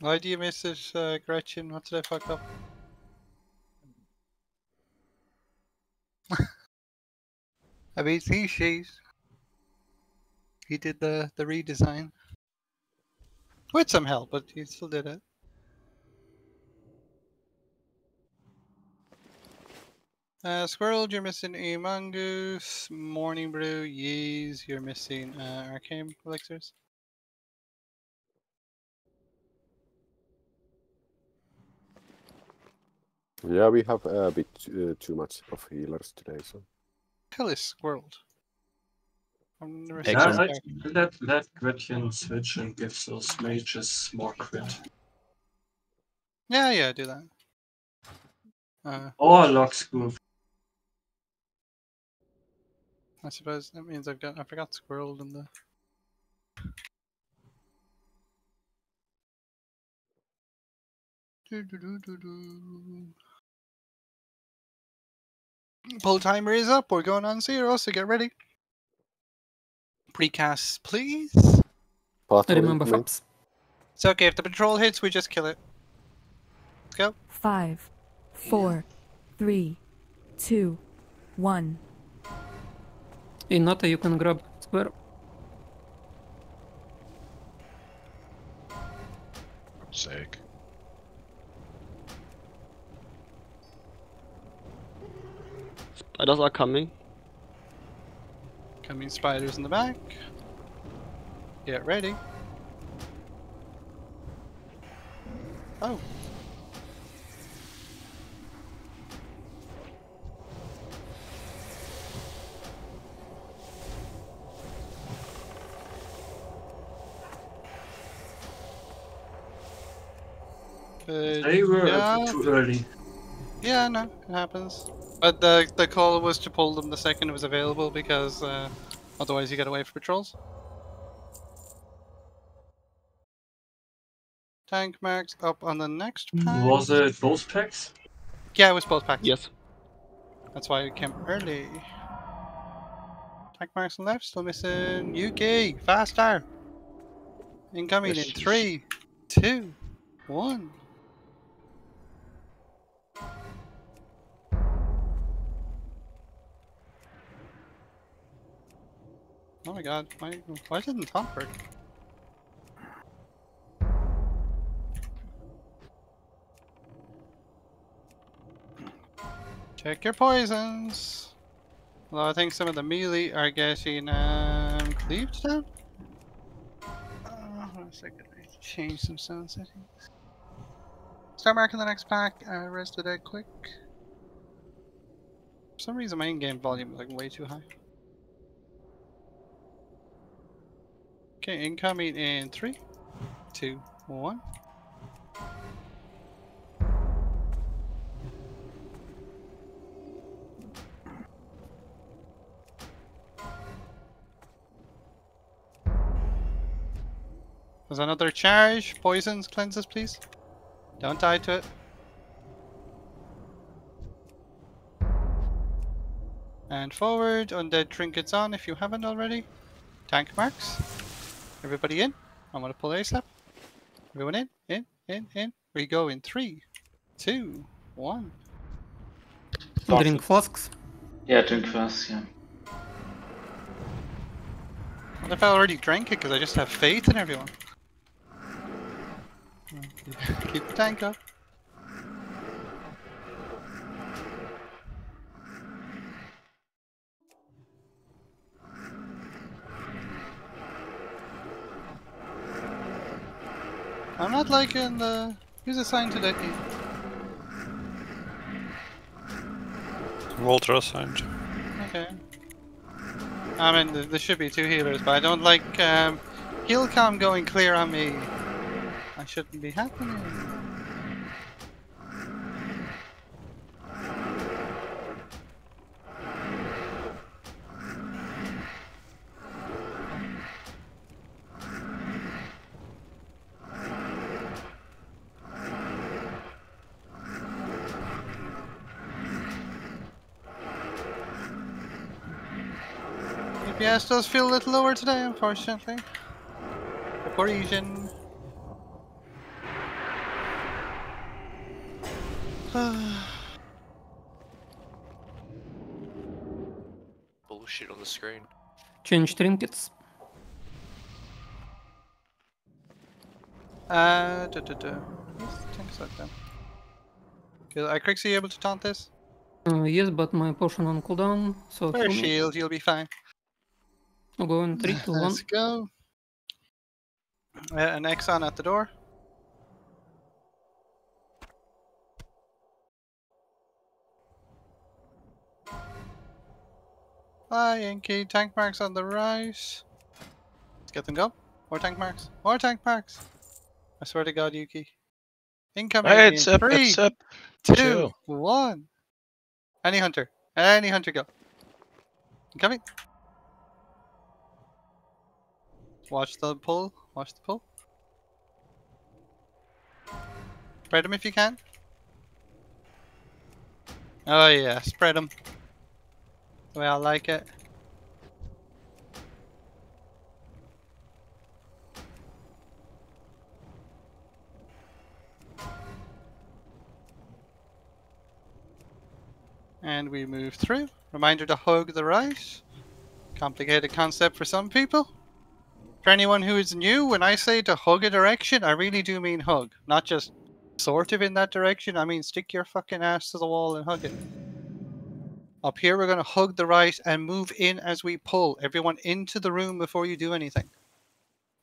Why do you miss uh, Gretchen? What did I fuck up? I mean, he, she's. He did the, the redesign. With some help, but he still did it. Uh, Squirrel, you're missing a Mongoose. Morning Brew, Yeez, you're missing uh, Arcane Elixirs. Yeah, we have a bit uh, too much of healers today, so. Hell is Squirrel. I'm Yeah, seen I, this guy. let let Gretchen switch and give those mages more crit. Yeah, yeah, do that. Uh, Or lock school. I suppose that means I've got I forgot Squirrel in the. Do-do-do-do-do. Pull timer is up. We're going on zero, so get ready. Precast, please. Pathway Remember went- Fox. It's okay if the patrol hits, we just kill it. Let's go. Five, four, three, two, one. In Nota you can grab square. Sake. Spiders are coming. Coming spiders in the back. Get ready. Oh. Uh, They were yeah. too early. Yeah, no, it happens. But the the call was to pull them the second it was available because uh, otherwise you get away for patrols. Tank marks up on the next pack. Was it both packs? Yeah, it was both packs. Yes. That's why it came early. Tank marks on left, still missing UK. Faster. Incoming in Yes. three, two, one. Oh my god, why, why didn't top work? Check your poisons. Although I think some of the melee are getting um, cleaved down. Uh, hold on a second, I need to change some sound settings. Start marking the next pack. Uh, rest the dead quick. For some reason, my in-game volume is like way too high. Okay, incoming in three, two, one. There's another charge. Poisons, cleanses, please. Don't die to it. And forward, undead trinkets on if you haven't already. Tank marks. Everybody in. I'm gonna pull ASAP. Everyone in, in, in, in. We go in three, two, one. Drink flasks. Yeah, drink first, yeah. What if I already drank it because I just have faith in everyone? Keep the tank up. Not liking the. Who's assigned to that team? Walter assigned. Okay. I mean, th- there should be two healers, but I don't like um, HealComm going clear on me. I shouldn't be happening. DPS does feel a little lower today, unfortunately. For Parisian. Bullshit on the screen. Change trinkets. Uh, da, da, da. Where's the tank set then? Okay, Crixie able to taunt this? Uh, yes, but my potion on cooldown, so Wear heal shield, you'll be fine. I'll go eh, in 3, 2, 1. Let's go. An Exxon at the door. Hi, Yankee. Tank marks on the right. Let's get them go. More tank marks. More tank marks. I swear to God, Yuki. Incoming. Hey, it's in up, three, it's up. two, Chill. one. Any hunter. Any hunter go. Incoming. Watch the pull. Watch the pull. Spread them if you can. Oh yeah, spread them. The way I like it. And we move through. Reminder to hug the right. Complicated concept for some people. For anyone who is new, when I say to hug a direction, I really do mean hug. Not just sort of in that direction. I mean stick your fucking ass to the wall and hug it. Up here, we're going to hug the right and move in as we pull. Everyone into the room before you do anything.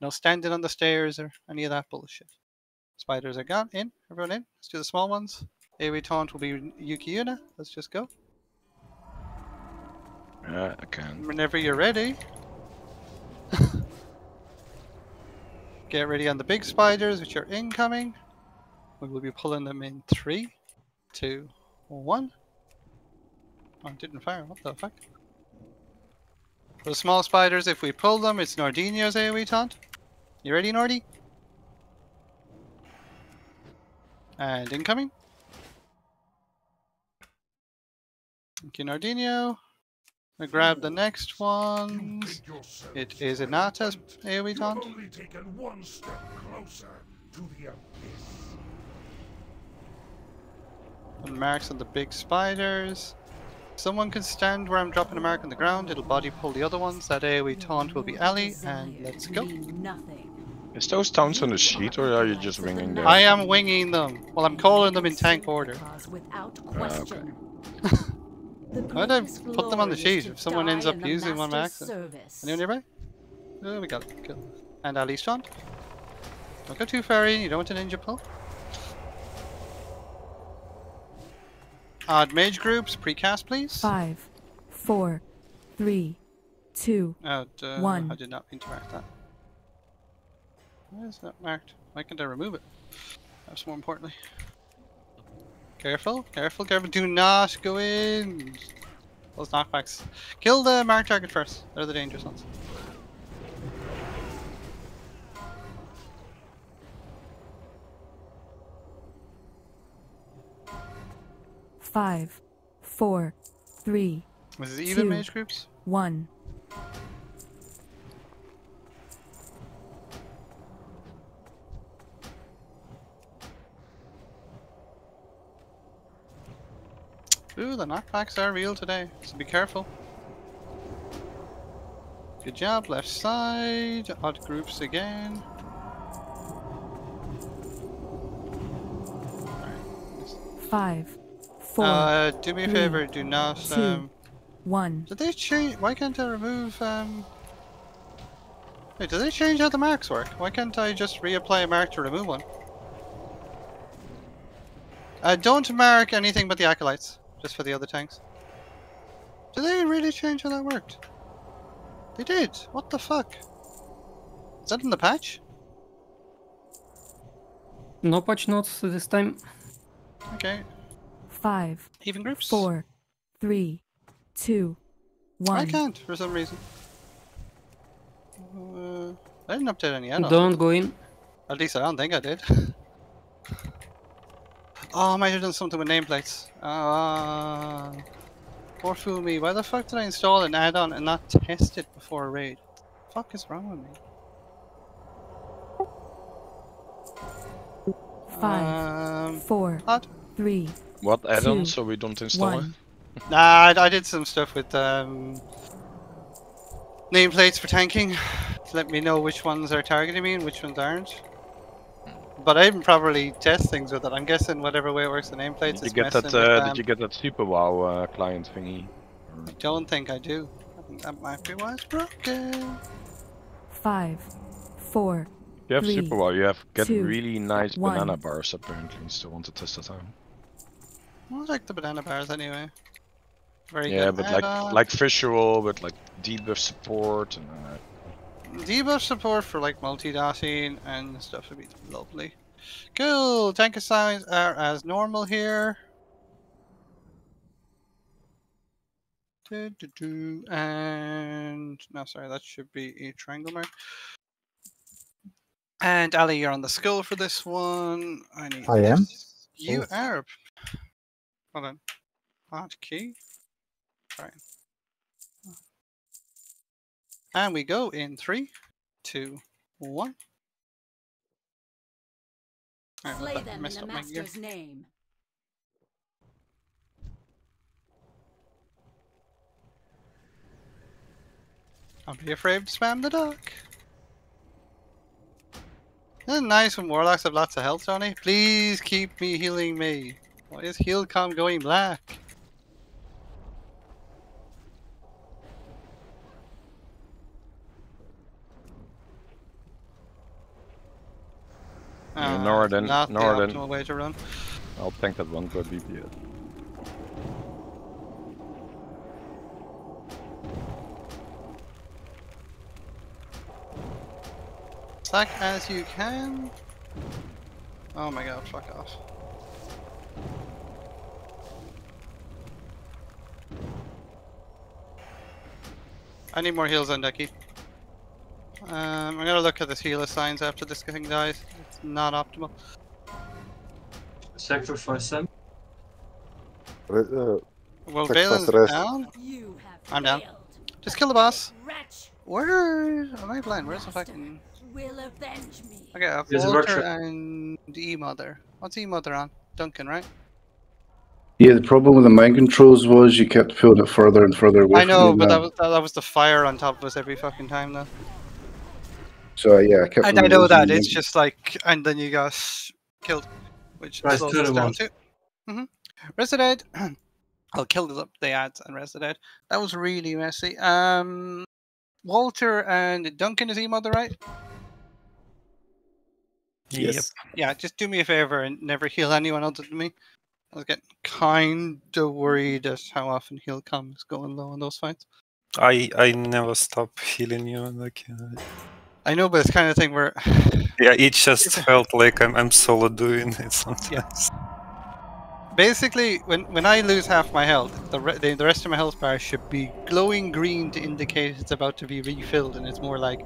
No standing on the stairs or any of that bullshit. Spiders are gone. In. Everyone in. Let's do the small ones. AoE taunt will be Yuki Yuna. Let's just go. Yeah, I can. Whenever you're ready. Get ready on the big spiders, which are incoming. We will be pulling them in three, two, one. Oh, didn't fire. What the fuck? For the small spiders, if we pull them, it's Nordino's AoE taunt. You ready, Nordy? And incoming. Thank you, Nardino. I grab the next one. It is Inata's AoE taunt. only taken one step closer to the abyss. Put marks on the big spiders. Someone can stand where I'm dropping a mark on the ground. It'll body pull the other ones. That AoE taunt will be Ali, and let's go. Is those towns on the sheet or are you just winging them? I am winging them. Well, I'm calling them in tank order. Without Ah, okay. Why'd I put them on the sheet if someone ends up using one by accident? Service. Anyone nearby? Oh, we got it. Cool. And Ali's taunt. Don't go too far in. You don't want a ninja pull. Odd mage groups, precast, please. Five, four, three, two, Oh, uh, One. I did not mean to mark that. Why is that marked? Why can't I remove it? That's more importantly. Careful, careful, careful. Do not go in. Those knockbacks. Kill the mark target first. They're the dangerous ones. five, four, three, Was it even Two. mage groups? one. Ooh, the knockbacks are real today, so be careful. Good job, left side. Odd groups again. Five, four, Uh, do me a three, favor, do not, two, um... one. Did they change? Why can't I remove? Um. Wait, did they change how the marks work? Why can't I just reapply a mark to remove one? Uh, don't mark anything but the acolytes, just for the other tanks. Did they really change how that worked? They did. What the fuck? Is that in the patch? No patch notes this time. Okay. Five, Even groups. four, three, two, I one. I can't for some reason. Uh, I didn't update any add-ons. Don't go in. At least I don't think I did. oh, I might have done something with nameplates. Ah, poor fool me. Why the fuck did I install an add-on and not test it before a raid? The fuck is wrong with me? Five, Um, four, odd. three, What add-on so we don't install One. Nah, I, I did some stuff with um, nameplates for tanking to let me know which ones are targeting me and which ones aren't. But I didn't properly test things with it. I'm guessing whatever way it works the nameplates Did you get that? Uh, did you get that Super Wow uh, client thingy? I don't think I do. I think that might be why it's broken. Five. Four. You have Three, Super Wow. You have get two, really nice one. banana bars apparently. So want to test that out. I like the banana bars anyway. Very yeah, good. but like add-on. like visual with like debuff support and uh, debuff support for like multi-dotting and stuff would be lovely. Cool. Tank assigns are as normal here. Do, do, do. And no, sorry, that should be a triangle mark. And Ali, you're on the skill for this one. I need. I am? You Oh. are. Hold on. Hot key. Right. And we go in three, two, one. Alright, Slay them in the up my gear. master's name. Don't be afraid to spam the duck. Isn't nice when warlocks have lots of health, Johnny? Please keep me healing me. Why is heal com going black? Ah, Northern- not Northern. the optimal way to run. I'll tank that one for DPS. Stack as you can. Oh my god, fuck off. I need more heals on Ducky. Um, I'm gonna look at the healer signs after this thing dies. It's not optimal. Sacrifice them. Re- uh, Well, Valen's down. You have I'm down. failed. Just kill the boss. Wretch Where am I blind? Where's the fucking... will avenge me. Okay, I have There's a Walter and E-Mother. What's E-Mother on? Duncan, right? Yeah, the problem with the mind controls was you kept pulling it further and further away I know, from but that was that, that was the fire on top of us every fucking time, though. So yeah, I kept. And I know that it's mind- just like, and then you got killed, which Right, slows to us down too. Mm-hmm. Resident, I'll kill the, the ads and Resident. That was really messy. Um, Walter and Duncan is E-Mother, right? yes. Yeah, just do me a favor and never heal anyone other than me. I was getting kind of worried at how often heal com is going low in those fights. I I never stop healing you. Like uh, I know, but it's kind of thing where yeah, it just felt like I'm I'm solo doing it sometimes. Yeah. basically when when I lose half my health, the re- the, the rest of my health bar should be glowing green to indicate it's about to be refilled, and it's more like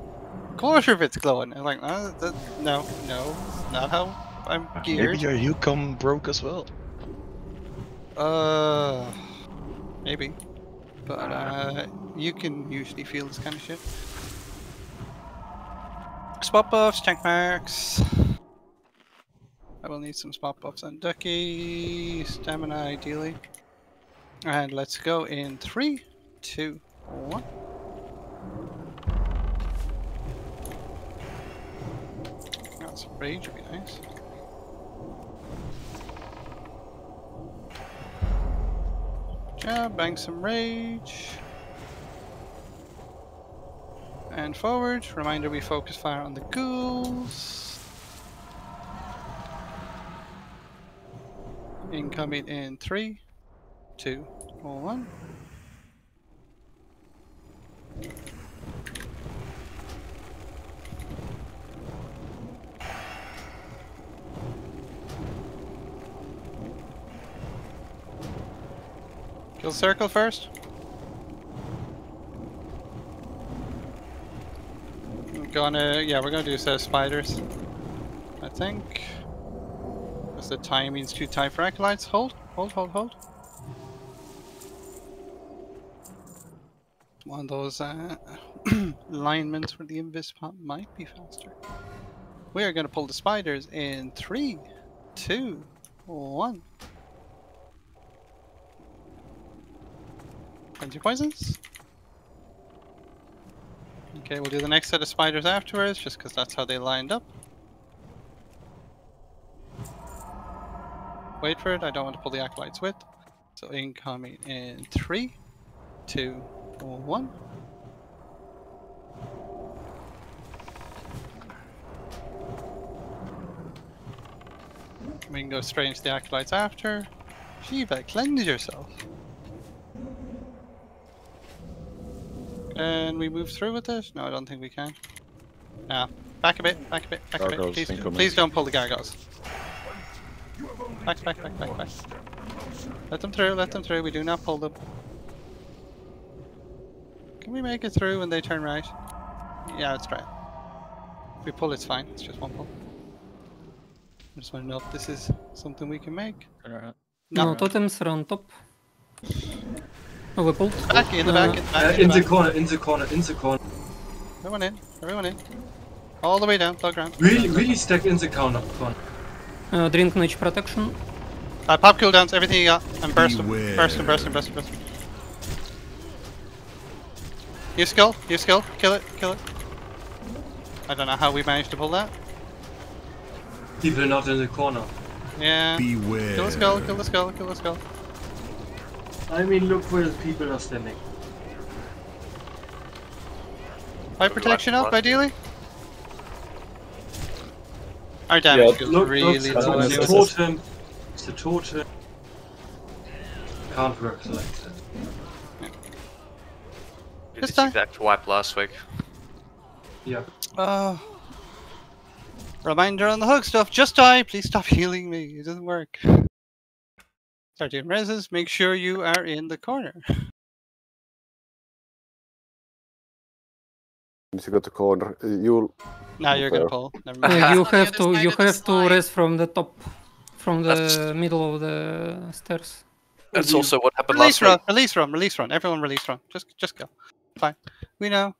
quarter of it's glowing. I'm like, uh, that, no, no, not how I'm geared. Maybe your Yukon broke as well. Uh, maybe. But uh, you can usually feel this kind of shit. Spot buffs, tank marks. I will need some spot buffs on Ducky. Stamina, ideally. And let's go in three, two, one. Some rage would be nice. Yeah, bang some rage. And forward. Reminder we focus fire on the ghouls. Incoming in three, two, one. Kill circle first. gonna, yeah, we're gonna do a set of spiders. I think. Because the timing's too tight for acolytes. Hold, hold, hold, hold. One of those uh, alignments where the invis pot might be faster. We are gonna pull the spiders in three, two, one. Plenty poisons. Okay, we'll do the next set of spiders afterwards, just because that's how they lined up. Wait for it, I don't want to pull the acolytes with. So incoming in three, two, one. We can go straight into the acolytes after. Shiva, cleanse yourself. Can we move through with this? No, I don't think we can. Nah. Back a bit, back a bit, back a bit. Please, incoming. please don't pull the gargoyles. You have only Back, back, back, back, back. Let them through, let them through. We do not pull them. Can we make it through when they turn right? Yeah, let's try. If we pull, it's fine. It's just one pull. I just want to know if this is something we can make. No, No, totems are on top. Oh, we pulled. back in the back, in the back, in in the the back. corner, in the corner, in the corner. Everyone in, everyone in. All the way down, plug ground. Really, really stack in the corner. corner. Uh, drink Niche Protection. Uh, pop cooldowns, everything you got, and burst them. Burst them, burst them, burst them, burst them. Use skill, use skill, kill it, kill it. I don't know how we managed to pull that. People are not in the corner. Yeah. Beware. Kill the skull, kill the skull, kill the skull. I mean, look where the people are standing. Fight protection up, ideally. Our damage goes Look, really look, low. it's anyway. the totem. It's the totem. Can't work like that. Did This this exact wipe last week. Yeah. Uh, reminder on the hook stuff. Just die. Please stop healing me. It doesn't work. Start doing reses. Make sure you are in the corner. If you got the corner, uh, you'll Now you're gonna Fair. pull. Never mind. you have to side you have to rest from the top, from the That's- middle of the stairs. That's also what happened Release last run. week. Release run. Release run. Everyone release run. Just just go. Fine. We know.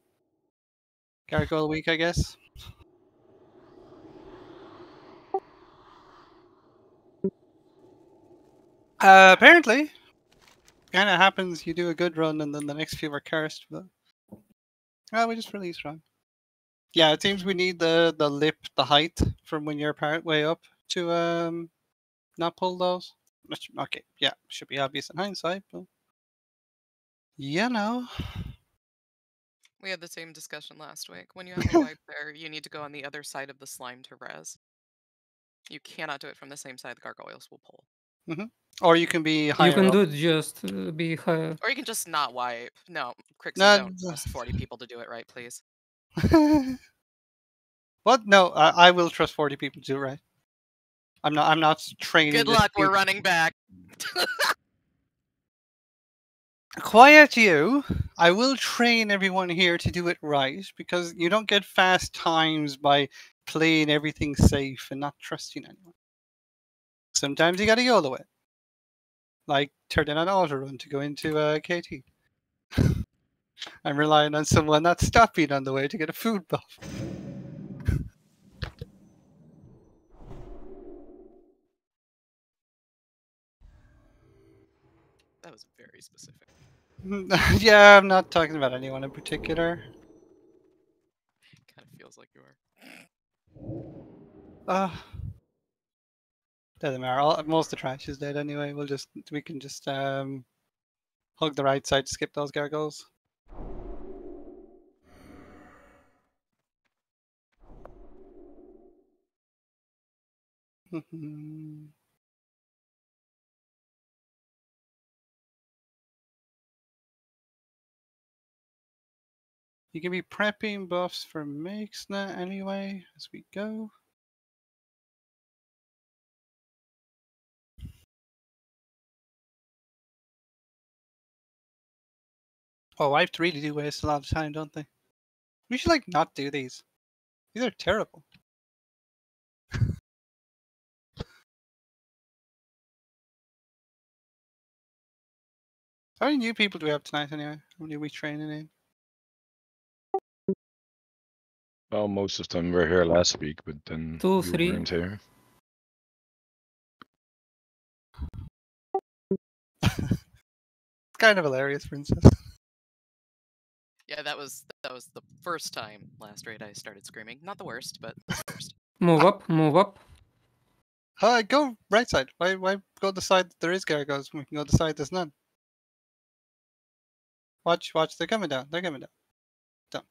Gargoyle week, I guess. Uh, apparently, kind of happens. You do a good run, and then the next few are cursed. But well, we just release run. Yeah, it seems we need the the lip, the height from when you're part way up to um not pull those. Okay, yeah, should be obvious in hindsight, but you know. We had the same discussion last week. When you have a wipe there, you need to go on the other side of the slime to res. You cannot do it from the same side the gargoyles will pull. Or you can be higher you can up. do it just uh, be higher. Or you can just not wipe. No, Crixie, No, don't no. trust 40 people to do it right, please. what? No, I, I will trust forty people to do it right. I'm not. I'm not training. Good this luck, we're running back. Quiet you. I will train everyone here to do it right because you don't get fast times by playing everything safe and not trusting anyone. Sometimes you gotta go the way, Like turning on auto run to go into uh, KT. I'm relying on someone not stopping on the way to get a food buff. That was very specific. yeah, I'm not talking about anyone in particular. Kind of feels like you are. Uh, doesn't matter. All, most of the trash is dead anyway. We'll just we can just um hug the right side to skip those gargoyles. You can be prepping buffs for Maexxna anyway as we go. Oh, wipes really do waste a lot of time, don't they? We should like not do these. These are terrible. How many new people do we have tonight anyway? How many are we training in? Well, most of them were here last week, but then Two, you three. weren't here. kind of hilarious, Princess. Yeah, that was that was the first time last raid I started screaming. Not the worst, but the first. Move up, move up. Hi, go right side. Why why go the side that there is gargoyles? when We can go the side there's none. Watch, watch, they're coming down. They're coming down. Don't.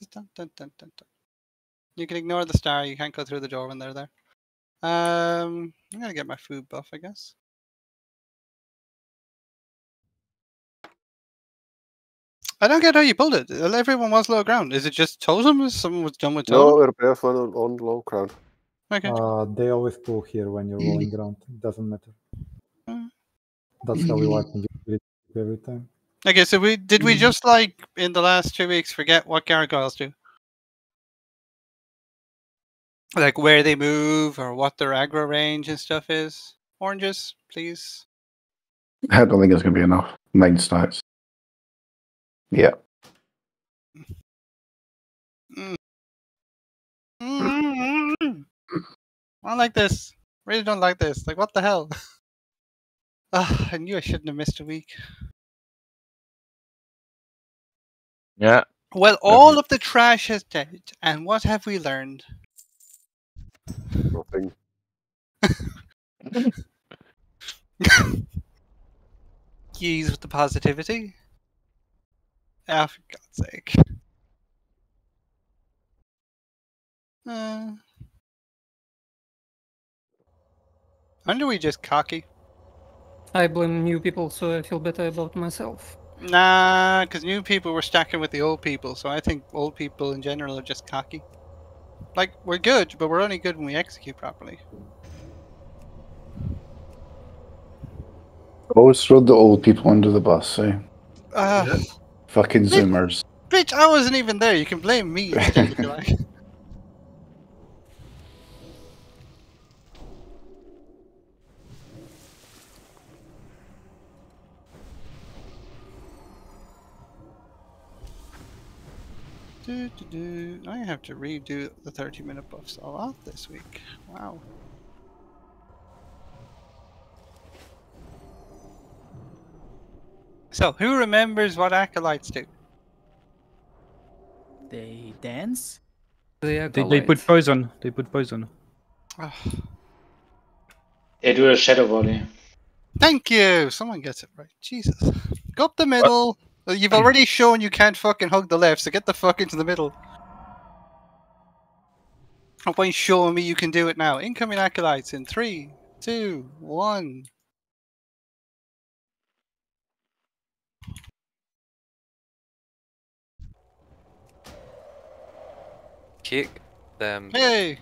Just don't, don't, don't, don't, don't. You can ignore the star. You can't go through the door when they're there. Um, I'm gonna get my food buff, I guess. I don't get how you pulled it. Everyone was low ground. Is it just totem? Is someone was done with No, totem? we're both on, on low ground. Okay. Uh, they always pull here when you're rolling ground. It doesn't matter. Mm. That's how we wipe every time. Okay, so we did we just like in the last two weeks forget what gargoyles do? Like where they move or what their aggro range and stuff is? Oranges, please. I don't think it's going to be enough. Nine stats. Yeah. Mm. I don't like this. Really don't like this. Like what the hell? Ah, I knew I shouldn't have missed a week. Yeah. Well, all of the trash is dead, and what have we learned? Nothing. Yeez with the positivity. Ah, for God's sake. Uh, aren't we just cocky? I blame new people, so I feel better about myself. Nah, because new people were stacking with the old people, so I think old people in general are just cocky. Like, we're good, but we're only good when we execute properly. Always throw the old people under the bus, eh? Uh, Fucking zoomers. Bitch, I wasn't even there. You can blame me instead if you like. Do, do, do. I have to redo the 30 minute buffs a lot this week. Wow. So, who remembers what acolytes do? They dance? They, They, they put poison. They put poison. They do a shadow volley. Thank you. Someone gets it right. Jesus. Go up the middle. Uh, You've already shown you can't fucking hug the left, so get the fuck into the middle. No point showing me you can do it now. Incoming acolytes in three, two, one. Kick them. Hey!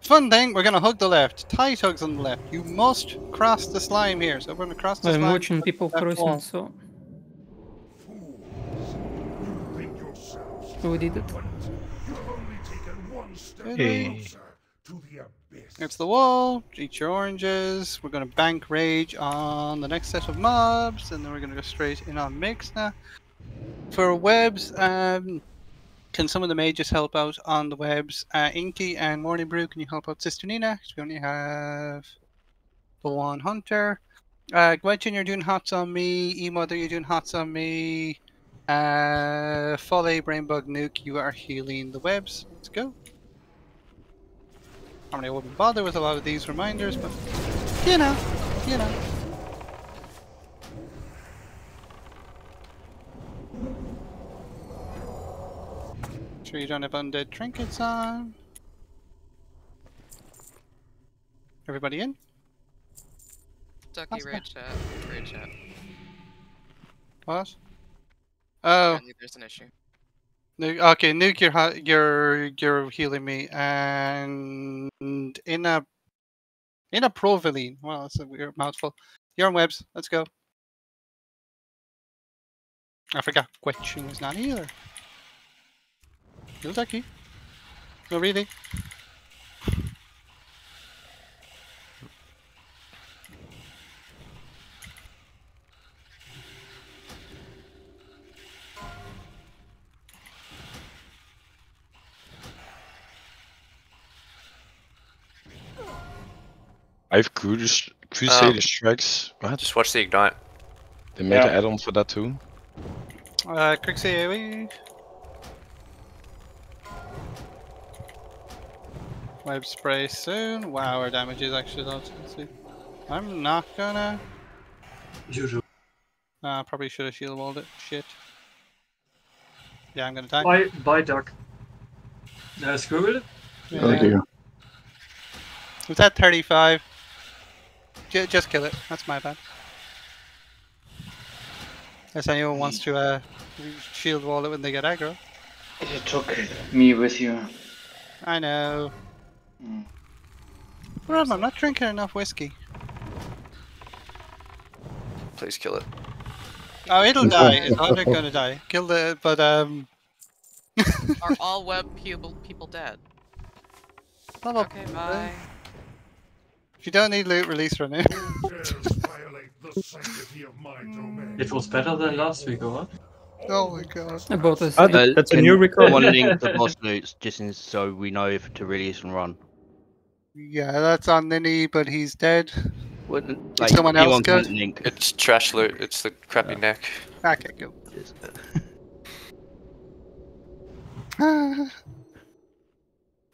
Fun thing, we're gonna hug the left. Tight hugs on the left. You must cross the slime here. So we're gonna cross the I'm slime. watching people crossing, wall. so. We did it. Did we? It's the wall. Eat your oranges. We're gonna bank rage on the next set of mobs, and then we're gonna go straight in on Maexxna. For webs, um, can some of the mages help out on the webs? Uh, Inky and Morning Brew, can you help out Sister Nina? 'Cause we only have the one hunter. Uh, you're doing hots on me. E-Mother, you're doing hots on me. Uh, Folly, Brainbug, Nuke, you are healing the webs. Let's go. Normally I wouldn't bother with a lot of these reminders, but you know, you know. Sure you don't have undead trinkets on. Everybody in? Ducky That's raid chat. Raid chat. What? Oh, Apparently there's an issue. okay. Nuke, you're you're you're healing me, and in a in a provolene. Well, that's a weird mouthful. You're on webs. Let's go. I forgot. Quetching was not either. You're lucky. No, really. I have Crusader, Crusader Strikes. What? Just watch the ignite. They made Yeah. an add-on for that too. Uh, Crixie AoE. Web spray soon. Wow, our damage is actually lots. I'm not gonna. You do. Nah, probably should have shield walled it. Shit. Yeah, I'm gonna die. Buy, buy duck. Uh, screw it. Yeah. Oh dear. It's at 35. J just kill it. That's my bad. Unless anyone wants to uh, shield wall it when they get aggro. You took me with you. I know. Mm. Rob, I'm not drinking enough whiskey. Please kill it. Oh, it'll die. It's not gonna die. Kill the, but um. Are all web people people dead? Probably. Okay, bye. If you don't need loot, release from it. Dares violate the sanctity of my domain. It was better than last week, or what? oh my god. About the same. that- that's a new record. One link the boss notes just in, so we know if to release and run. Yeah, that's on Ninny, but he's dead. What, Did someone else go? link. It's trash loot. It's the crappy neck. Okay, go.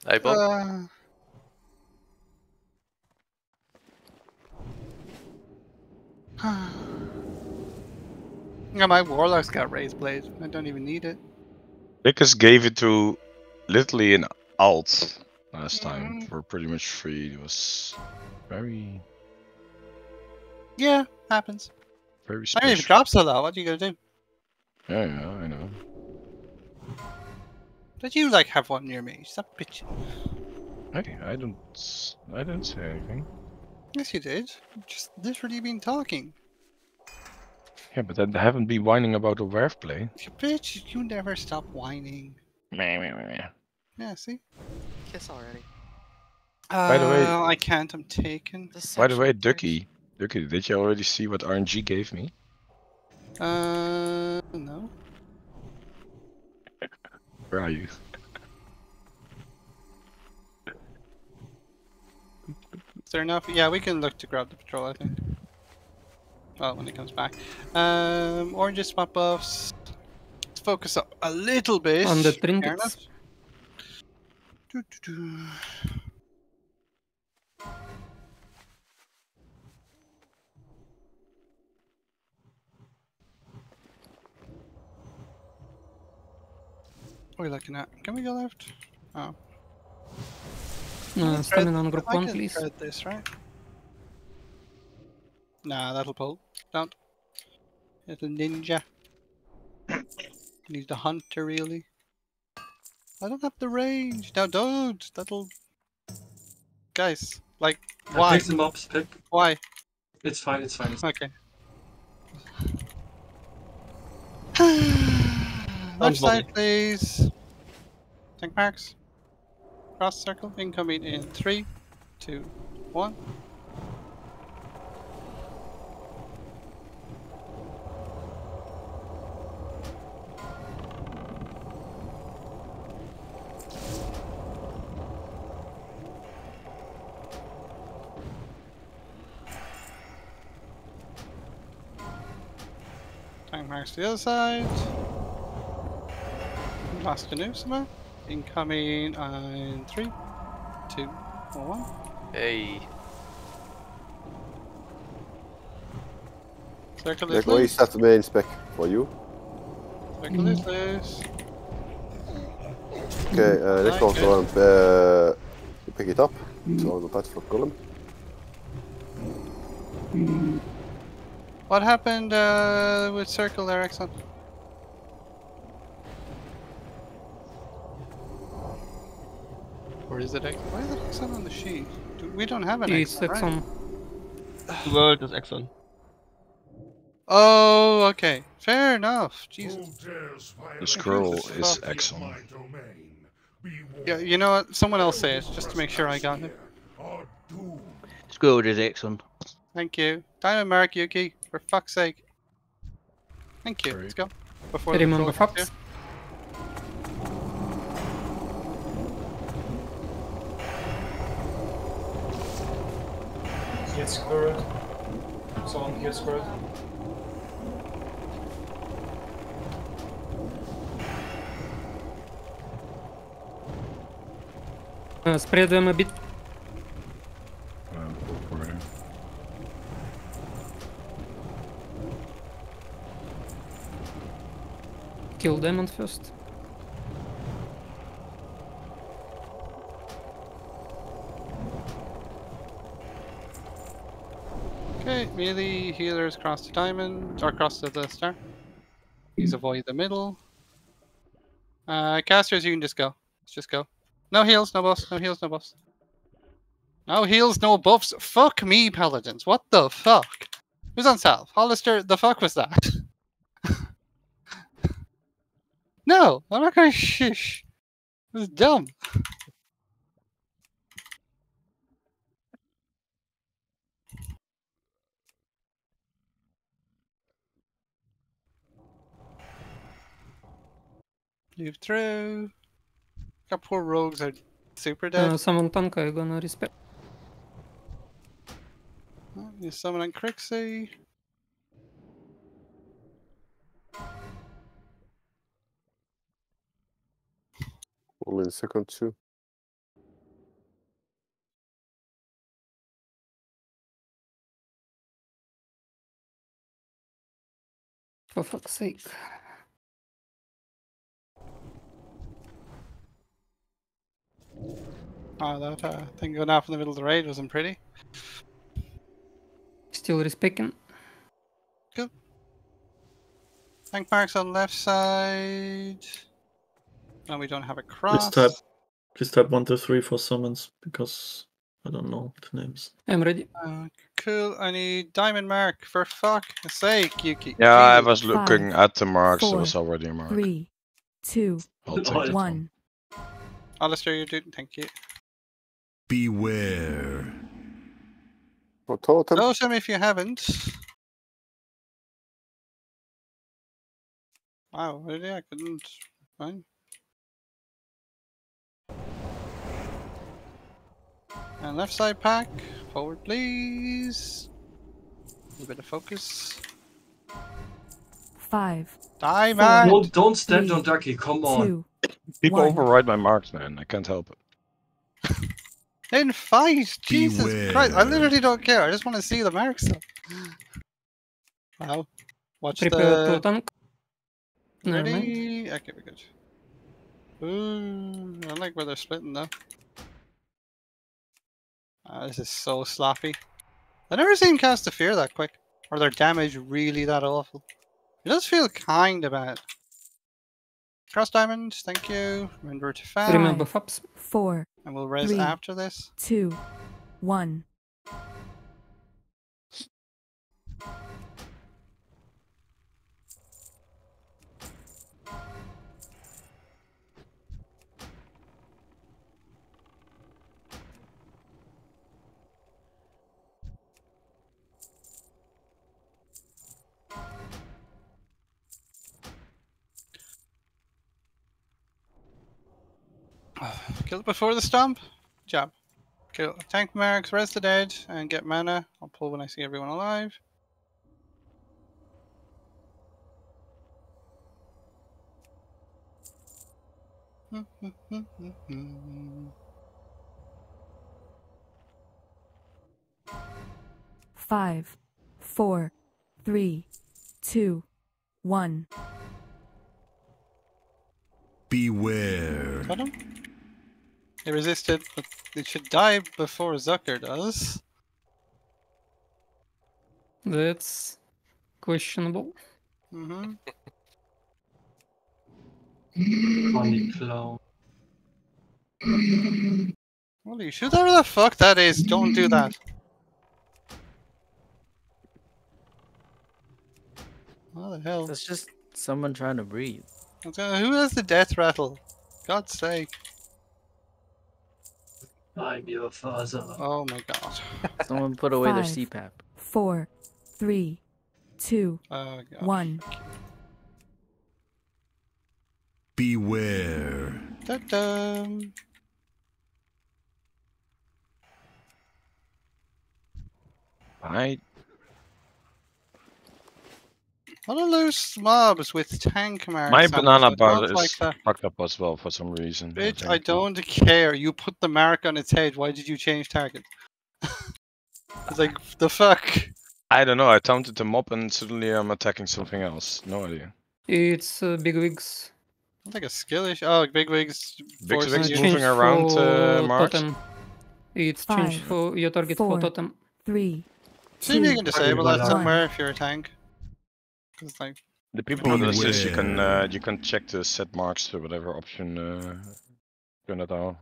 Hey, Bob. Uh, yeah, my warlock's got raised blades. I don't even need it. Lucas gave it to literally an alt last time for pretty much free. It was very, Yeah, happens. very I mean, if it drops so low, what are you gonna do? Yeah, yeah, I know. Did you like have one near me? Stop bitching. Hey, I don't, I didn't say anything. Yes, you did. You just literally been talking. Yeah, but then haven't been whining about the werf play. You bitch, you never stop whining. Meh, meh, meh, meh. Yeah, see? Kiss already. By the way- Uh, I can't. I'm taken. By the way, Ducky, Ducky, did you already see what RNG gave me? Uh, no. Where are you? Is there enough? Yeah, we can look to grab the patrol, I think. Well, when it comes back. Um, oranges, swap buffs. Let's focus up a little bit. On the trinkets. Doo, doo, doo. What are we looking at? Can we go left? Oh. Thread- stamina on group I one, please. this, right? Nah, that'll pull. Don't. Little ninja. Needs the hunter, really. I don't have the range. Now, don't. That'll. Guys, like, I why? picked them up, Pip. Why? It's fine, it's fine. It's Okay. Left side, please. Tank marks. Cross circle. Incoming in three, two, one. To the other side. Lost canoe somehow. Incoming in three, two, one. Hey. Circle There is go loose. is that the main spec for you. Circle is loose. Okay, uh, let's go Okay. to um, uh, pick it up. So the touch for column. What happened uh, with circle there, Exxon? Or is it Exxon? Why is it Exxon on the sheet? Do- We don't have an It's Exxon, right? Exxon. World is Exxon. Oh, okay. Fair enough. Jesus. The scroll is Exxon. Yeah, you know what? Someone else say it, just to make sure I got it. Scroll is Exxon. Thank you. Diamond Mark Yuki, for fuck's sake. Thank you. Let's go. Before Hit him on the fox. Get squirreled. Someone get squirreled. Spread them a bit Kill demon first. Okay, melee healers cross the diamond, or cross to the star. Please avoid the middle. Uh, casters, you can just go. Let's just go. No heals, no buffs, no heals, no buffs. No heals, no buffs. Fuck me, paladins. What the fuck? Who's on self? Hollister, the fuck was that? no, I'm not gonna shish. It was dumb. Move through. Our poor rogues are super dead. Uh, someone tank I gonna respect. Oh, You summon Crixie. Only in second two. For fuck's sake. Oh, that uh, thing going off in the middle of the raid wasn't pretty. Still respecting. Good. Tank marks on left side. No, we don't have a cross. Please type, please type one two three for summons because I don't know the names. I'm ready. Uh, cool. I need diamond mark for fuck's sake, Yuki. Yeah, I was looking at the marks. There four, was already a mark. Three, two, I'll take it. one. Alistair, you do. Thank you. Beware. For totem. Totem if you haven't. Wow, really? I couldn't. Fine. And left side pack. Forward, please. A little bit of focus. Five, Diamond! Don't, don't stand three, on Ducky, come on. two, People One. override my marks, man. I can't help it. In fight! Jesus Christ! I literally don't care. I just want to see the marks. Though. Wow. Watch Prepare to the. tank. Never. Ready? Okay, we're good. Ooh, I like where they're splitting though. Ah, this is so sloppy. I've never seen Cast of Fear that quick. Or their damage really that awful. It does feel kind of bad. Cross diamond, thank you. Remember to fast. Remember Fabs. four, And we'll res Three. after this. two, one. Kill it before the stomp. Job. Kill tank marks, res the dead, and get mana. I'll pull when I see everyone alive. Five, four, three, two, one. Beware. Got him? It resisted, but it should die before Zucker does. That's questionable. Mm-hmm. Funny clown. Holy shit, whatever the fuck that is, don't do that. What the hell? That's just someone trying to breathe. I Who has the death rattle? God's sake. I'm your father. Oh my god. Someone put away their CPAP. Four, three, two, Oh god. one. Beware. Da-dum. I What a loose mobs with tank marks. My banana bar is like that. fucked up as well for some reason. Bitch, I think. don't care. You put the mark on its head. Why did you change target? it's like the fuck. I don't know. I taunted the mob and suddenly I'm attacking something else. No idea. It's uh, BigWigs. It's like a skill issue. Oh, BigWigs. Big wigs you- moving around, uh, for Mark? totem. It's changed for your target four, for totem. Three, See if you can disable that somewhere if you're a tank. It's like The people with assist, you can uh, you can check the set marks to whatever option uh, turn it on.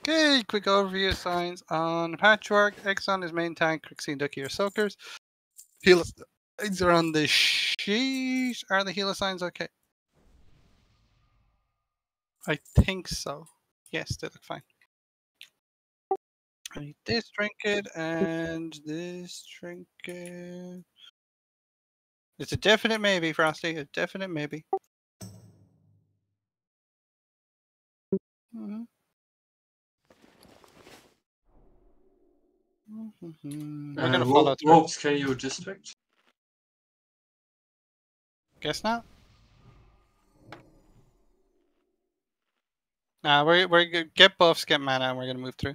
Okay, quick overview signs on Patchwerk. Exxon is main tank, Crixine, Ducky are soakers. Heal signs are on the sheet. Are the healer signs okay? I think so. Yes, they look fine. I need this trinket and this trinket. It's a definite maybe, Frosty. A definite maybe. Mhm. Mhm. We're Uh, gonna follow through. ropes, can you distract? Guess not. Nah, we're we're get buffs, get mana, and we're gonna move through.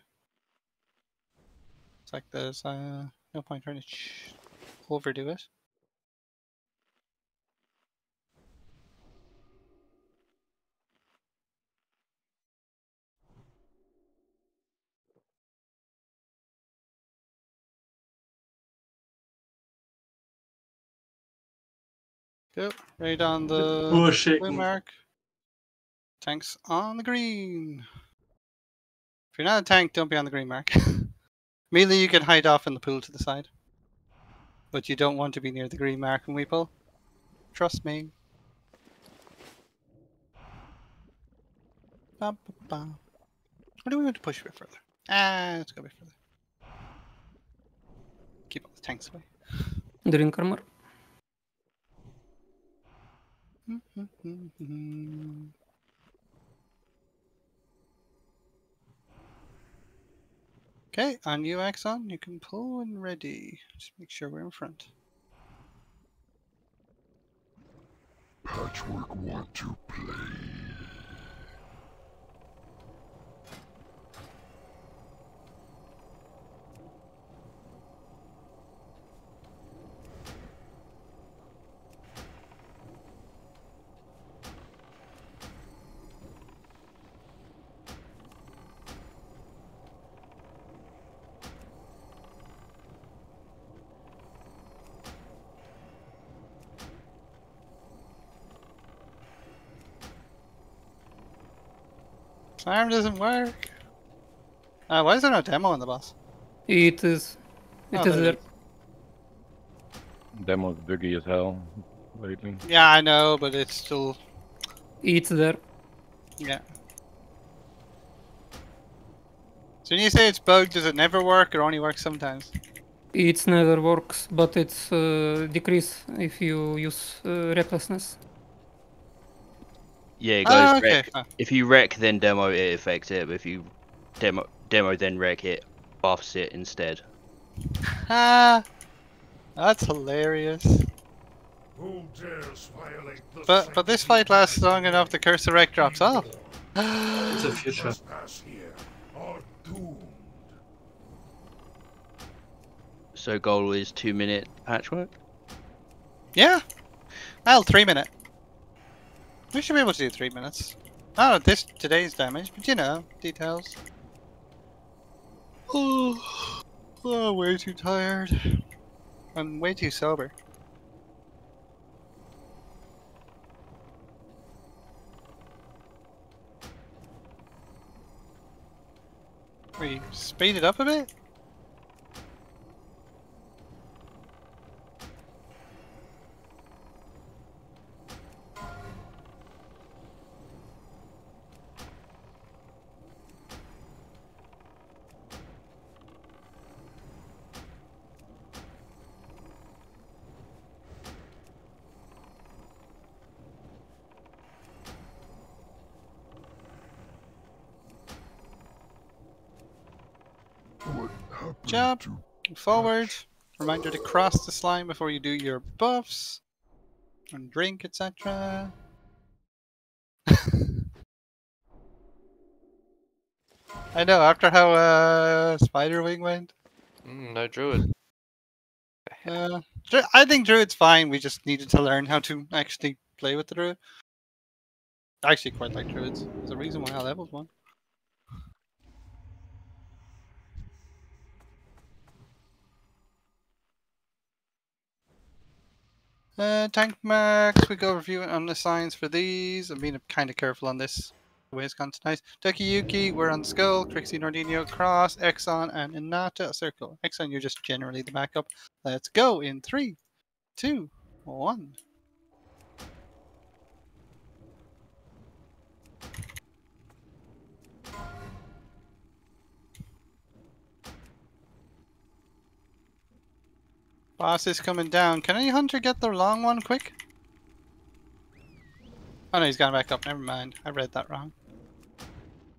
Like there's uh no point trying to ch- overdo it. Go right on the Bullshit. blue mark. Tanks on the green. If you're not a tank, don't be on the green mark. Melee, you can hide off in the pool to the side. But you don't want to be near the green mark when we pull. Trust me. Ba, ba, ba. Or do we want to push a bit further? Ah, let's go a bit further. Keep all the tanks away. Drink armor. Mm-hmm, mm-hmm, mm-hmm. Okay, on you, Axon, you can pull when ready. Just make sure we're in front. Patchwerk want to play. Arm doesn't work. Uh, why is there no demo on the boss? It is. It Oh, is there there. Demo's buggy as hell lately. Yeah, I know, but it's still. It's there. Yeah. So when you say it's bugged, does it never work or only works sometimes? It never works, but it's uh, decrease if you use uh, recklessness. Yeah, it goes Ah, okay, wreck. fine. If you wreck, then demo it affects it. But if you demo demo then wreck it, buffs it instead. Ah, that's hilarious. Who dares violate the But but this fight lasts long enough. The curse of wreck drops off. It's a future. trespass here are doomed? So goal is two minute Patchwerk. Yeah. Well, three minute. We should be able to do three minutes. Oh, this today's damage, but you know details. Oh, oh, way too tired. I'm way too sober. We speed it up a bit. Job. Forward. Reminder to cross the slime before you do your buffs. And drink, etc. I know, after how uh, Spiderwing went. Mm, no druid. Uh, I think Druid's fine. We just needed to learn how to actually play with the Druid. I actually quite like Druids. There's a reason why I leveled one. Uh, tank Max, we go reviewing on the signs for these. I'm being kind of careful on this. The way it's gone tonight. Ducky Yuki, we're on Skull, Trixie Nordino, Cross, Exxon, and Inata Circle. Exxon, you're just generally the backup. Let's go in three, two, one. Boss is coming down. Can any hunter get the long one quick? Oh no, he's gone back up. Never mind. I read that wrong.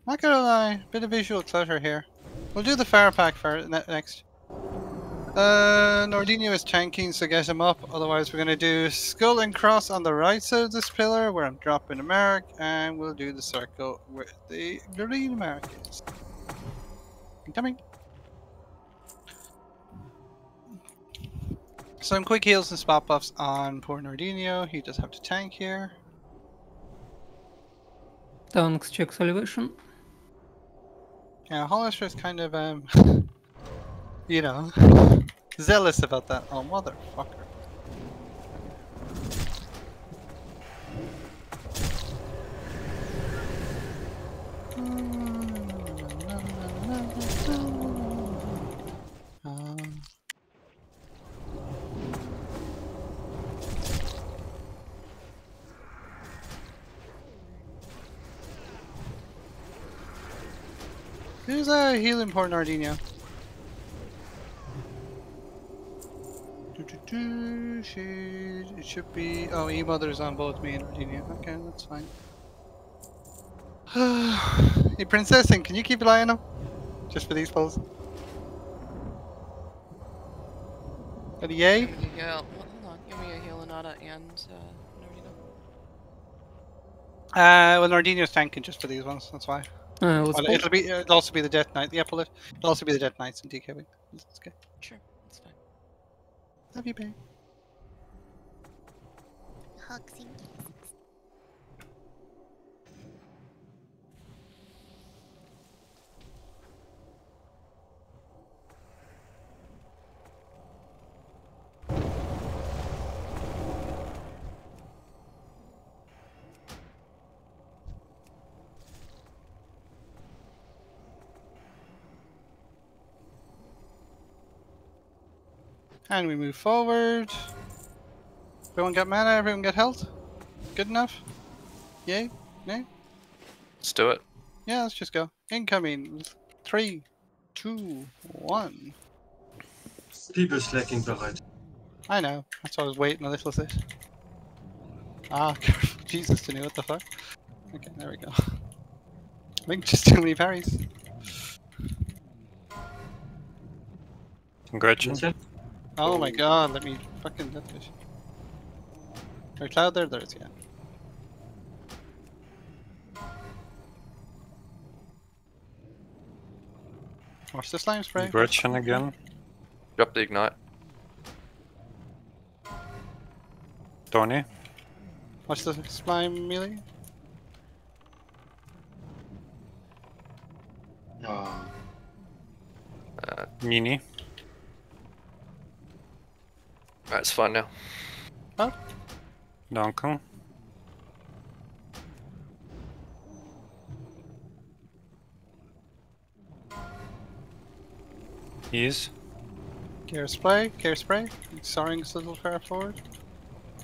Not gonna lie, bit of visual clutter here. We'll do the fire pack for ne next. Uh, Nordino is tanking, so get him up. Otherwise, we're gonna do skull and cross on the right side of this pillar, where I'm dropping a mark, and we'll do the circle where the green mark is. Incoming. Some quick heals and spot buffs on poor Nordino. He does have to tank here. Tanks checks elevation. Yeah, Hollister is kind of, um, you know, zealous about that. Oh, motherfucker. Um, Uh, healing poor Nardino? Do-do-do, She, it should be. Oh, E Mother's on both me and Nardino. Okay, that's fine. hey, Princess, and can you keep an eye on him? Just for these pulls. Got a yay? Give me a heal. well, Hold on. Give me a heal Anata and uh, Nordino. Uh, well, Nardino's tanking just for these ones. That's why. Uh, Well, it'll be. It'll also be the Death Knight. The pull it. It'll also be the Death Knights in DKB. That's okay. Sure, it's fine. Love you, babe. Hugs And we move forward. Everyone got mana, everyone got health? Good enough? Yay? Nay? Let's do it. Yeah, let's just go. Incoming. Three, two, one. People slacking bereit. I know. That's why I was waiting a little bit. Ah, careful. Jesus, to what the fuck? Okay, there we go. I think just too many parries. Gretchen. Oh my god, let me fucking get this. There, cloud there, there is, yeah. Watch the slime spray. Gretchen again. Drop the ignite. Tony. Watch the slime melee. Oh. Uh, Nini. Alright, it's fine now. Duncan. He's. Care spray, care spray. Soaring's a little far forward.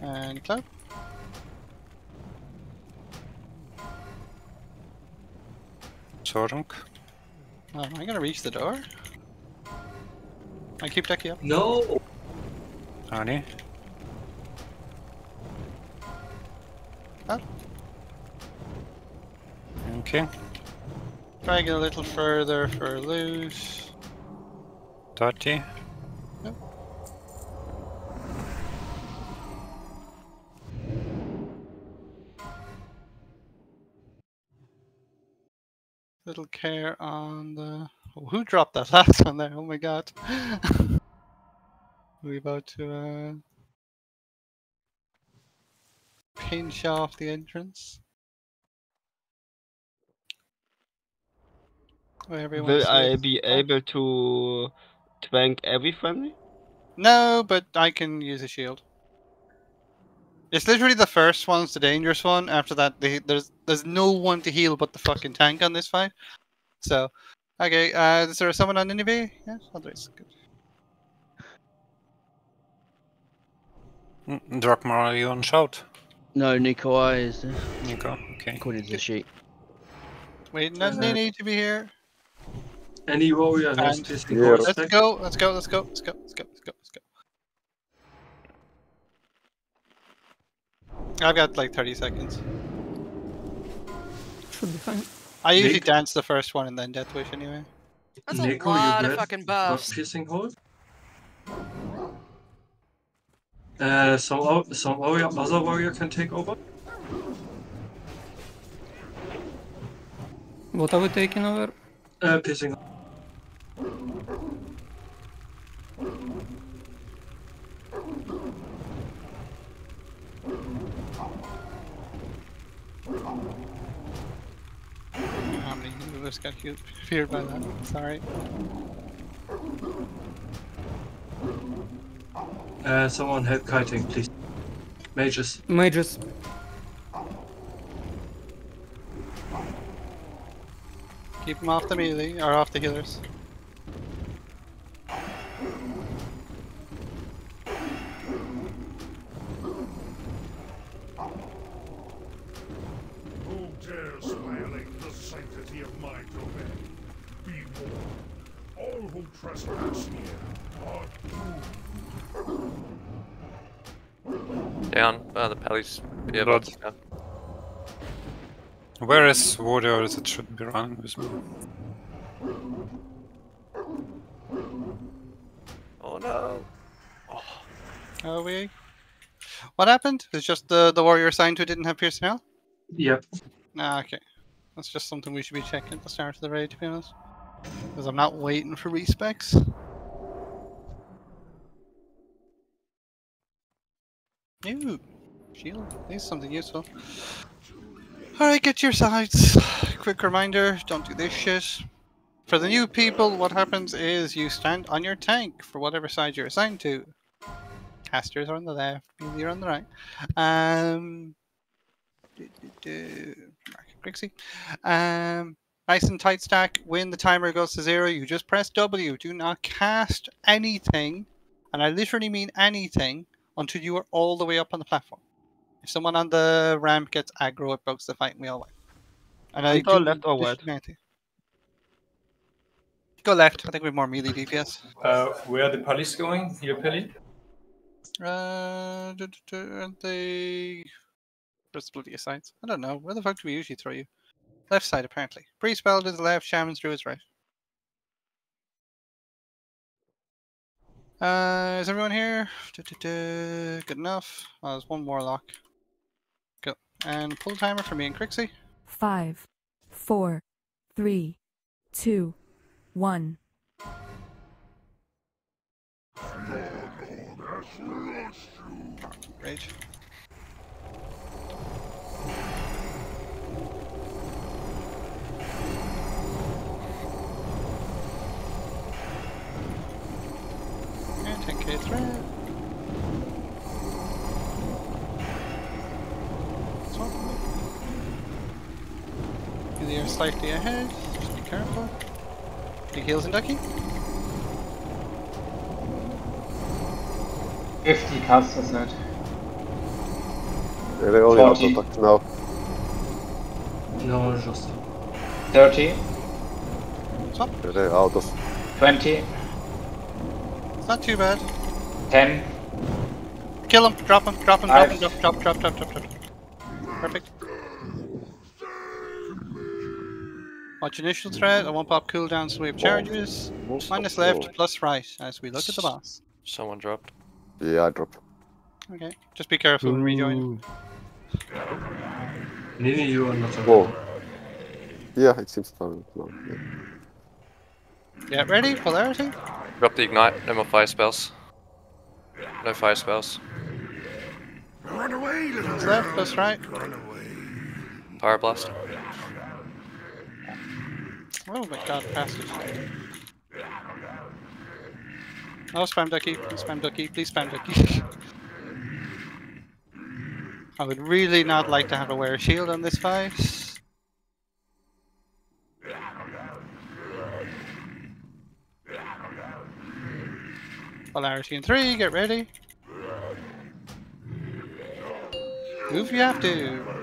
And cloud. Sorunk. Um, oh, am I gonna reach the door? I keep Ducky up. No! Ani. Up. Okay. Drag it a little further for loose. 30. Little care on the. Oh, who dropped that last one there? Oh my god. we about to uh, pinch off the entrance. Everyone Will I be able to twank every friendly? No, but I can use a shield. It's literally the first one's the dangerous one. After that, they, there's there's no one to heal but the fucking tank on this fight. So, okay, uh, is there someone on Nineveh? Yes, oh, there's good. Drakmar, are you on shout? No, Nikolai is there. Nico, okay. According to the sheet. Wait, doesn't he need to be here? Any warrior has this Yeah. let's go, let's go, let's go, let's go, let's go, let's go, let's go. I've got like 30 seconds. Should be fine. I usually Nick? dance the first one and then Death Wish anyway. That's Nico, a you lot of fucking for buffs. Piercing Howl. Uh, some o- some warrior, other warrior can take over. What are we taking over? Uh, piercing. How many of us got fe- feared by that? Sorry. Uh, someone help kiting, please. Mages. Mages. Keep them off the melee, or off the healers. Who dares violate the sanctity of my domain? Be warned, all who trespass here are doomed. Down. Uh, the pally's. Yeah, Blood. bots down. Where is warrior that should be running with me? Oh no. Oh, Are we. What happened? It's just the the warrior assigned who didn't have piercing howl. Yep. Ah, okay. That's just something we should be checking at the start of the raid, to be honest. Because I'm not waiting for respecs. Ooh, shield. Least something useful. Alright, get your sides. Quick reminder, don't do this shit. For the new people, what happens is you stand on your tank for whatever side you're assigned to. Casters are on the left, you're on the right. Um. Grixie. Um, nice and tight stack. When the timer goes to zero, you just press W. Do not cast anything, and I literally mean anything, until you are all the way up on the platform. If someone on the ramp gets aggro, it breaks the fight, and we all win. And I Control do left or right? disadvantage. Go left. I think we have more melee DPS. Uh, where are the pallys going? Your pally? Uh, aren't they? Where's the bloody sides? I don't know. Where the fuck do we usually throw you? Left side, apparently. Priest spell to the left, shamans druids right. Uh, is everyone here? Du- du- du. Good enough. Oh, there's one more lock. Go. And pull timer for me and Crixie. Five, four, three, two, one. Rage. And 10k threat. This one. They are slightly ahead. Just be careful. Big heals and ducky. 50 casters net. Are they only out 40. of attack now? No, just. 30, Are they out of 20, It's not too bad. 10, Kill him, drop him, drop him, drop him, drop, drop, drop, drop, drop, drop. Perfect. Watch initial threat. I won't pop cooldown, so we have charges. Minus left, plus right, as we look at the boss. Someone dropped. Yeah, I dropped. Okay, just be careful when rejoining. Neither you or not. Whoa. Yeah, it seems fine. No, yeah. Get ready, polarity. Drop the ignite. No more fire spells. No fire spells. Run away, little Plus left, plus right. Fire blast. Oh my god, passage. Oh, spam ducky, please spam ducky, please spam ducky. I would really not like to have to wear a shield on this fight. Polarity in three, get ready. Move you have to.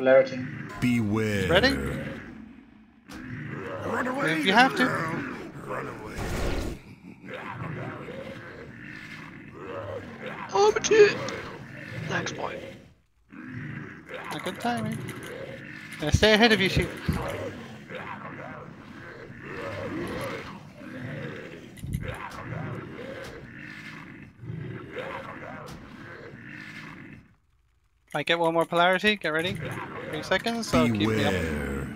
Polarity. Beware. Ready? Run away. If you have to. Run away. Oh, but shit. Thanks, boy. A good timing. Uh, stay ahead of you, sheep. Might get one more polarity. Get ready. Three seconds. So keep me up. Beware.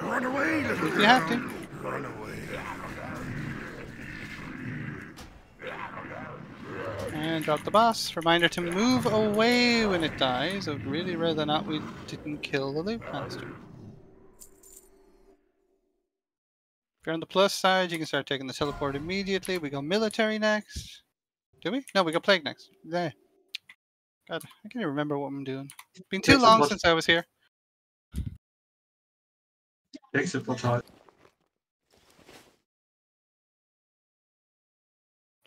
Run away, little If you have to. Run away. And drop the boss. Reminder to move away when it dies. I would really rather not we didn't kill the loot master. If you're on the plus side, you can start taking the teleport immediately. We go military next. Do we? No, we go plague next. There. God, I can't even remember what I'm doing. It's been too Takes a long since I was here. Exit time.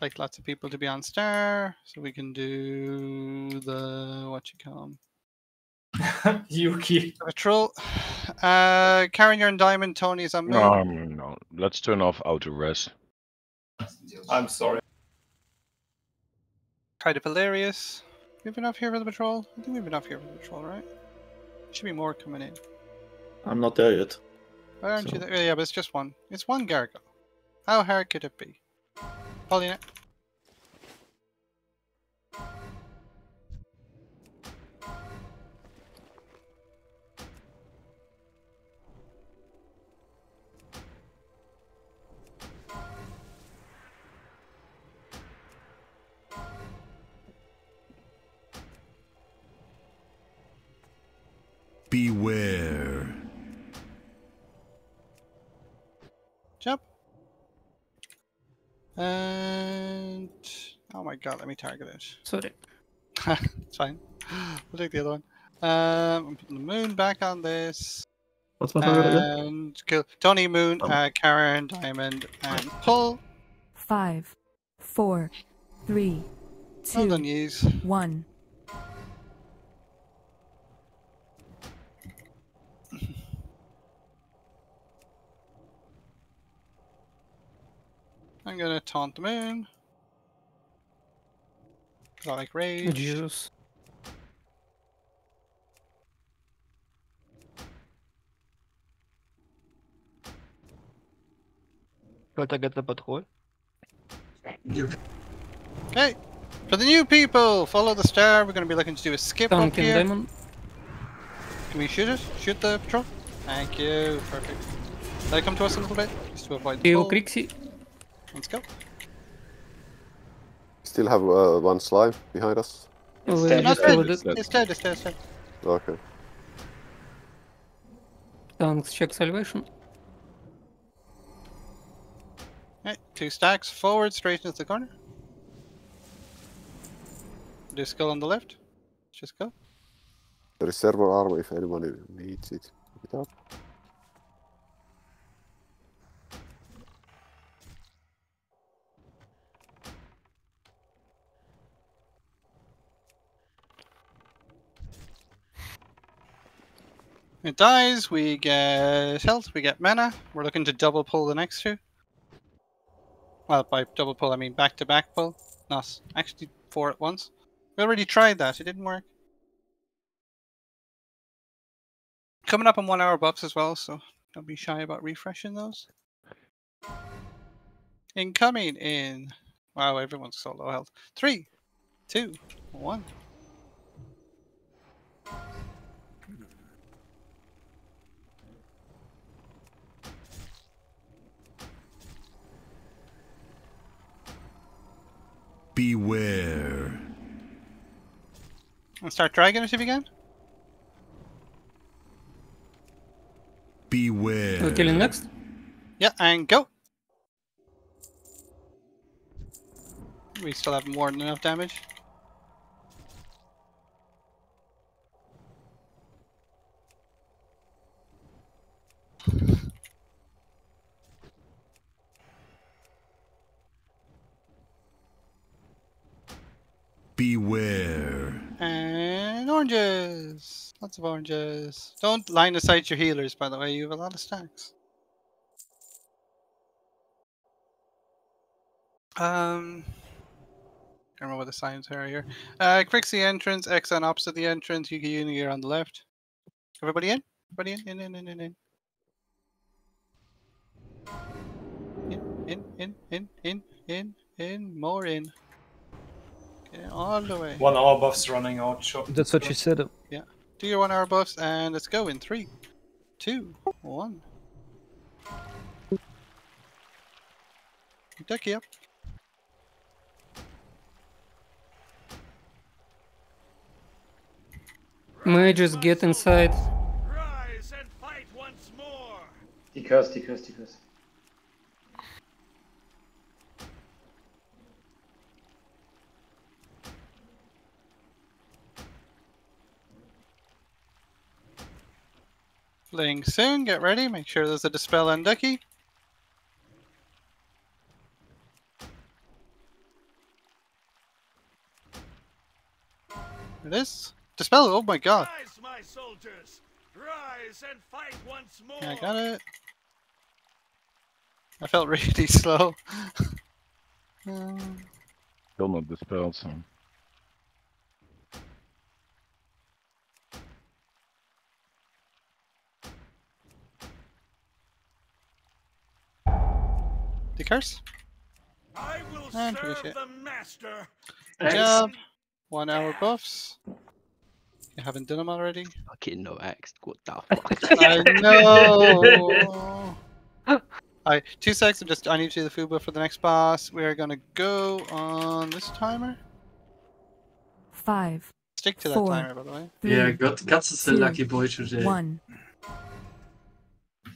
Like lots of people to be on star, so we can do the what you call 'em? Yuki. Patrol. Uh, Karen, you're in diamond. Tony is on moon. No, no, no. Let's turn off auto res. I'm sorry. Kind of hilarious. We have enough here for the patrol? I think we have enough here for the patrol, right? Should be more coming in. I'm not there yet. Why aren't you So- there? Yeah, but it's just one. It's one gargoyle. How hard could it be? Paulina. God, let me target it. Sorry. it's fine. We'll take the other one. Um, I'm putting the moon back on this. What's my target again? And kill Tony Moon, Oh. uh, Karen Diamond, and pull. Five, four, three, Well two, done, yous. one. I'm gonna taunt the moon. 'Cause I like rage. Jesus. Got I get the patrol? Okay, for the new people, follow the star. We're gonna be looking to do a skip up Tank and here. demon. Can we shoot it? Shoot the patrol? Thank you. Perfect. Let it come to us a little bit, just to avoid the Kill pull. Crixie. Let's go. Still have uh, one slime behind us. Oh, dead, we Not just dead. It's dead. It's dead. It's dead. Okay. Tanks check salvation. Okay, two stacks forward, straight into the corner. Do skull on the left. Just go. There is server armor if anyone needs it. Pick it up. It dies, we get health, we get mana. We're looking to double pull the next two. Well, by double pull, I mean back to back pull. Not actually four at once. We already tried that, it didn't work. Coming up on one hour buffs as well, so don't be shy about refreshing those. Incoming in. Wow, everyone's so low health. Three, two, one. Beware. And start dragging it if you can. Beware. We're killing next. Yeah, and go. We still have more than enough damage. Beware. And oranges. Lots of oranges. Don't line aside your healers, by the way. You have a lot of stacks. Um, I don't know what the signs are here. Uh, Crixie entrance, X on opposite the entrance, Yuki Uni on the left. Everybody in? Everybody in? In, in, in, in, in. In, in, in, in, in, in, more in. Okay, all the way. One hour buff's running out. That's what she said. Yeah. Do your one hour buffs and let's go in three, two, one. Ducky up. Mages get inside. Decurse, decurse, decurse. Playing soon, get ready, make sure there's a Dispel and Ducky. It is. Dispel, oh my god. Rise, my soldiers. Rise and fight once more. Yeah, I got it. I felt really slow. Um, Still not dispelled, so. Decurse? I eh, will And serve the master. Good job. One hour buffs. You haven't done them already? Fucking no axe. What the fuck? I know. Alright, two seconds. I'm just I need to do the food buff for the next boss. We're gonna go on this timer. Five, Stick to that Four. timer, by the way. Yeah, Three, Gut, Guts is the two, lucky boy today. one.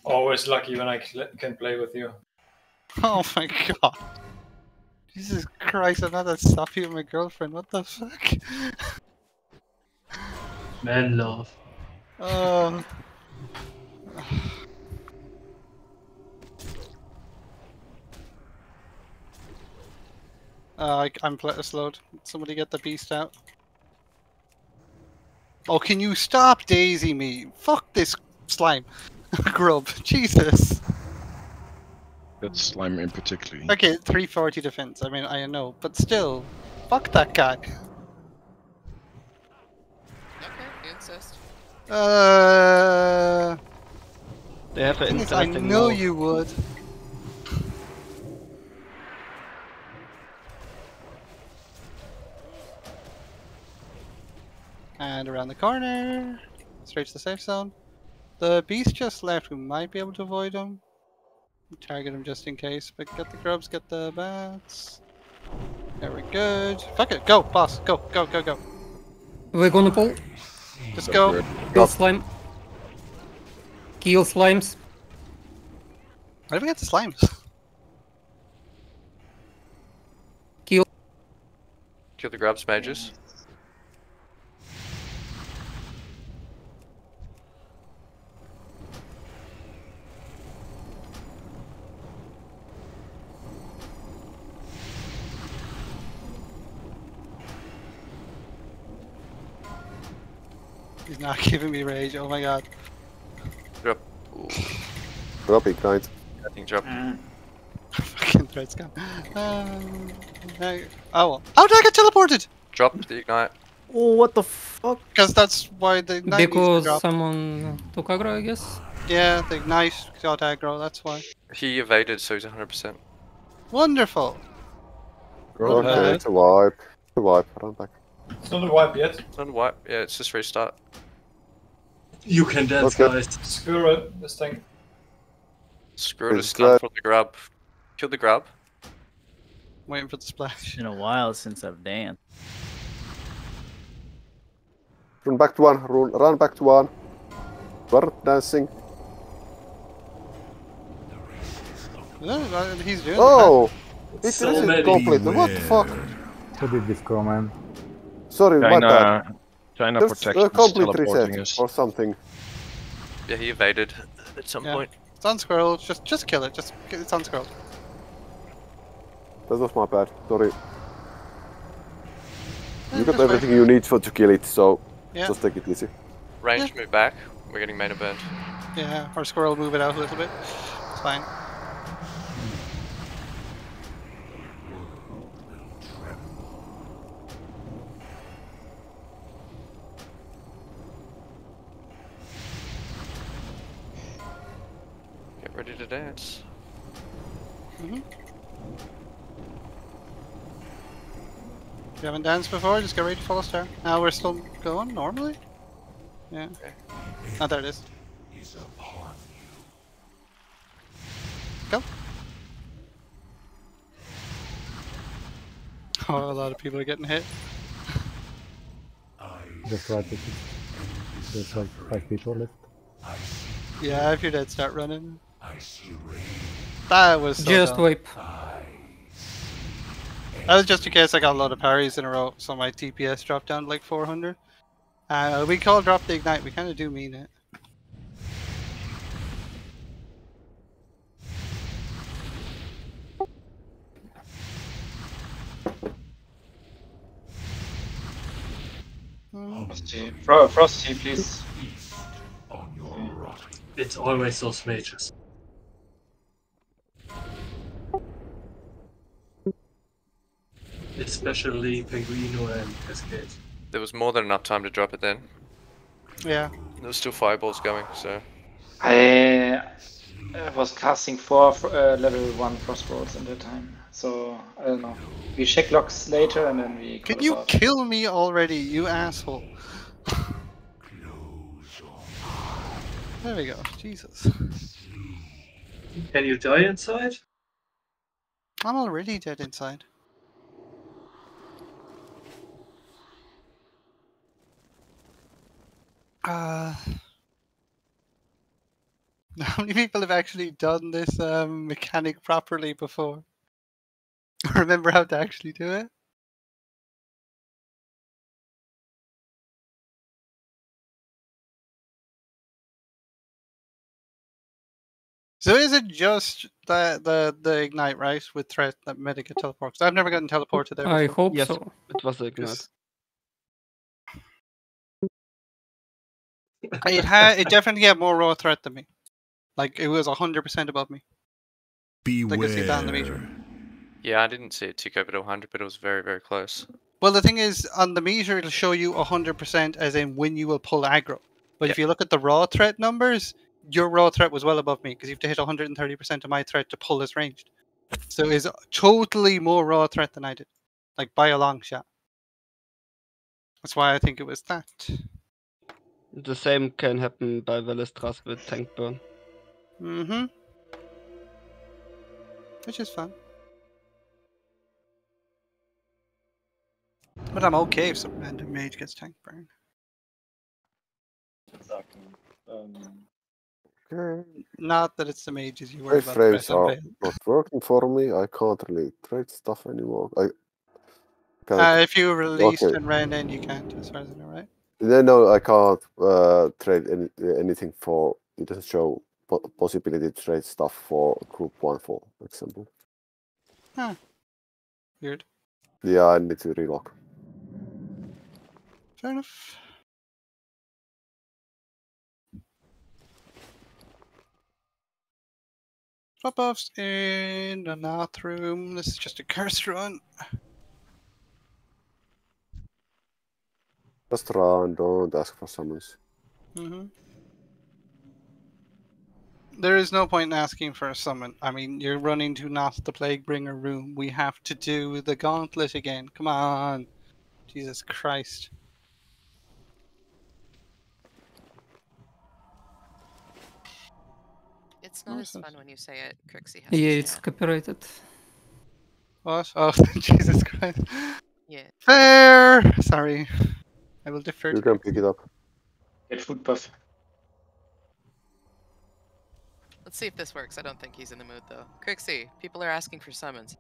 Always lucky when I cl- can play with you. Oh my god. Jesus Christ, I'm not that stuffy with my girlfriend. What the fuck? Man love. Oh. Uh, I, I'm pl- slowed. Somebody get the beast out. Oh, can you stop Daisy me? Fuck this slime. Grub. Jesus. That slime in particular. Okay, 340 defense. I mean, I know, but still, fuck that guy. Okay, you insist. Uh. They have an thing is, I know wall. you would. And around the corner, straight to the safe zone. The beast just left. We might be able to avoid him. Target him just in case. But get the grubs, get the bats. Very good. Fuck it, go, boss, go, go, go, go. We're gonna pull. Just go. Kill slime. Kill slimes. How did we get the slimes? Kill. Kill the grubs mages. He's not giving me rage. Oh my god. Drop ignite. Getting drop. Fucking thread scam. Um, no- oh well. How did I get teleported? Drop the ignite. Oh, what the fuck? Because that's why the ignite needs to Because someone took aggro, I guess. Yeah, the ignite got aggro. That's why. He evaded, so he's 100%. Wonderful. Okay, it's a wipe. It's a wipe. Run back. It's not a wipe yet. It's not a wipe. Yeah, it's just restart. You can dance, Okay. guys. Screw it. This thing. Screw it, Is stun that- for the grab. Kill the grab. Waiting for the splash. It's been a while since I've danced. Run back to one. Run, run back to one. Start dancing. Yeah, uh, he's doing Oh! It So isn't many. What the fuck? Who did this comment? Sorry, my bad. China, China There's protects a complete reset us. or something. Yeah, he evaded at some Yeah. point. It's on squirrel. Just, just kill it. Just, it's on squirrel. That was my bad. Sorry. Eh, You got everything you need for to kill it, so Yeah. just take it easy. Range, move back. We're getting main event. Yeah, our squirrel move it out a little bit. It's fine. Ready to dance. Mm-hmm. If you haven't danced before, just get ready to follow star. Now we're still going normally? Yeah. Okay. Oh, there it is. Go. Oh, a lot of people are getting hit. Just right it. There's like five people left. Yeah, if you're dead, start running. That was so Just dumb. wipe. That was just in case I got a lot of parries in a row, so my TPS dropped down to like 400. Uh, we call drop the ignite, we kind of do mean it. Frosty. Frosty, please. It's always those mages. Especially Penguino and Cascade. There was more than enough time to drop it then. Yeah. There was still fireballs going, so. I uh, was casting four fr- uh, level 1 crossbows in that time. So, I don't know. We check logs later and then we. Can you out. kill me already, you asshole? There we go. Jesus. Can you die inside? I'm already dead inside. Uh, how many people have actually done this um, mechanic properly before? Remember how to actually do it? So is it just the the the ignite right with threat that meta get teleport? 'Cause I've never gotten teleported there. I hope Yes, so. it was the ignite. It had it definitely had more raw threat than me. Like it was hundred percent above me. Like I see that on the meter. Yeah, I didn't see it tick over to 100, but it was very, very close. Well, the thing is, on the meter, it'll show you hundred percent as in when you will pull aggro. But if you look at the raw threat numbers, your raw threat was well above me because you have to hit 130% of my threat to pull this ranged. So it's totally more raw threat than I did, like by a long shot. That's why I think it was that. The same can happen by Vaelastrasz with tank burn. Mm-hmm. Which is fun. But I'm okay if some random mage gets tank burn. Okay. Not that it's the mages you worry Trade about. the frames of are not working for me. I can't really trade stuff anymore. I. Uh, if you released Okay. and ran in, you can't, as far as I know, right? No, no, I can't uh, trade any, anything for. It doesn't show po- possibility to trade stuff for group one, for example. Huh. Weird. Yeah, I need to relock. Fair enough. Flop buffs in the north room. This is just a curse run. Just run, don't ask for summons. hmm There is no point in asking for a summon. I mean, you're running to not the Plaguebringer room. We have to do the gauntlet again. Come on. Jesus Christ. It's not as fun when you say it, Crixie Yeah, it's it. copyrighted. What? Oh, Jesus Christ. Yeah. Fair. Sorry. I will defer. You to can pick it up. Get food buff. Let's see if this works. I don't think he's in the mood though. Crixie, people are asking for summons.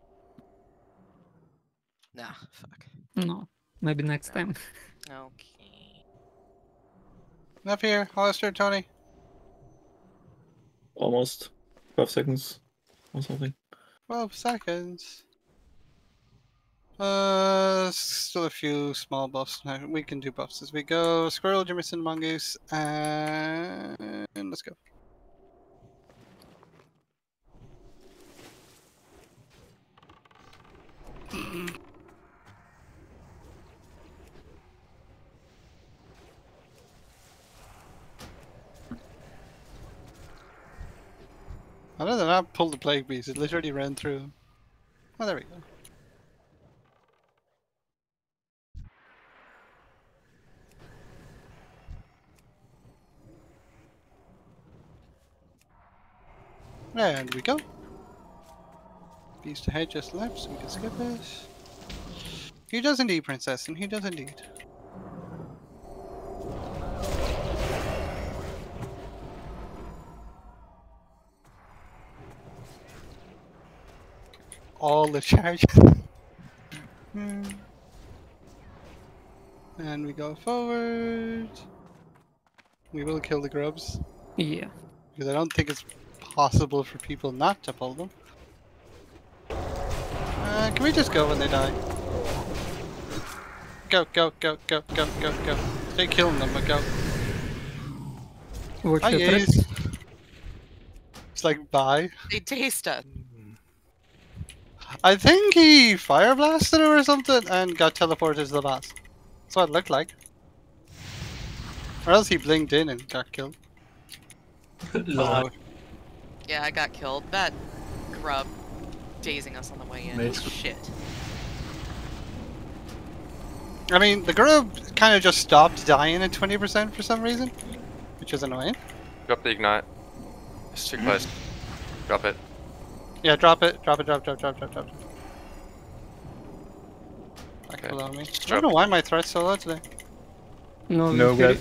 Nah, fuck. No, maybe next time. Okay. Enough here, Hollister, Tony. Almost. 12 seconds or something. 12 seconds. Uh, still a few small buffs. Now we can do buffs as we go. Squirrel, Jimerson, Mongoose, and let's go. Other than that, pulled the plague beast. It literally ran through. him. Oh, there we go. And we go. Beast ahead just left, so we can skip this. He does indeed, princess, and he does indeed. All the charges. Hmm. and we go forward. We will kill the grubs. Yeah. Because I don't think it's possible for people not to pull them. Uh, can we just go when they die? Go, go, go, go, go, go, go. Stay killing them, but go. Watch Hi, yes. It's like, bye. They taste us. I think he fire blasted her or something and got teleported to the boss. That's what it looked like. Or else he blinked in and got killed. Lol. Yeah, I got killed. That grub dazing us on the way in. Nice. Shit. I mean, the grub kind of just stopped dying at 20% for some reason, which is annoying. Drop the ignite. It's too close. Drop it. Yeah, drop it, drop it, drop, drop, drop, drop, drop. Okay. below me. I don't know why my threat's so low today. No, No you carry-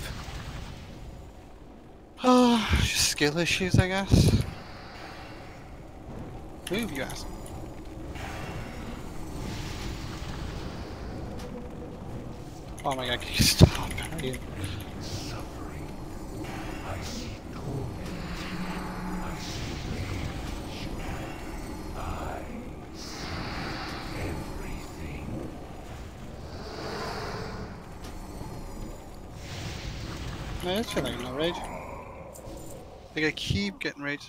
Oh, just skill issues, I guess. Move, you ass. Oh my god, can you stop? Are you- No, it's feeling no rage. I keep getting rage.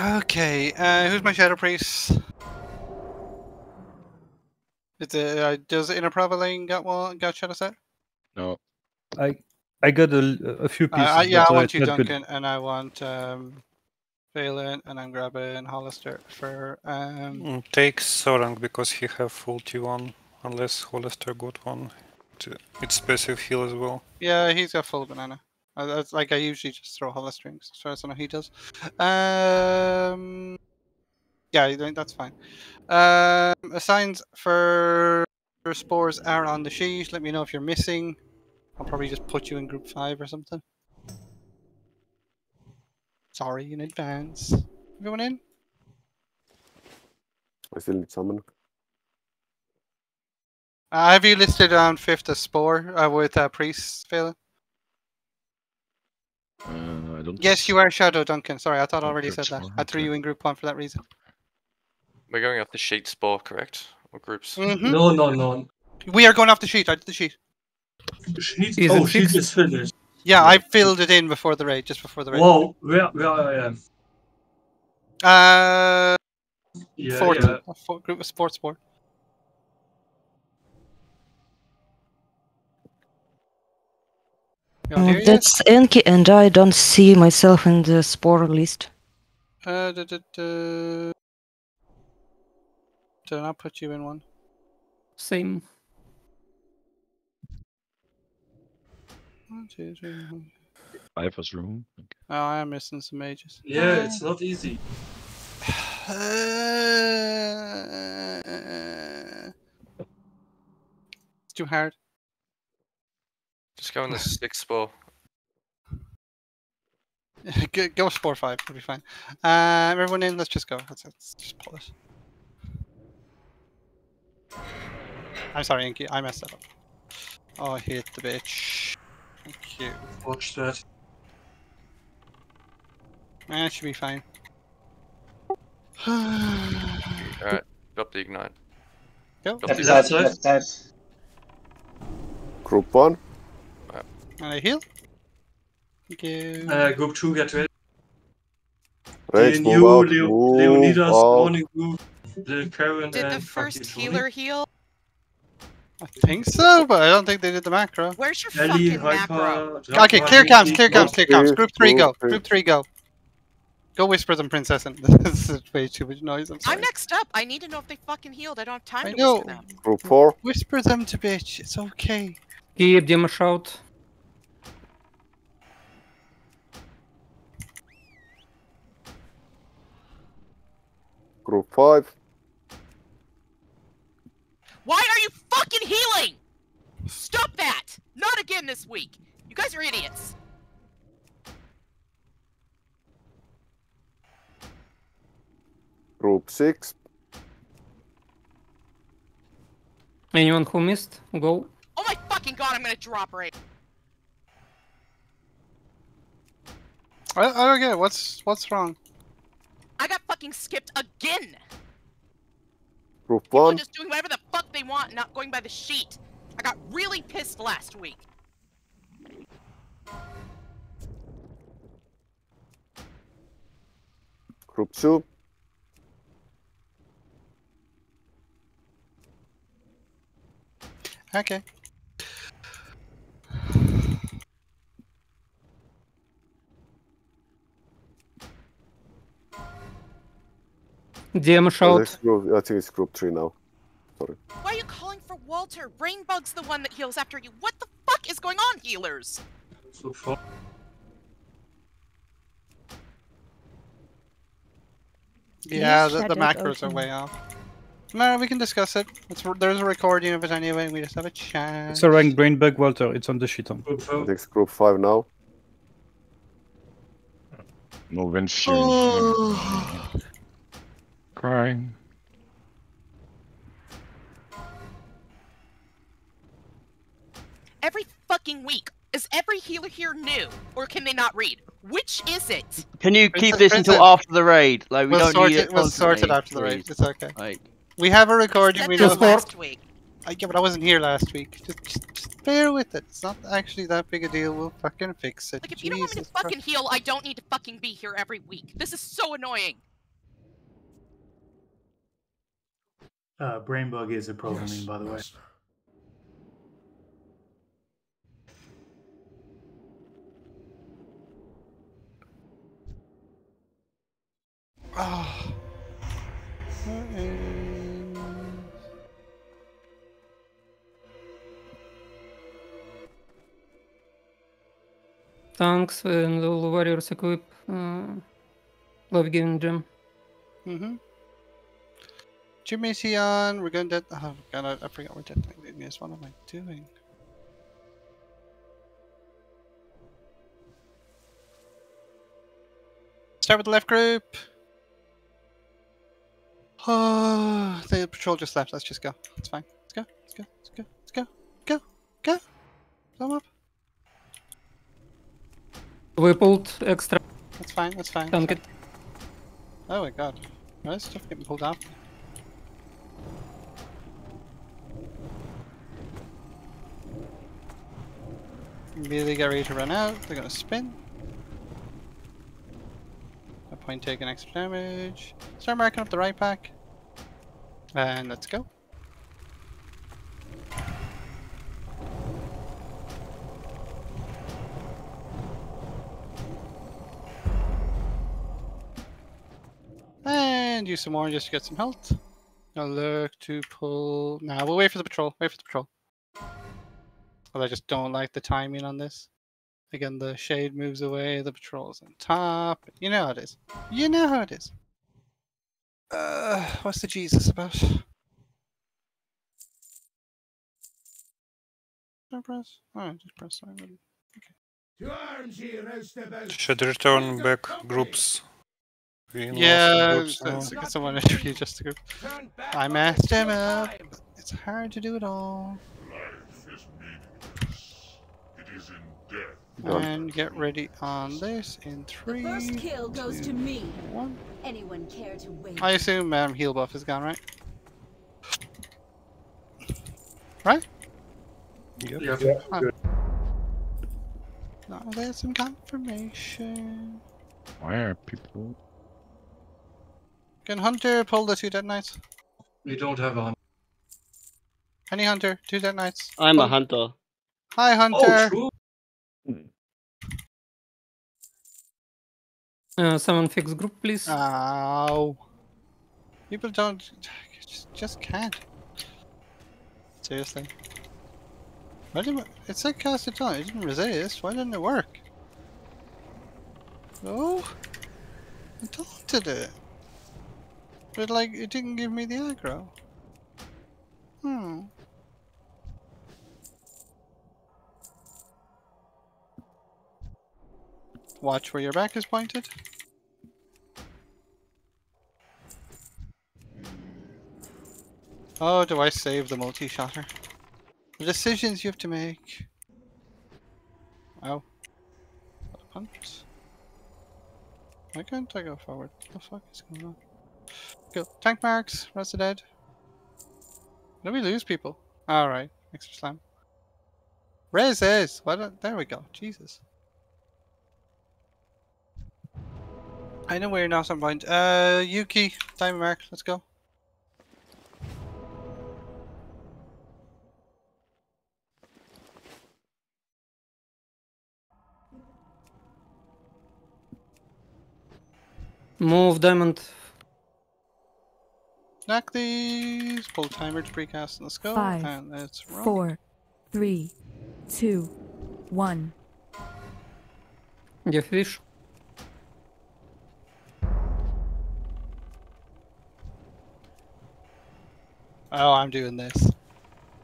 Okay, uh, who's my Shadow Priest? Is it, uh, does Inner Lane got one? Got Shadow set? No. I I got a, a few Uh, pieces. I- yeah, but, I uh, want it's you, not good. Duncan, and I want um, Valen, and I'm grabbing Hollister for um. Mm, Take Sorang because he have full T1, unless Hollister got one. It's passive heal as well. Yeah, he's got full banana. Uh, That's like I usually just throw Hollistrings, as far as I know he does. Um, yeah, that's fine. Um, assigns for spores are on the sheet. Let me know if you're missing. I'll probably just put you in group five or something. Sorry in advance. Everyone in? I still need summon. Uh, have you listed on fifth as spore uh, with uh, priest, Phelan? Uh, I don't. Yes, you are Shadow Duncan. Sorry, I thought I already said that. spore, I threw you in group one for that reason. We're going off the sheet spore, correct? Or groups? Mhm. No, no, no. We are going off the sheet. I did the sheet. Sheet? Is oh, sheet is finished. Yeah, I filled it in before the raid, just before the raid. Whoa, where where I am? Uh, Yeah, fort, yeah. a group of sports board. You all Uh, yet? that's Enki, and I don't see myself in the spore list. Uh, da, da, da. Did I not put you in one? Same. One, two, three, one. Five was room. Oh, I am missing some mages. Yeah, it's not easy. It's too hard. Just go in the six spore. go, go spore five, it'll be fine. Uh, everyone in, let's just go. Let's, let's just pull this. I'm sorry, Inky, I messed that up. Oh, I hate the bitch. Thank you. Watch that. That should be fine. Alright, drop the ignite. Go. Drop the ignite. Group 1. Can I heal? Thank you. Uh, group 2, get ready. Rex, move you, out, Leo, move Leonidas, out. Morning Group, the current Did the first healer heal? I think so, but I don't think they did the macro. Where's your Ellie, fucking hyper, macro? Drapa, okay, clear comes, clear comes, clear comes. Group 3, go. Group 3, go. Go whisper them, Princess. And this is way too much noise. I'm, sorry. I'm next up. I need to know if they fucking healed. I don't have time I to know. whisper them. Group four. Whisper them to bitch. It's okay. Give them a shout. Group five. Why are you fucking healing? Stop that! Not again this week. You guys are idiots. Group six. Anyone who missed, go. Oh my fucking god, I'm gonna drop right. I, I don't get it. What's what's wrong? I got fucking skipped again. Group People are one. just doing whatever the fuck they want, not going by the sheet. I got really pissed last week. Group two. Okay. DM Oh, shout. this group, I think it's group three now. Sorry. Why are you calling for Walter? Brainbug's the one that heals after you. What the fuck is going on, healers? Group four. Yeah, the, the it macros are way off. No, we can discuss it. It's, there's a recording of it anyway. We just have a chat. It's a rank Brainbug, Walter. It's on the sheet. On. Group I four. think it's group five now. No wind fury. Crying. Every fucking week. Is every healer here new? Or can they not read? Which is it? Can you keep this until after the raid? Like we We'll don't sort need it. it. We'll sort it after the raid. please. It's okay. Like, We have a recording. Said We that know. last week. I, yeah, but I wasn't here last week. Just, just, just bear with it. It's not actually that big a deal. We'll fucking fix it. Like, if you don't want me to Jesus Christ. fucking heal, I don't need to fucking be here every week. This is so annoying. Uh, Brainbug is a programming, Yes, by the way. master. Ah. Where is- Tanks and all warriors equip uh, Lifegiving Gem. Mm-hmm. Jimmy Sion, going to. Oh god, I, I forgot what that thing is. What am I doing? Start with the left group. Oh, the patrol just left. Let's just go. It's fine. Let's go. Let's go. Let's go. Let's go. Go. Go. Come up. We pulled extra. That's fine. That's fine. Tank it. Oh my god. Why is stuff getting pulled off? Melee get ready to run out. They're gonna spin. A point taking extra damage. Start marking up the right pack. And let's go. And use some more just to get some health. I'll look to pull. Nah, we'll wait for the patrol. Wait for the patrol. But I just don't like the timing on this. Again, the shade moves away, the patrol's on top. You know how it is. You know how it is. Uh, what's the Jesus about? Don't press. Alright, just press. I wouldn't- To arms, ye roustabouts! Should return back groups. We Yeah, groups now. let's get someone interview just a group. I messed him up. It's hard to do it all. Life is meaningless. It is in. And get ready on this in three. The First kill goes to me. one. Anyone care to wait? I assume um, heal buff is gone, right? Right? Yep. Huh. Now there's some confirmation. Why are people? Can Hunter pull the two death knights? We don't have a. hunter. Any Hunter, two death knights. I'm a hunter. Hi Hunter. Oh, Uh, someone fix group, please. Ow. People don't just just can't. Seriously. Why didn't it said cast it on? It didn't resist. Why didn't it work? Oh, I taunted it, but like it didn't give me the aggro. Hmm. Watch where your back is pointed. Oh, do I save the multi-shotter? The decisions you have to make. Ow. What punch. Why can't I go forward? What the fuck is going on? Go. Tank marks. Rest are dead. Do we lose people? Alright. Extra slam. Raises! Why don't... There we go. Jesus. I know where you're not on point. Uh, Yuki. time mark. Let's go. Move diamond. Knock these. Pull timer to precast. and Let's go. Five, And let's roll. Four, three, two, one. Я fish. Oh, I'm doing this.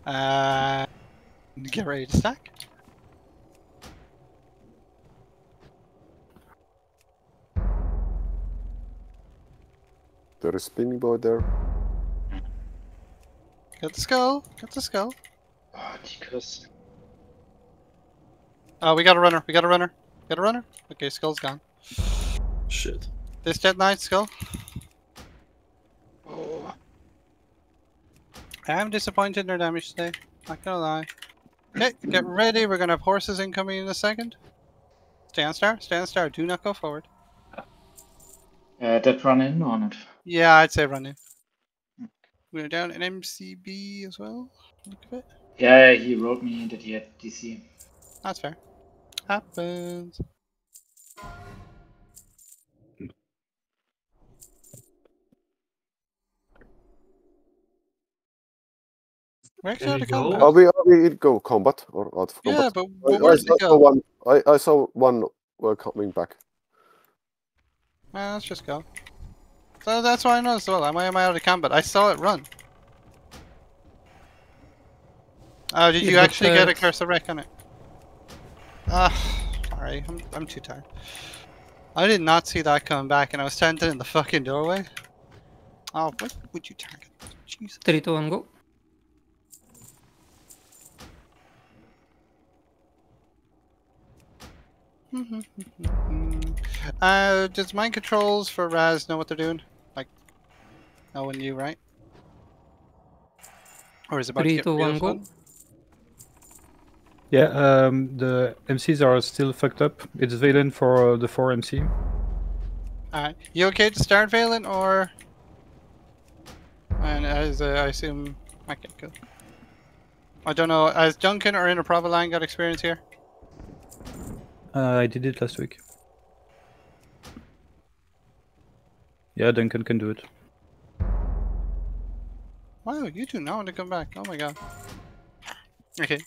Uh, get ready to stack. There is spinning boy there. Get the skull. Get the skull. Oh, Tikus. Oh, we got a runner. We got a runner. Got a runner. Okay, skull's gone. Shit. This dead knight skull. I'm disappointed in their damage today. Not gonna lie. Okay, get ready. We're gonna have horses incoming in a second. Stay on star. Stay on star. Do not go forward. Uh, that run in on it. Yeah, I'd say run in. We're down in MCB as well. Look at it. Yeah, he wrote me that he had DC. That's fair. Happens. We're actually out of combat. Are we, are we in go combat or out of Yeah, combat? but I, but I where did saw they go? one. I, I saw one uh, coming back. Uh, let's just go. So that's why I know as well. Am I am I out of combat? I saw it run. Oh, did Yeah, you but, actually get uh, a curse of wreck on it? Ah, sorry, I'm I'm too tired. I did not see that coming back, and I was standing in the fucking doorway. Oh, what would you target? Jesus. 3, 2, 1, go. Uh, does mind controls for Raz know what they're doing? Like, no one knew, right? Or is it about to Three, get two, real one, go. Yeah, um, the MCs are still fucked up. It's Valen for uh, the 4 MC. Alright, you okay to start Valen or? And as uh, I assume, okay, cool. I don't know, has Duncan or Interprovaline got experience here? Uh, I did it last week. Yeah, Duncan can do it. Wow, you two now want to come back. Oh my god. Okay.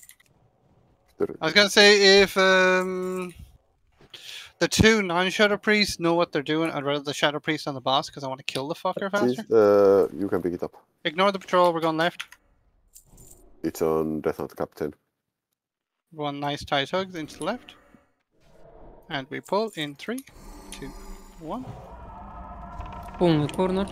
I was gonna say if um the two non-shadow priests know what they're doing, I'd rather the shadow priest on the boss because I want to kill the fucker Please, faster. uh, you can pick it up. Ignore the patrol. We're going left. It's on Death Note the Captain. One nice tight hug into the left, and we pull in three, two, one. Pull in the corner.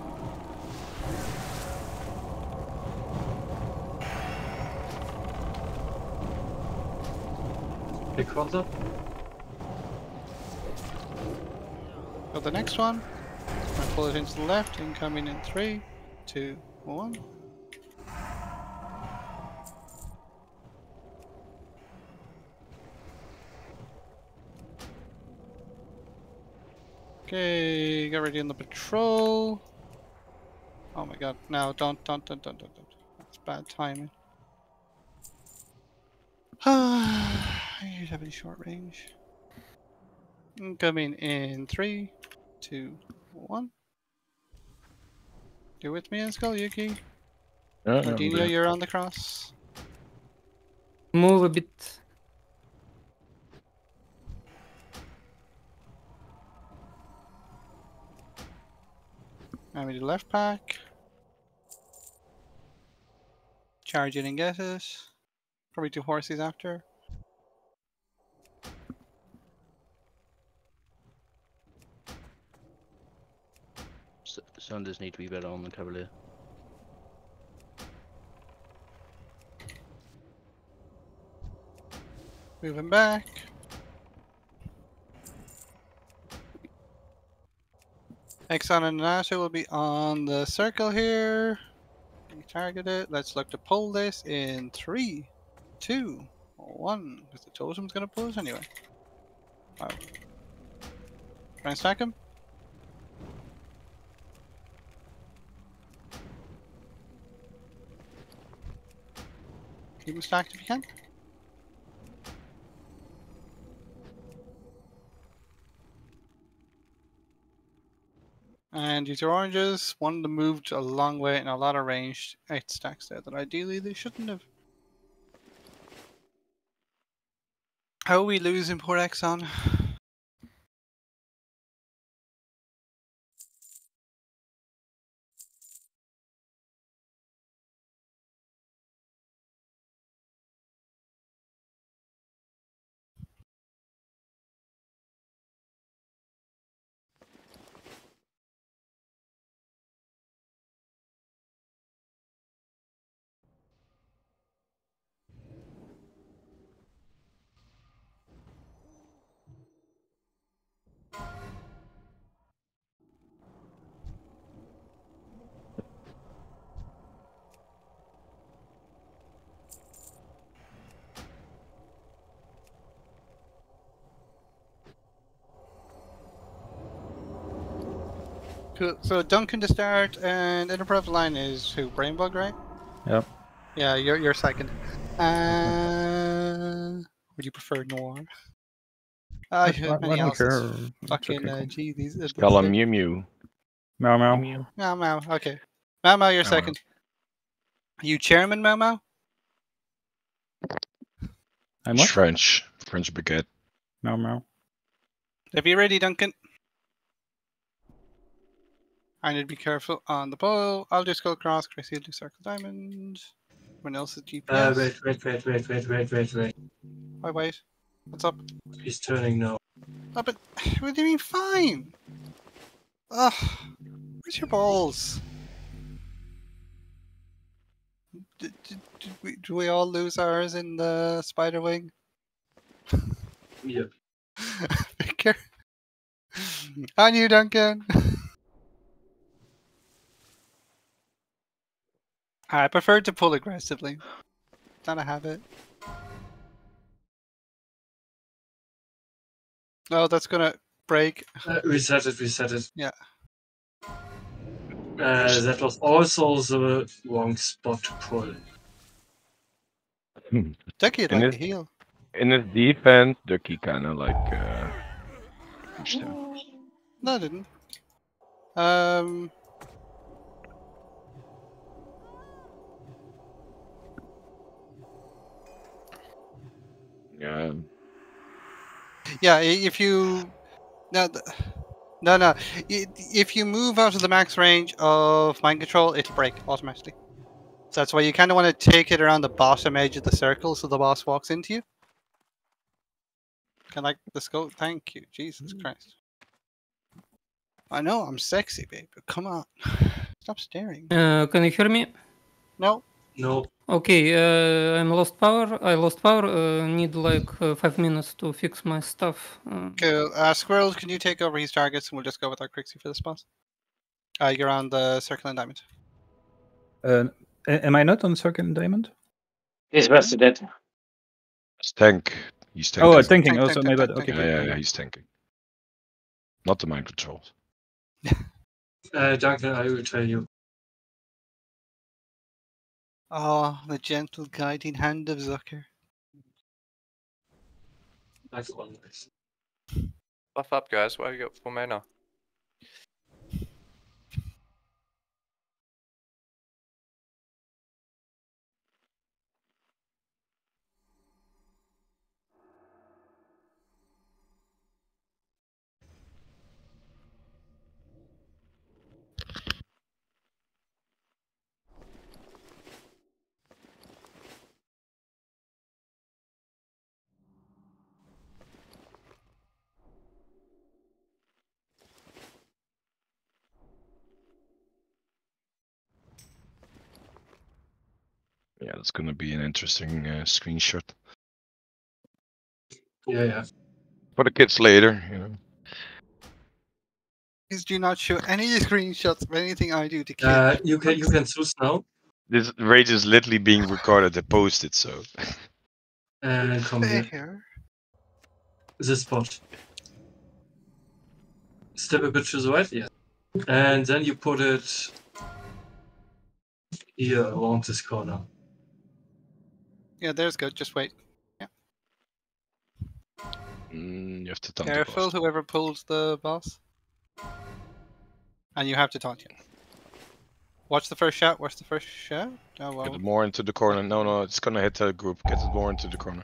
Big quarter. Got the next one. And pull it into the left. Incoming in three, two, one. Okay, get ready on the patrol. Oh my god, no, don't, don't, don't, don't, don't, don't. That's bad timing. I have any short range. Coming in three, two, one. You're with me, Skull Yuki? Yeah, I'm Mardino, there. you're on the cross. Move a bit. I'm in the left pack. Charge in and get it. Probably two horses after. S- Sanders need to be better on the Cavalier. Moving back. Exxon and Nasa will be on the circle here. Target it. Let's look to pull this in three, two, one. Because the totem's gonna pull us anyway. Wow. Try and stack him. Keep him stacked if you can. And use your oranges. One of them moved a long way and a lot of range. Eight stacks there that ideally they shouldn't have. How are we losing poor Exxon? Cool. So Duncan to start, and Enterprise line is who? Brainbug, right? Yep. Yeah, you're you're second. Uh, would you prefer Noir? Uh, I- I many don't care. It's Fucking okay, uh, cool. gee, these. Uh, Call these- him Mew Mew. Meow meow. Mau Mau. Okay. Mau Mau, you're Mau Mau. second. You chairman, Mau Mau? I'm It's what? French. French baguette. Meow meow. Have you're ready, Duncan. I need to be careful on the bow. I'll just go across. Chris, you'll do circle diamond. Everyone else is GPS. Uh, wait, wait, wait, wait, wait, wait, wait, wait. Why wait? What's up? He's turning now. Oh, but what do you mean fine? Ugh. Where's your balls? Did, did, did we, do we all lose ours in the spider wing? Yep. Vicar? On you, Duncan. I prefer to pull aggressively. Not a habit. Oh, that's gonna break. Uh, reset it, reset it. Yeah. Uh, that was also the wrong spot to pull. Hmm. Ducky like his, heal. In his defense, Ducky kind of like uh, pushed him. No, I didn't. Um, Yeah. Yeah, if you no, no, no. If you move out of the max range of mind control, it'll break automatically. So that's why you kind of want to take it around the bottom edge of the circle, so the boss walks into you. Kind of like the skull. Thank you, Jesus Christ. I know I'm sexy, babe, but come on, stop staring. Uh, can you hear me? No. No. Okay, uh, I'm lost power. I lost power. Uh, need like uh, five minutes to fix my stuff. Uh, Cool. Uh, Squirrels, can you take over his targets, and we'll just go with our Crixie for this boss. Uh, you're on the circle and diamond. Uh, am I not on Circle and Diamond? He's rested it. It's tank. He's tanking. Oh, uh, tanking. also, my bad. Okay. Yeah, yeah, yeah, he's tanking. Not the mind controls. Uh, Duncan, I will tell you. Oh, the gentle guiding hand of Zucker. Like always. Buff up, guys. Why you got four mana? Yeah, that's gonna be an interesting uh, screenshot Yeah, yeah. for the kids later. You know. Please do not show any screenshots of anything I do to kids. Uh, you can you can choose now. This rage is literally being recorded and posted, so. And come here. There. This spot. Step a bit to the right, yeah. And then you put it here around this corner. Yeah, there's good. Just wait. Mm, you have to taunt the Careful, boss. whoever pulls the boss. And you have to taunt him. Watch the first shot. Watch the first shot. Oh, Get well. it more into the corner. No, no, it's gonna hit the group. Get it more into the corner.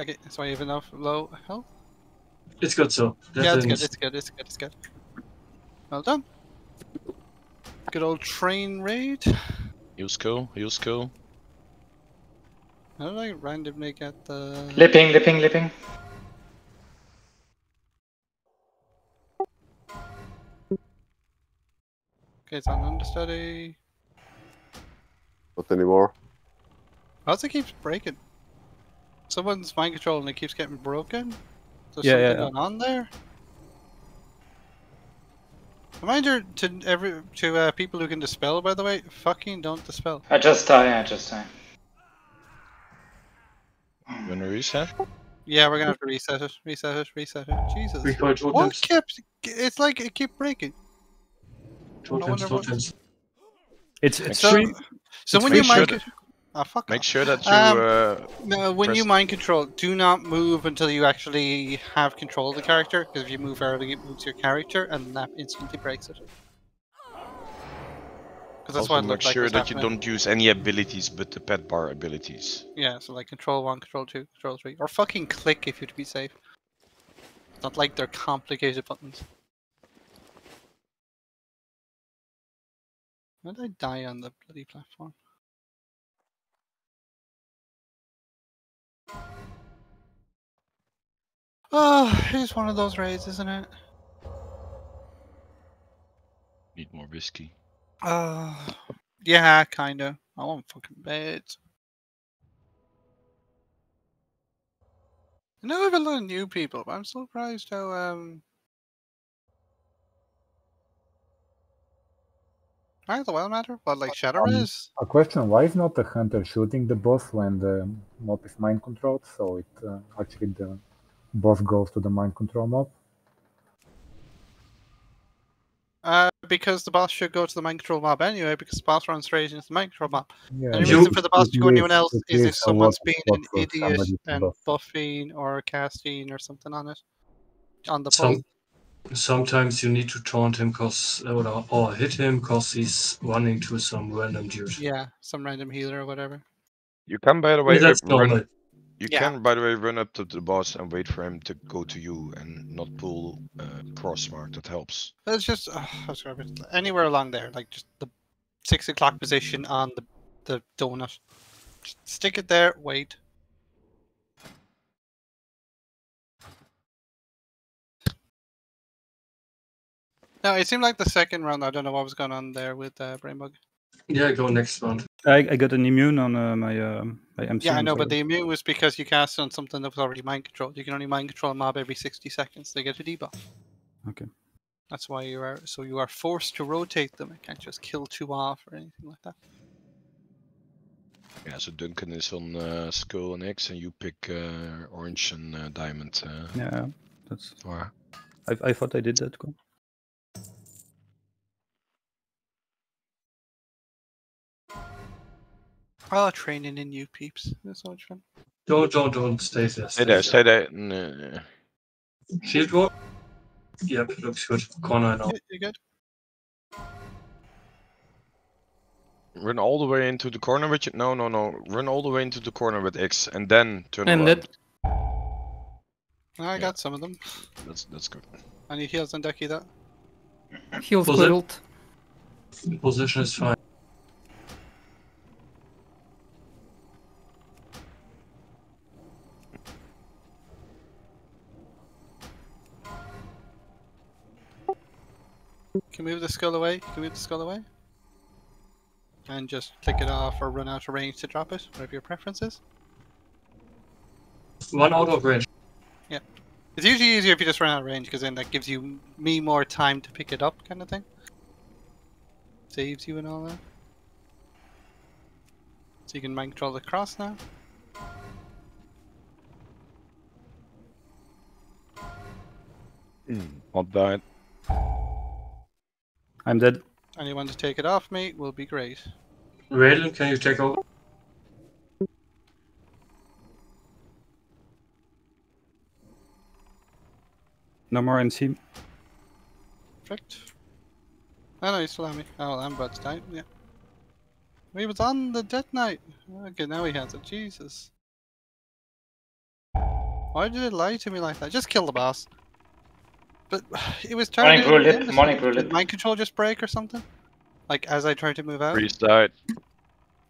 Okay, that's why you have enough low health. It's good so. yeah, it's good. It's good. It's good. It's good. Well done. Good old train raid. Heal skill, heal skill. How did I randomly get the? Lipping, lipping, lipping. Okay, it's on understudy. Not anymore. How's it keeps breaking? Someone's mind control and it keeps getting broken. There's Yeah, something yeah, yeah. going on there. Reminder to every to uh, people who can dispel, by the way, fucking don't dispel. I just die, I just die. You wanna reset? Yeah, we're gonna have to reset it, reset it, reset it. Jesus. Recall What totems. kept? It's like it keep breaking. Totems, wonder totems. It's it's So, three. so it's when you mind, shot- con- ah, fuck Make off. sure that you Um, uh, No, when you mind control, do not move until you actually have control of the character, because if you move early, it moves your character, and that instantly breaks it. Because that's also what make like sure that you don't use any abilities but the pet bar abilities. Yeah, so like control one, control two, control three, or fucking click if you to be safe. It's not like they're complicated buttons. How did I die on the bloody platform? Ah, oh, it's one of those raids, isn't it? Need more whiskey. Uh, yeah, kinda. I want fucking bed. I know we have a lot of new people, but I'm surprised how um. Why the well matter? What like Shadow Um, is? A question: Why is not the hunter shooting the boss when the mob is mind controlled? So it uh, actually the boss goes to the mind control mob? Uh, because the boss should go to the mind control mob anyway, because the boss runs straight into the mind control mob. Yeah, and the You- reason for the boss to go it anyone else it is is if someone's somewhat being spot an idiot and buff. buffing or casting or something on it. On the Some, sometimes you need to taunt him cause or, or hit him cause he's running to some random dude. Yeah, some random healer or whatever. You can, by the way, that's run, normal. You Yeah. can, by the way, run up to the boss and wait for him to go to you and not pull uh, cross mark. That helps. It's just uh, how to describe it? anywhere along there, like just the six o'clock position on the the donut. Just stick it there. Wait. No, it seemed like the second round. I don't know what was going on there with uh, Brainbug. Yeah, go next round. I, I got an immune on uh, my uh, my MC. Yeah, I I'm know, but the immune was because you cast on something that was already mind controlled. You can only mind control a mob every sixty seconds. They get a debuff. Okay. That's why you are so you are forced to rotate them. You can't just kill two off or anything like that. Yeah, so Duncan is on uh, Skull and X, and you pick uh, Orange and uh, Diamond. Uh, Yeah, that's. Or... I I thought I did that. Cool. Oh, training in you peeps. That's so much fun. Don't, don't, don't stay there. Stay there, stay there. and, uh, Shield wall. Yep, looks good. Corner now. You, you good? Run all the way into the corner with you. No, no, no. Run all the way into the corner with X, and then turn And around. that I got some of them. That's that's good. I need heals on Ducky that. heal Was it- position is fine. Can move the skull away. Can move the skull away. And just click it off or run out of range to drop it, whatever your preference is. One out of range. Yeah. It's usually easier if you just run out of range because then that gives you me more time to pick it up, kind of thing. Saves you and all that. So you can mind control the cross now. Hmm, not died. I'm dead. Anyone to take it off me will be great. Raylan, can you take over? No more MC. Perfect. Oh no, you still have me. Oh, I'm about to die. Yeah. He was on the Death Knight. Okay, now he has it. Jesus. Why did it lie to me like that? Just kill the boss. But it was Morning turning. roulette, into morning something. Did roulette. mind control just break or something? Like as I tried to move out. Restart.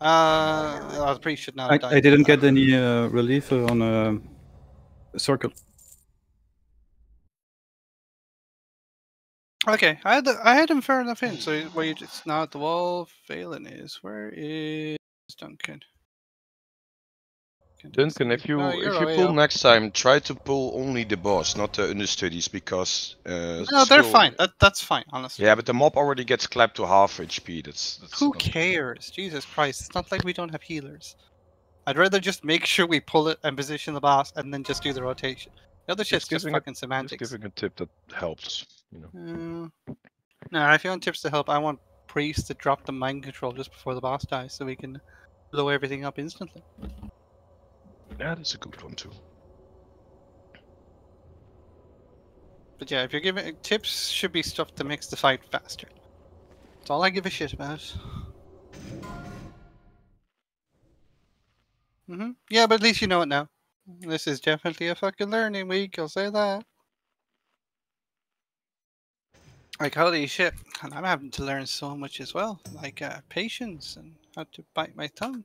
Uh, oh, the priest should not I, died. I didn't get any uh, relief uh, on a circle. Okay, I had the, I had him fair enough in. So where you just now at the wall, Phelan is. Where is Duncan? Duncan, if you Oh, if you're you away pull up. next time, try to pull only the boss, not the understudies, because uh, No, they're fine. That that's fine, honestly. Yeah, but the mob already gets clapped to half HP. That's, that's Who not- cares? Jesus Christ! It's not like we don't have healers. I'd rather just make sure we pull it and position the boss, and then just do the rotation. The other shit's just giving it- fucking semantics. Just giving a tip that helps. You know. Uh, no, if you want tips to help, I want Priest to drop the mind control just before the boss dies, so we can blow everything up instantly. Yeah, that's a good one too. But yeah, if you're giving tips, should be stuff that makes the fight faster. That's all I give a shit about. hmm Yeah, but at least you know it now. This is definitely a fucking learning week. I'll say that. Like holy shit, and I'm having to learn so much as well, like uh, patience and how to bite my tongue.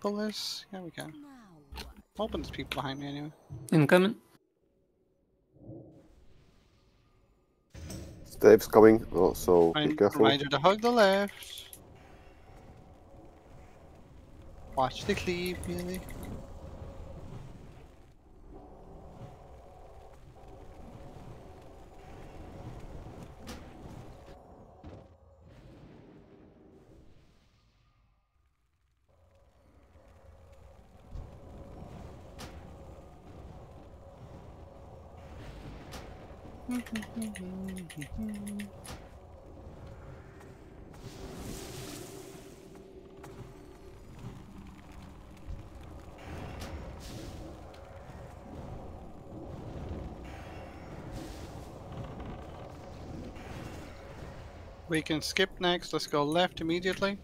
pull this? Yeah, we can. Hoping there's people behind me anyway. Incoming. Dave's coming, oh, so be Remind- careful. Reminder to hug the left. Watch the cleave, really. We can skip next. Let's go left immediately.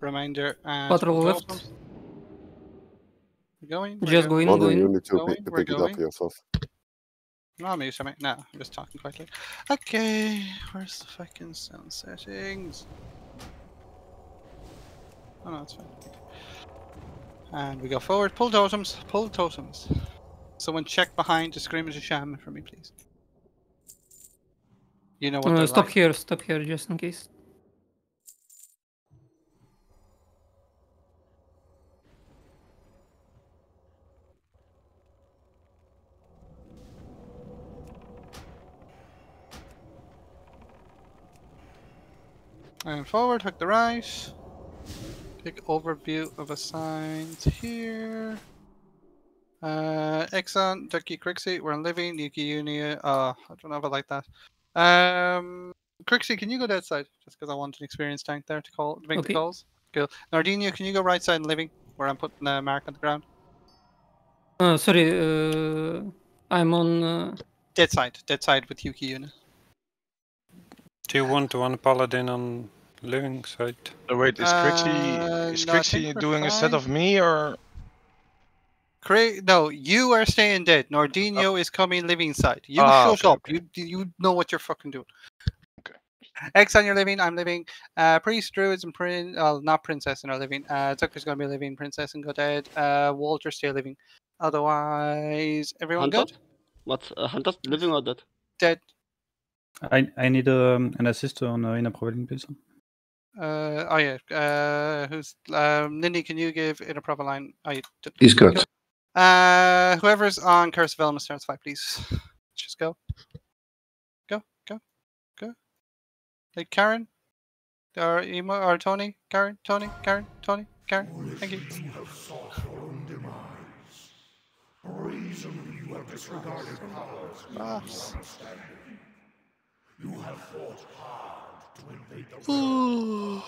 Reminder and Patrol left. We're going. we're Just going, Modern, you going. need to Going, pick, to pick it up going. yourself. No, I'm used to it. No, I'm just talking quietly. Okay, where's the fucking sound settings? Oh no, it's fine. And we go forward. Pull totems. Pull totems. Someone check behind to scream as a shaman for me, please. You know what stop like. here, stop here, just in case. And forward, hook the right. Take overview of assigned here. Uh, Exxon, Ducky, Crixie, we're on living. Yuki, Unia. Uh, I don't know if I like that. Um, Crixie, can you go that side? Just because I want an experienced tank there to call to make Okay. the calls. Cool. Nardinio, can you go right side and living, where I'm putting a mark on the ground? Uh, sorry, uh, I'm on. Uh, Dead side, dead side with Yuki Una. Do you want one paladin on living side? Oh, wait, is Crixie, Uh, is no, I Crixie think doing a set of me or? Cra- no, you are staying dead. Nordinho is coming living side. You Ah, shut okay, up. You you know what you're fucking doing. Okay. X on your living. I'm living. Uh, priest, druids, and prin. Well, not princess in our living. Uh, Tucker's gonna be living. Princess and go dead. Uh, Walter still living. Otherwise, everyone Hunter? good. What? Uh, Hunter's living or dead? Dead. I I need um, an assist on uh, Inner Providing, please. Uh, oh yeah. Uh, who's um, Nindy? Can you give in a proper line? Oh, you did. He's good. Uh, whoever's on Curse of Elma starts fight, please. Let's just go. Go, go, go. Hey, Karen? Or Emo, or Tony? Karen? Tony? Karen? Tony? Karen? Thank you. You have sought your own demise. A reason you have disregarded powers beyond understanding. You have fought hard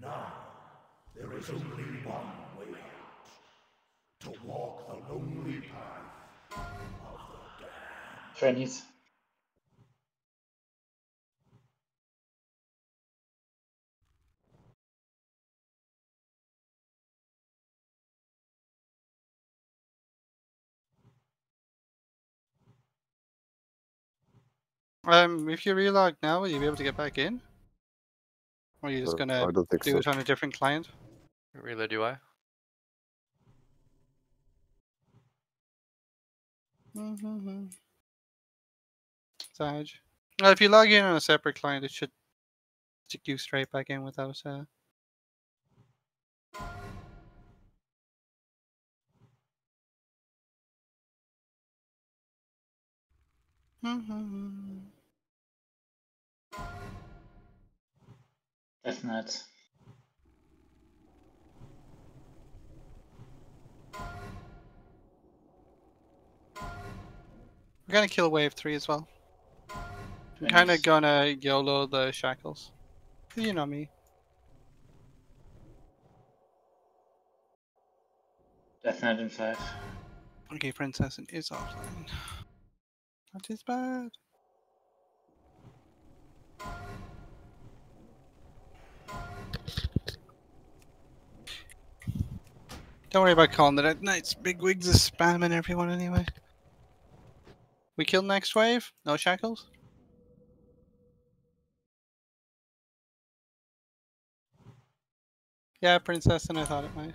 Now, there is only one way out. To walk the lonely path of the damned. Um, if you relog now, will you be able to get back in? Or are you just Uh, gonna don't think do so. it on a different client? Relay UI. Mm-hmm. Sage. Well, if you log in on a separate client, it should stick you straight back in without uh, Mm-hmm. Death Knight. We're gonna kill a wave three as well. I'm kind of gonna YOLO the shackles. You know me. Death Knight in 5. Okay, Princess is offline. That is bad. Don't worry about calling it at nights. BigWigs is spamming everyone anyway. We kill next wave? No shackles? Yeah, princess, and I thought it might.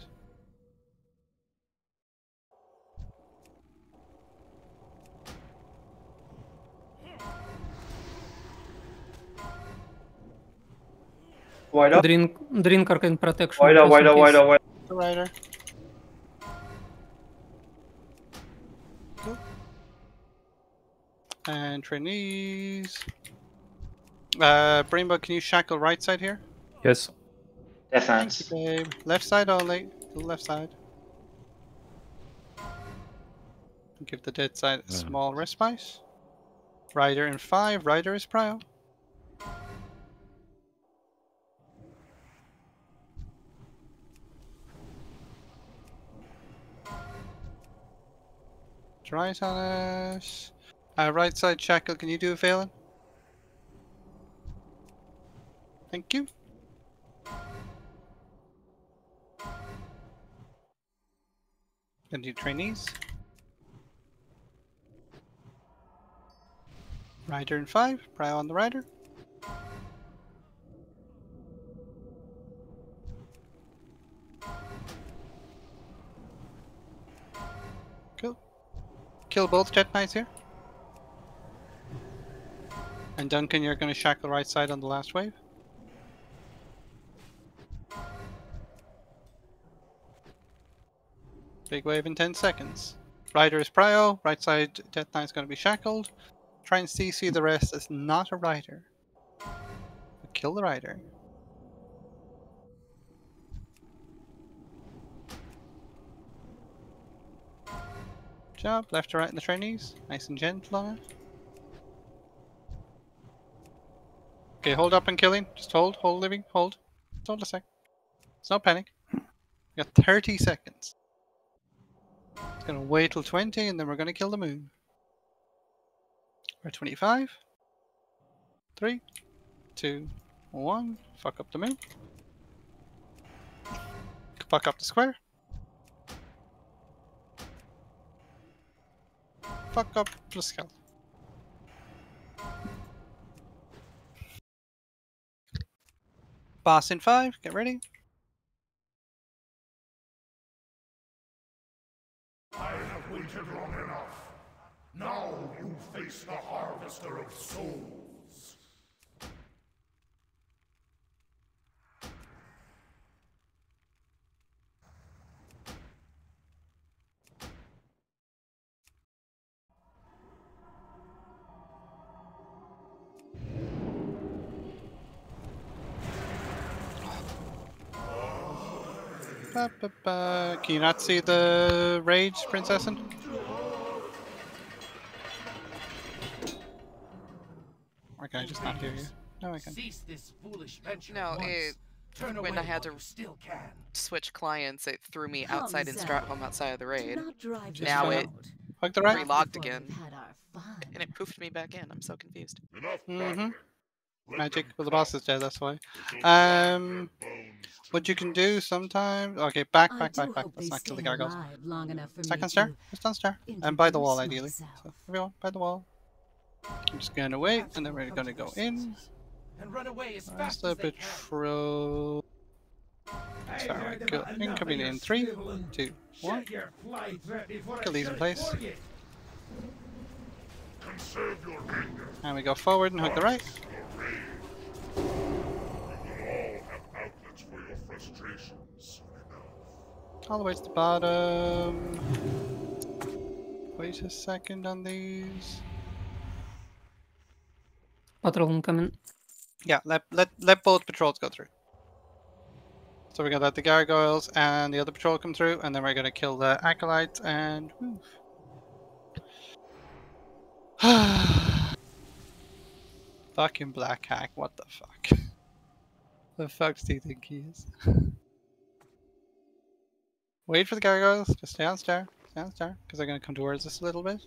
Wide up. Drink, drink arcane protection. Wide up, just wide in up, wide up, wide The rider. And trainees. Uh, Brainbug, can you shackle right side here? Yes. Death Thank you, babe. Left side only. The left side. Give the dead side a small respite. Rider in five. Rider is prio. Right on us. Uh, right side shackle. Can you do it, Valen? Thank you. Gonna do trainees. Rider in five. Prio on the rider. Cool. Kill both death knights here. And Duncan, you're going to shackle right side on the last wave. Big wave in 10 seconds. Rider is prio, right side Death Knight's going to be shackled. Try and CC the rest as not a rider. Kill the rider. Job, left to right in the trainees. Nice and gentle on it. Okay, hold up and killing. Just hold, hold living, hold. Just hold a sec. It's no panic. We got 30 seconds. It's gonna wait till 20 and then we're gonna kill the moon. We're 25. 3, 2, 1. Fuck up the moon. Fuck up the square. Fuck up the skull. Boss in 5, get ready. I have waited long enough. Now you face the harvester of souls. Can you not see the rage, Princessin? Or can I just not hear you? No, I can. Cease this foolish venture No, it Turn when away I had to still can. switch clients, it threw me Come, outside in Zach. Stratholme outside of the raid. not drive Just Now it out. The right? relogged again, and it poofed me back in. I'm so confused. Mm-hmm. Magic. Well, the boss is dead, that's why. Um, what you can do sometimes... Okay, back, back, back, back. Let's not kill the gargoyles. long enough for Second me star. Just on star. And by the wall, ideally. So, everyone, by the wall. I'm just gonna wait, and then we're gonna go in. And run away as Where's the as patrol? Sorry, go incoming in three, two, one. Your plight right before I Kill these in place. for you. Conserve your anger. And we go forward and hook the right. Will all have outlets for your frustrations soon enough. All the way to the bottom. Wait a second on these. Patrol incoming. Yeah, let let let both patrols go through. So we're gonna let the gargoyles and the other patrol come through, and then we're gonna kill the acolytes and. Fucking black hack, what the fuck? the fuck do you think he is? Wait for the gargoyles, just stay on star, stay on star, because they're gonna come towards us a little bit.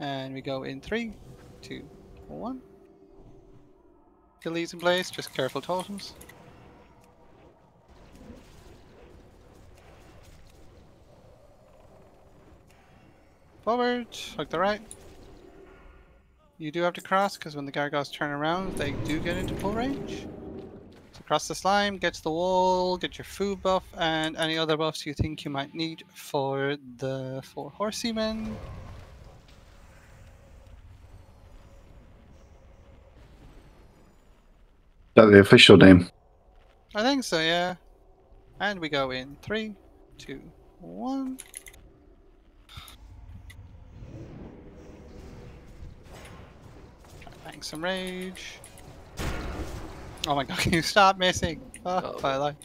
And we go in three, two, one. Kill these in place, just careful totems. Forward, hook the right. You do have to cross because when the gargoyles turn around, they do get into full range. So across the slime, get to the wall, get your food buff, and any other buffs you think you might need for the four horsemen. Is that the official name? I think so, yeah. And we go in three, two, one. Bang some rage. Oh my god, can you stop missing? Oh, my life.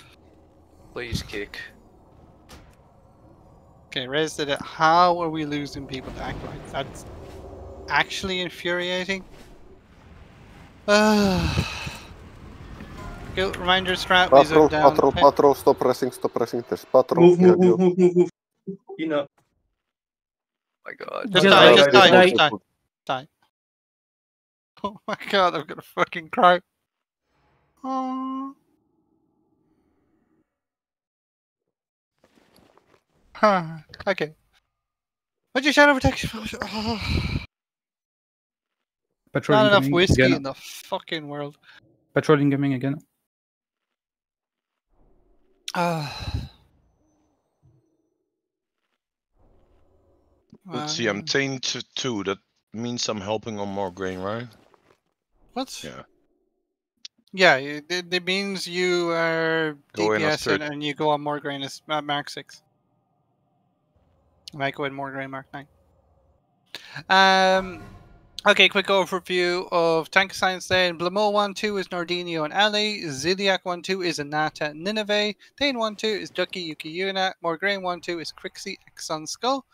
Please kick. Okay, Rez did it. How are we losing people to Acolytes? That's actually infuriating. Guild reminder strat, we Patrol, zoom down. patrol, pin- patrol, stop pressing, stop pressing. There's patrol. Move, move, behind you. move, move, move, move. Enough. Oh my god. Just Just die, die, just just die, die. just die. Die. Oh my god, I'm gonna fucking cry. Oh. Huh, okay. What'd you shadow protection? Oh, Patrolling not enough whiskey again. in the fucking world. Patrolling coming again. Ah. Let's see, I'm tamed to two. That means I'm helping on more grain, right? What? Yeah. Yeah, it, it means you are Go in as DPS and, and you go on more grain as uh, Mark 6. I might go in more grain Mark 9. Um, okay, quick overview of tank science then. Blaumeux 1 2 is Nordinio and Ali. Zeliek 1 2 is Anata Nineveh. Thane 1 2 is Ducky Yuki Yuna. Morgraine 1 2 is Crixie Exxon Skull.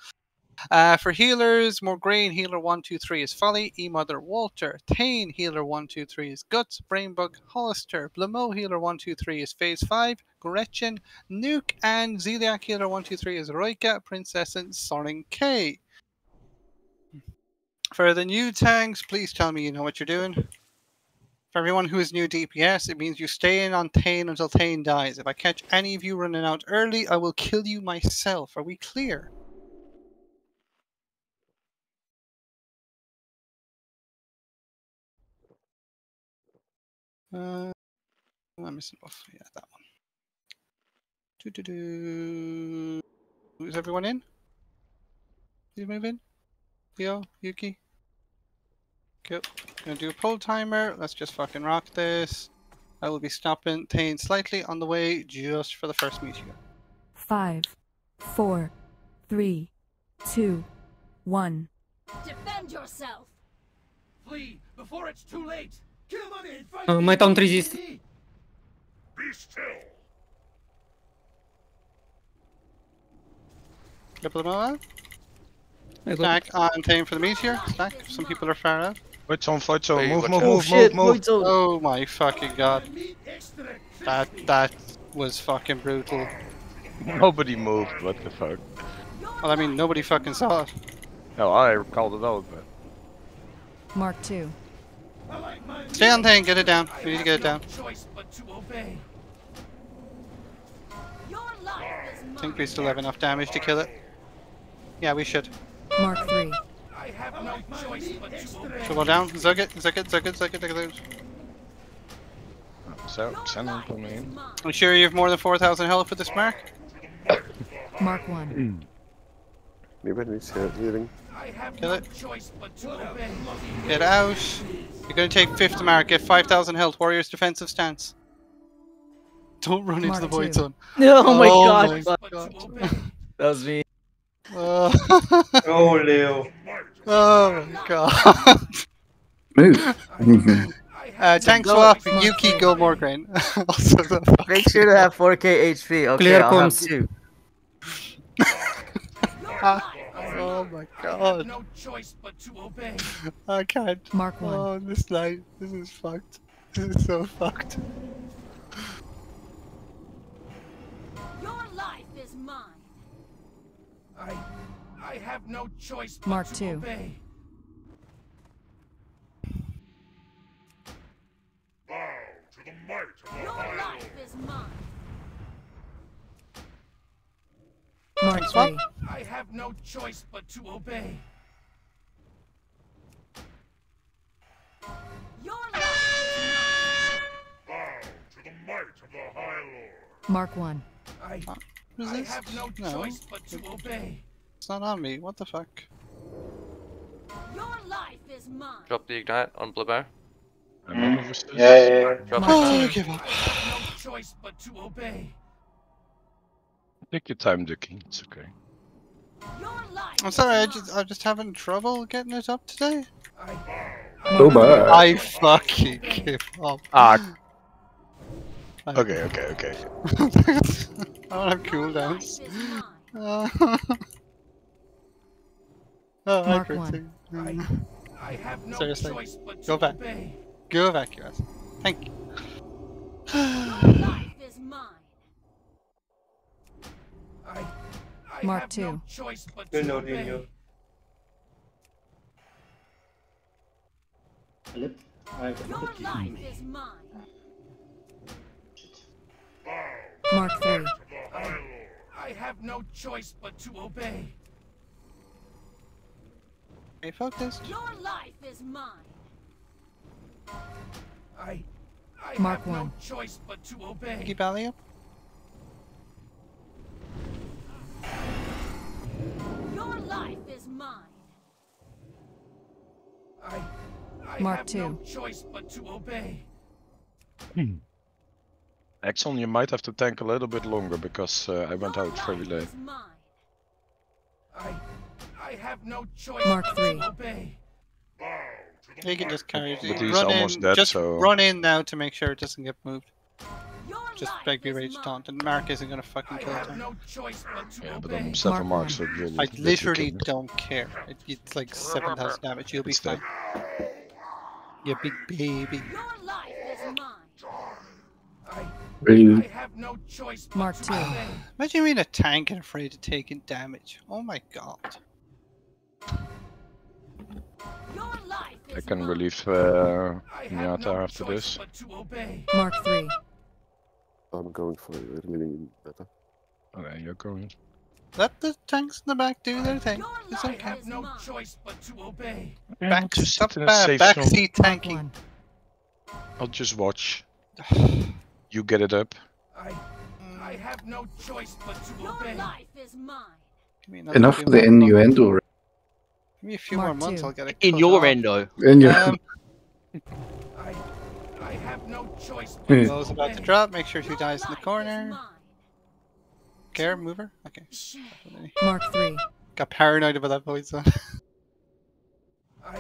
Uh, for healers, Morgraine healer 123 is Folly, E Mother Walter, Thane healer 123 is Guts, Brainbug Hollister, Blaumeux healer 123 is Phase 5, Gretchen, Nuke, and Zeliek healer 123 is Roika, Princess, and Soren K. For the new tanks, please tell me you know what you're doing. For everyone who is new DPS, it means you stay in on Thane until Thane dies. If I catch any of you running out early, I will kill you myself. Are we clear? Uh, I'm missing off. Yeah, that one. Do do do. Is everyone in? You move in. Leo, Yuki. Cool. Gonna do a pull timer. Let's just fucking rock this. I will be stopping Thane slightly on the way just for the first meteor. Five, four, three, two, one. Defend yourself. Flee before it's too late. Kill money and. Uh, my taunt resist. Be still. Triple them out. I got Stack on Thane for the meteor. Stack. Some people are far out. Fight zone, fight zone. Wait, Move, watch move, move, Oh, move, move. Oh my fucking god. That that was fucking brutal. Nobody moved. What the fuck? Well, I mean, nobody fucking saw it. No, I called it out, but Mark two. Stay on thing, Get it down. We need to get it down. Choice but to obey. Your life is I think we still have enough damage to kill it. Yeah, we should. Mark three. I have no choice but to obey. Triple down. Zug it. Zug it. Zug it. Zug it. Zug it. so send him coming in. I'm sure you have more than 4,000 health for this mark. Mark one. Maybe needs he- healing. I have Kill it. choice but to obey. Get out. You're gonna take fifth mark. Get 5,000 health. Warrior's defensive stance. Don't run into the void two. zone. Oh my Oh god. my. God. That was me. Uh, Oh, Leo. oh my god. Move. Uh, tank swap, Yuki, go Morgraine. also the Make sure to have 4k HP. Okay, Clear I'll have comms. two. Oh my god. No choice but to obey. I can't. Mark one. Oh, this night. This is fucked. This is so fucked. Your life is mine. I I have no choice but Mark to two. obey. Bow to the might of Your life is mine. Mark swap. three. I have no choice but to obey. Your life Bow to the might Mark 1. I, Who's I this? have no, No. choice but to obey. It's not on me. What the fuck? Your life is mine. Drop the ignite on Blue Bear. I'm over resist. Yeah, yeah, yeah. Drop Oh. I give up. No choice but to obey. Take your time, Ducky. It's okay. I'm sorry. I just I'm just having trouble getting it up today. I, Oh my. I fucking give up. Ah, Okay, okay, okay. I don't have Your life cooldowns. Uh, oh, I Mark quit I, I have no Seriously. choice but Go back. obey. Go back, US. Thank you. Mark two. no choice but You to obey. Philip, Your life is mine. Mark 3. I, I have no choice but to obey. Stay focused. Your life is mine. I, I Mark have no one. choice but to obey. Keep alley up. Mine. I, I Mark have no two. choice but to obey. Exxon, you might have to tank a little bit longer because uh, I went out very late. I, I have no choice Mark but three. to obey. You can just carry. But he's run almost in, dead, just so- run in now to make sure it doesn't get moved. Your Just life beg me is rage taunt, and Mark isn't gonna fucking kill have it. no choice but to Yeah, but obey. I'm seven Mark marks, so you'll I literally don't care. It, it's like 7,000 damage. You'll be It's fine. dead. You big baby. Your life is mine. I, I Really? have no choice Mark to two. obey. Imagine being a tank and afraid of taking damage. Oh my god. Your life is I can mine. relieve uh, Miata after this. but to obey. Mark 3. I'm going for the living better. Okay, you're going. Let the tanks in the back do their thing. It's life I have no choice but to obey. Back, just stop, sit in a uh, safe backseat Mark tanking. I'll just watch. You get it up. I, I have no choice but to Your obey. life is mine. Give me another Enough few of the innuendo. Give me a few Mark more months, two. I'll get it. in your off. endo. And you Um, I, I have no choice but Those about to drop, make sure he dies in the corner. mine. Care, mover? Okay. Mark 3. Got paranoid about that voice zone.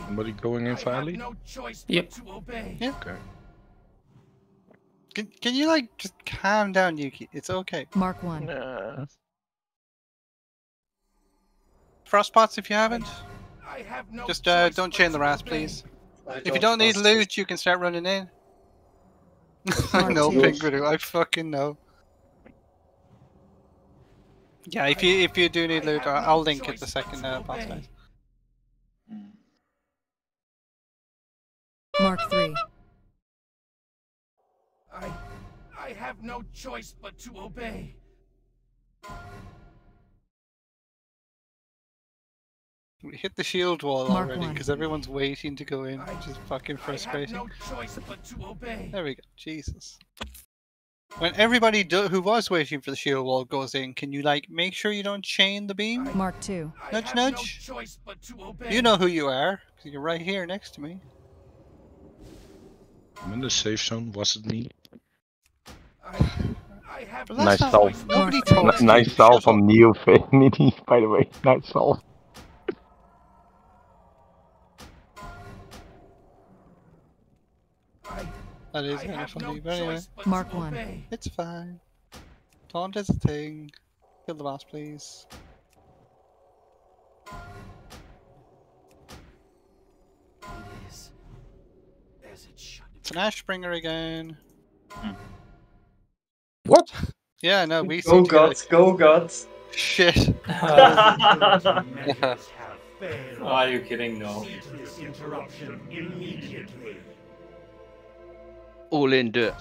Somebody going in I for no choice Yep. to obey. Yeah. Okay. Can, can you like just calm down, Yuki? It's okay. Mark 1. Nah. Frost pots if you haven't. I have no Just uh, don't chain the to rats, please. I If you don't need loot, you can start running in. Mark no, two. Pingudu, I fucking know. Yeah, if you if you do need loot, I'll link it the second to uh, boss obey. Mark 3. I, I have no choice but to obey. We hit the shield wall Mark already because everyone's waiting to go in, I- which is fucking I have frustrating. no choice but to obey. There we go. Jesus. When everybody do, who was waiting for the shield wall goes in, can you like make sure you don't chain the beam? Mark 2. I Nudge, have nudge. no choice but to obey. You know who you are, 'cause you're right here next to me. I'm in the safe zone. Was it me? I, I have But no that's Nice not- solve. Nobody N- talks. to nice you, solve from Neo Nini, by the way. Nice solve. That is kind of funny, no but anyway, Mark one. obey. it's fine. Taunt is a thing. Kill the boss, please. It is as it should It's an Ashbringer again. Hmm. What? Yeah, no, we Go see gods, go gods. Shit. Are you kidding? No. Interruption immediately. All in, do it.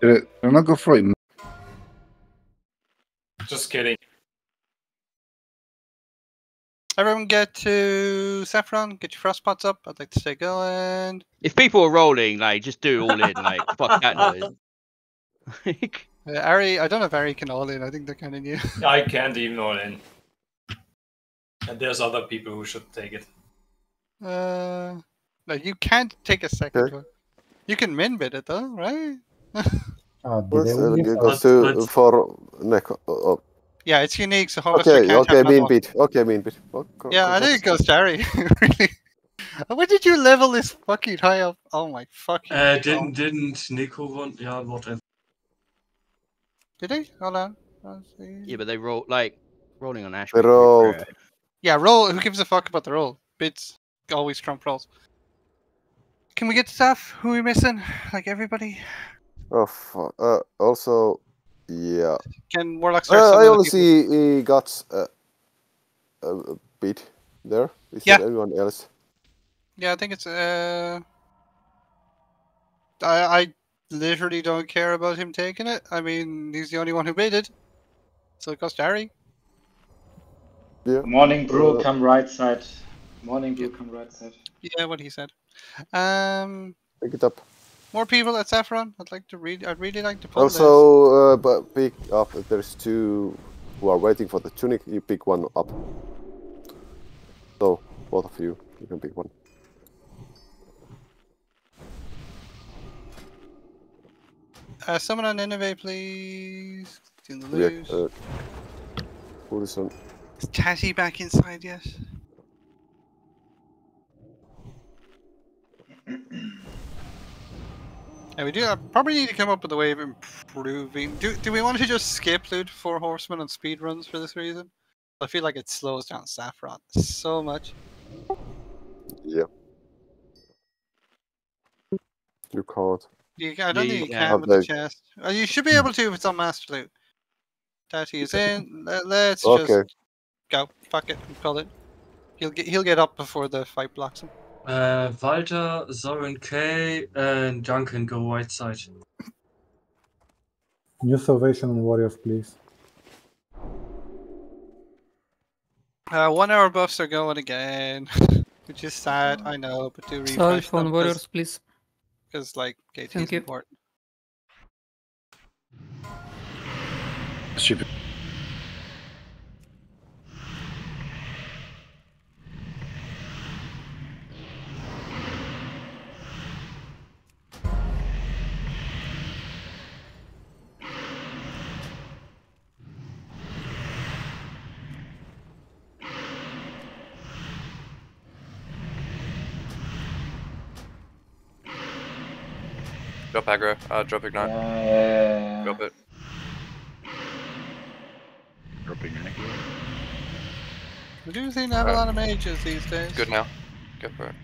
Did I not go for it? Just kidding. Everyone get to Sapphiron, get your frost pots up. I'd like to stay going. If people are rolling, like just do all in, like fuck that noise. Uh, Ari, I don't know if Ari can all in. I think they're kind of new. I can't even all in. And there's other people who should take it. Uh, no, you can't take a second Okay. one. You can min bid it though, right? Oh, did Let's, they uh, only it goes to for neck. Uh, uh, Yeah, it's unique, so Hollister okay, can't okay, have mean manual. Okay, mean bit. Oh, co- Yeah, I think it goes to Ari. really. When did you level this fucking high up? Oh my fucking. Uh, God. didn't didn't Nico want? Yeah, whatever. Did he? Hold on. See. Yeah, but they roll like rolling on Ash. They rolled. Yeah, roll. Who gives a fuck about the roll? Bids always trump rolls. Can we get stuff? Who are we missing? Like everybody? Oh, fuck. Uh, also, yeah. Can Warlock start? Uh, I only see he got uh, a, a bit there. Is Yeah. everyone else? Yeah, I think it's uh. I I literally don't care about him taking it. I mean, he's the only one who made it, so it goes to Harry. Yeah. Morning brew, Uh, come right side. Morning brew, come right side. Yeah, what he said. Um, Pick it up. more people at Sapphiron. I'd like to read. I'd really like to pull this. Also, uh, but pick up. There's two who are waiting for the tunic. You pick one up. So both of you, you can pick one. Uh, someone on Innovate, please. In the Yeah. loose. Uh, who is on? Is Tatty back inside yet? Yeah, we do uh, probably need to come up with a way of improving. Do do we want to just skip loot four horsemen on speed runs for this reason? I feel like it slows down Sapphiron so much. Yeah. You can't. You, I don't Yeah, think you you can. can Have with the chest. Uh, you should be able to if it's on master loot. Tatty is in. Let, let's Okay. just go. Fuck it. Call it. He'll get he'll get up before the fight blocks him. Uh, Walter, Zoran K, and Duncan go right side. New salvation warriors, please. Uh, one hour buffs are going again, which is sad. I know, but do refresh Salve on them warriors, please. because like KT Thank is you. important. Stupid. Aggro. Uh, drop ignite. Yeah. Drop it. Dropping an echo. We do seem to have a lot of mages these days. Good now. Go for it.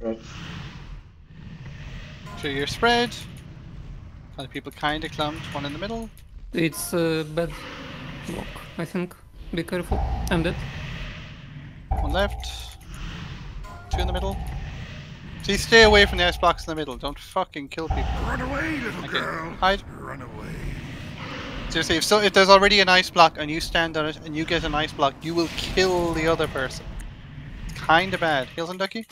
Right. So you're spread. Other people kind of clumped. One in the middle. It's a bad block, I think. Be careful. I'm dead. One left. Two in the middle. See, stay away from the ice blocks in the middle. Don't fucking kill people. Run away, little Okay, girl. hide. Run away. Seriously, if so, if there's already an ice block and you stand on it and you get an ice block, you will kill the other person. Kinda bad. Heals and Ducky.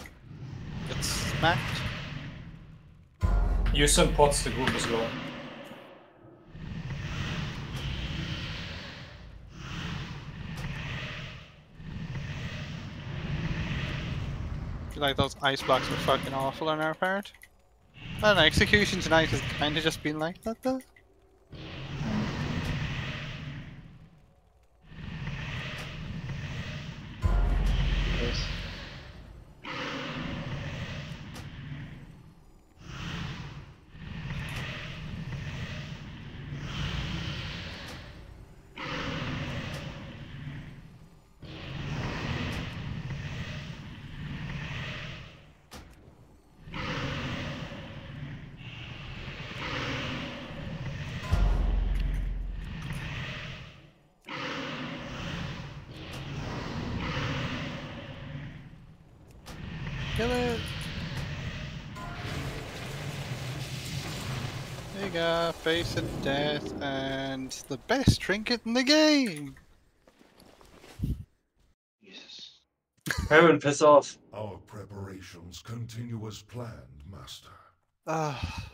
Get smacked. Use some pots, the group as low. Like those ice blocks were fucking awful on our part. I don't know, execution tonight has kinda just been like that though. Face and death and the best trinket in the game. Heaven, piss off. Our preparations continue as planned, Master. Ah,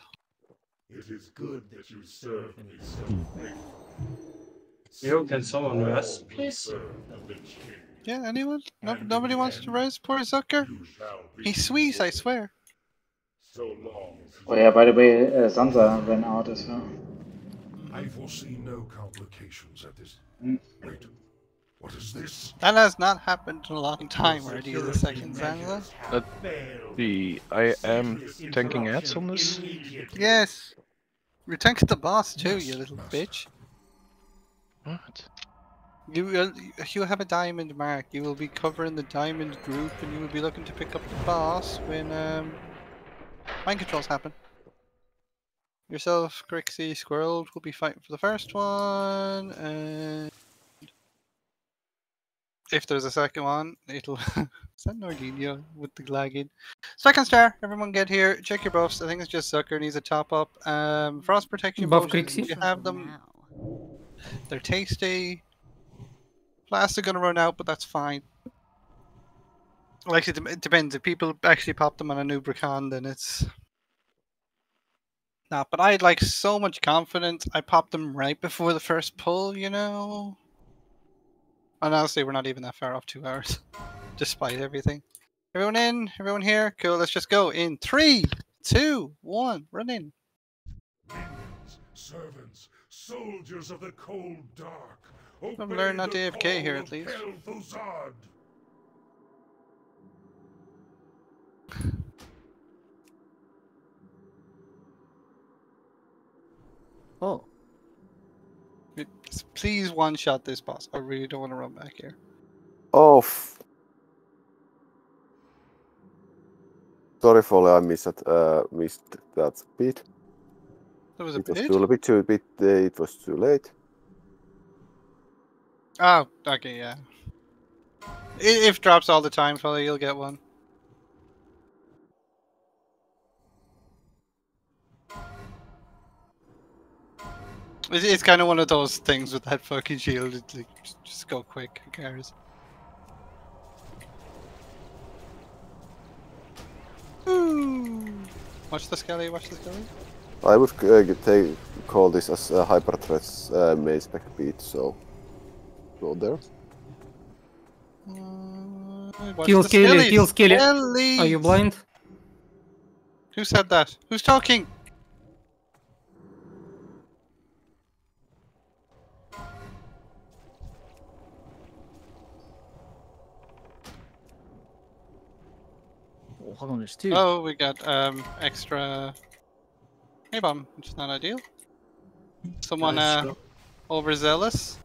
It is good that you serve me so faithfully. Yo, can someone rest, please? serve the Lich King. yeah, anyone? No, nobody wants to res poor Zucker? He's sweet, I swear. So long Oh yeah, by the way, uh, Zanza ran out as well. I foresee no complications at this. Wait, what is this? That has not happened in a long time already, the second Zanza. Uh, the I am tanking ads on this. Yes. You're tanking the boss too, you little bitch. What? You will, you have a diamond mark. You will be covering the diamond group, and you will be looking to pick up the boss when um, mind controls happen. Yourself, Grixie, Squirrel will be fighting for the first one, and if there's a second one, it'll. send Nordinho with the lagging? Second star, everyone get here. Check your buffs. I think it's just Zucker needs a top up. Um, frost protection Buff Grixie. You have them. They're tasty. Blast are gonna run out, but that's fine. Like it, it depends. If people actually pop them on a new Bracan, then it's not. But I had like so much confidence. I popped them right before the first pull, you know. And honestly, we're not even that far off two hours, despite everything. Everyone in? Everyone here? Cool. Let's just go in three, two, one. Run in. Minions, servants, soldiers of the cold dark. Obey learned not to AFK here at least. Kel'Thuzad. Oh. Please one shot this boss. I really don't want to run back here. Oh. F- Sorry, Foley, I missed that. Uh, missed that bit. That was a It was too, a bit too bit. Uh, it was too late. Oh, okay, yeah. If drops all the time, fella, you'll get one. It's, it's kind of one of those things with that fucking shield. It's like, just, just go quick. Who cares? Ooh. Watch the skelly. Watch the skelly. I would uh, take, call this as a hyper threats uh, main spec beat, so go there. Watch Kill the Skelly, skellies. kill Skelly. Are you blind? Who said that? Who's talking? Hold on, there's two. Oh, we got um extra hey bomb, which is not ideal. Someone Nice uh overzealous.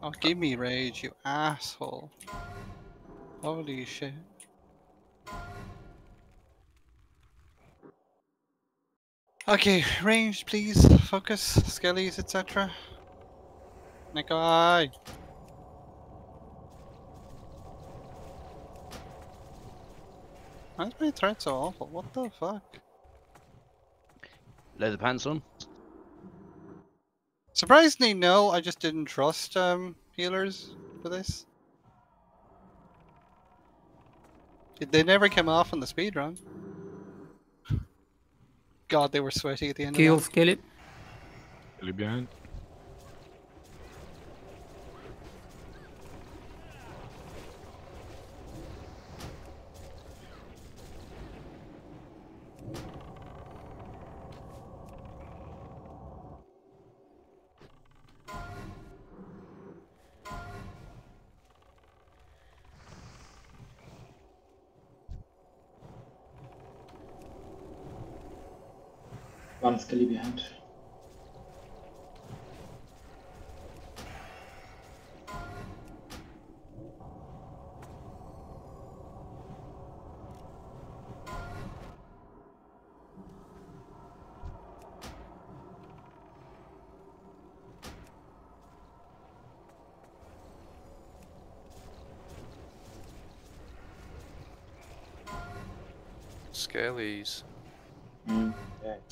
Oh, give me rage, you asshole! Holy shit! Okay, range, please. Focus, skellies, etc. Nikolai. Why is my threat so awful? What the fuck? Leather pants on. Surprisingly, no. I just didn't trust um healers for this. They never came off in the speed run. God, they were sweaty at the end Kill of Skelly. Really behind.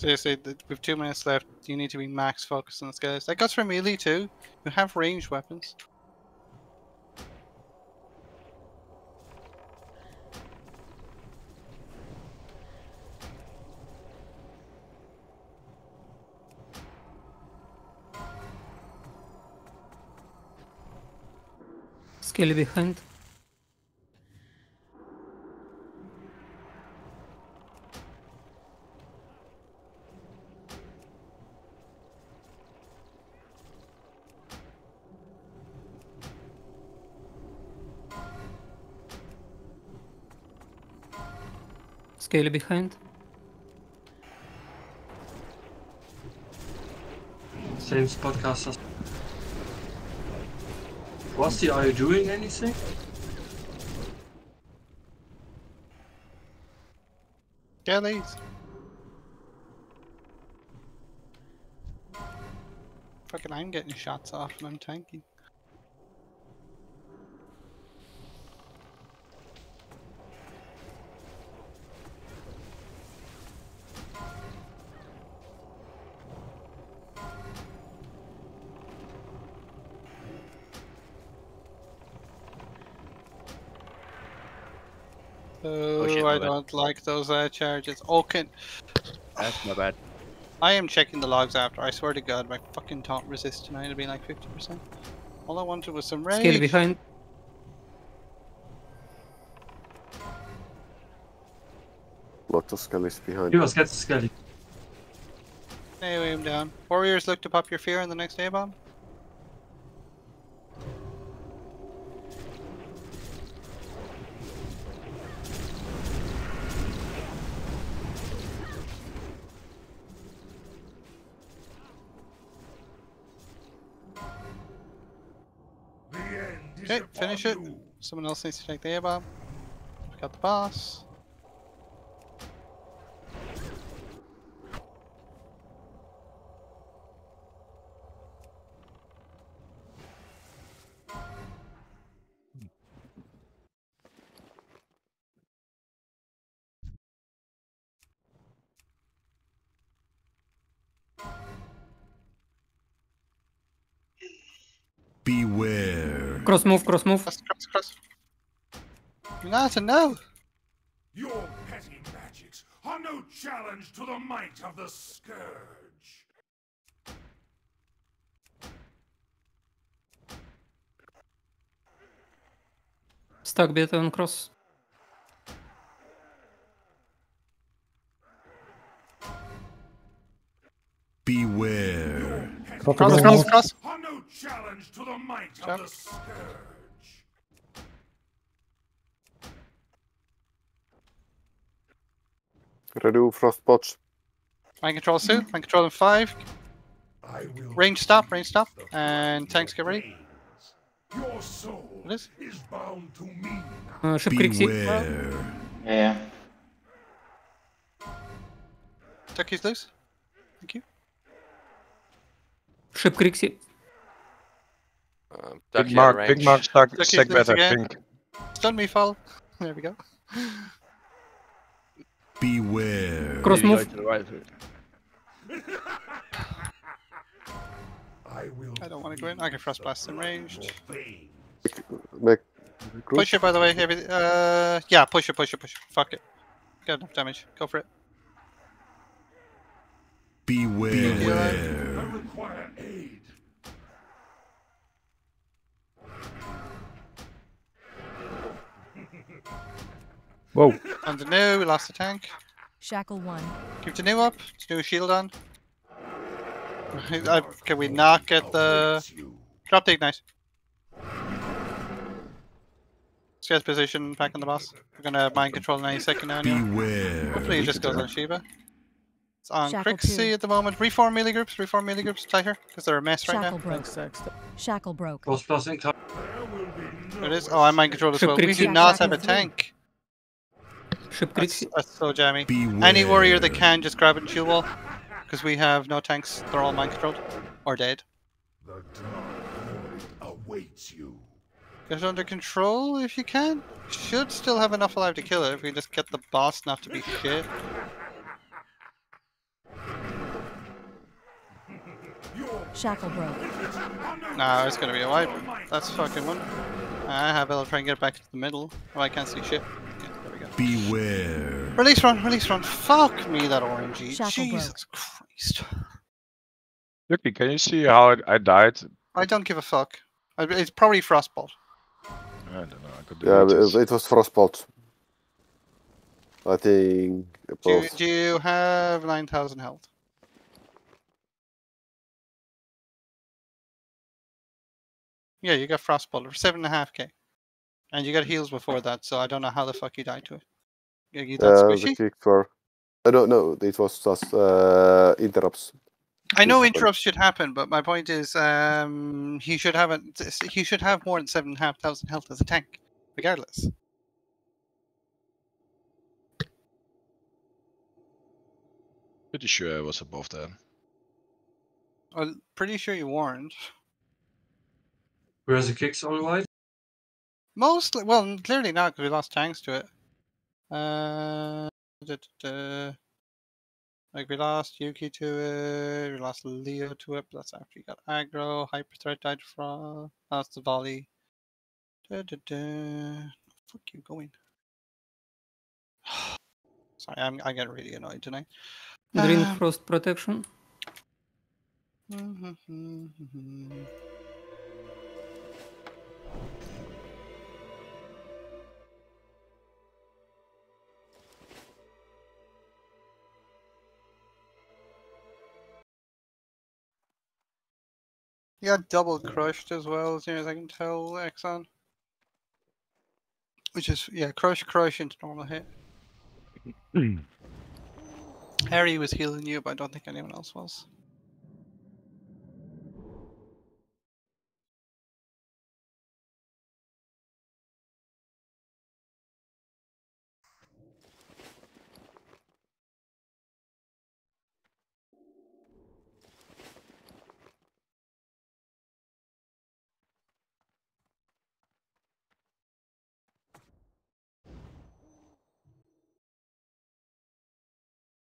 Seriously, th- with two minutes left, you need to be max focused on this guys. That goes for melee too. You have ranged weapons. Skelly behind. Skelly behind. Same spotcasters. Rusty, are you doing anything? Skellies. Fucking, I'm getting shots off and I'm tanking. I don't like those uh, charges. Okay, That's my bad. I am checking the logs after. I swear to God, my fucking taunt resist tonight will be like 50%. All I wanted was some rage. Skelly behind. Lots of skellies behind. He was get the Skelly. Anyway, I'm down. Warriors, look to pop your fear in the next A Someone else needs to take the A bomb. We got the boss. Cross move, cross move. Cross, cross, cross. Not no. Your petty magics are no challenge to the might of the Scourge. Stack beta on cross. Beware. Cross, Cross, cross, cross. Are no challenge to the might Jump. of the Scourge. Redo frostbots. Mind control suit. Mind control in five. I will Range stop. Range stop. And tanks get ready. Your soul What is? is bound to me. Uh, ship Crixie. Beware. Yeah. Ducky's loose. Thank you. Ship Crixie. Um, Big mark, at big mark, stack, Ducky's stack loose better, again. pink. Stun me, fall. There we go. Beware. Cross move. right. I I don't want to go in. I can frost blast in ranged. Make Push it, by the way. Every, uh, yeah, push it, push it, push it. Fuck it. Got enough damage. Go for it. Beware. I Whoa. On the new, we lost the tank. Shackle 1. Keep the new up. New shield on. Can we not get the drop the ignite? Scout's position back on the boss. We're gonna mind control in any second now. Anyway. Beware. Hopefully, it just goes on Shiba. It's on Shackle Crixie two. at the moment. Reform melee groups. Reform melee groups tighter because they're a mess right Shackle now. broke. Sex. Shackle broke. Cross plus in time. There it is. Oh, I'm mind control as Ship well. We do not have a Shackle three. tank. That's, that's so jammy. Beware. Any warrior that can, just grab and chew wall. Because we have no tanks, they're all mind controlled. Or dead. The dark awaits you. Get under control if you can. Should still have enough alive to kill it if we just get the boss not to be shit. Shackle broke. Nah, it's gonna be a wipe. That's fucking one. I have to try and get back to the middle. Oh, I can't see shit. Beware. Release run, release run. Fuck me, that orangey. Shackle broke. Jesus Christ. Yuki, can you see how I, I died? I don't give a fuck. I- It's probably Frostbolt. I don't know. I could do Yeah, it, it was Frostbolt. I think Do, both. do you have 9,000 health? Yeah, you got Frostbolt for 7.5k. And you got heals before that, so I don't know how the fuck you died to it. You, you that Uh, squishy? kick for. Uh, no, no, it was just uh, interrupts. I know interrupts should happen, but my point is, um, he should have a, he should have more than seven and a half thousand health as a tank, regardless. Pretty sure I was above that. I'm pretty sure you weren't. Where's the kicks all right? Mostly, well, clearly not because we lost tanks to it. Uh, da- da- da. like we lost Yuki to it, we lost Leo to it, but that's after you got aggro. Hyper threat died from that's the volley. Da, da, da. Fuck you going. Sorry, I'm I get really annoyed tonight. Green Um, frost protection. You got double crushed as well, as near as I can tell, Exxon. Which is, yeah, crush, crush into normal hit. Harry was healing you, but I don't think anyone else was.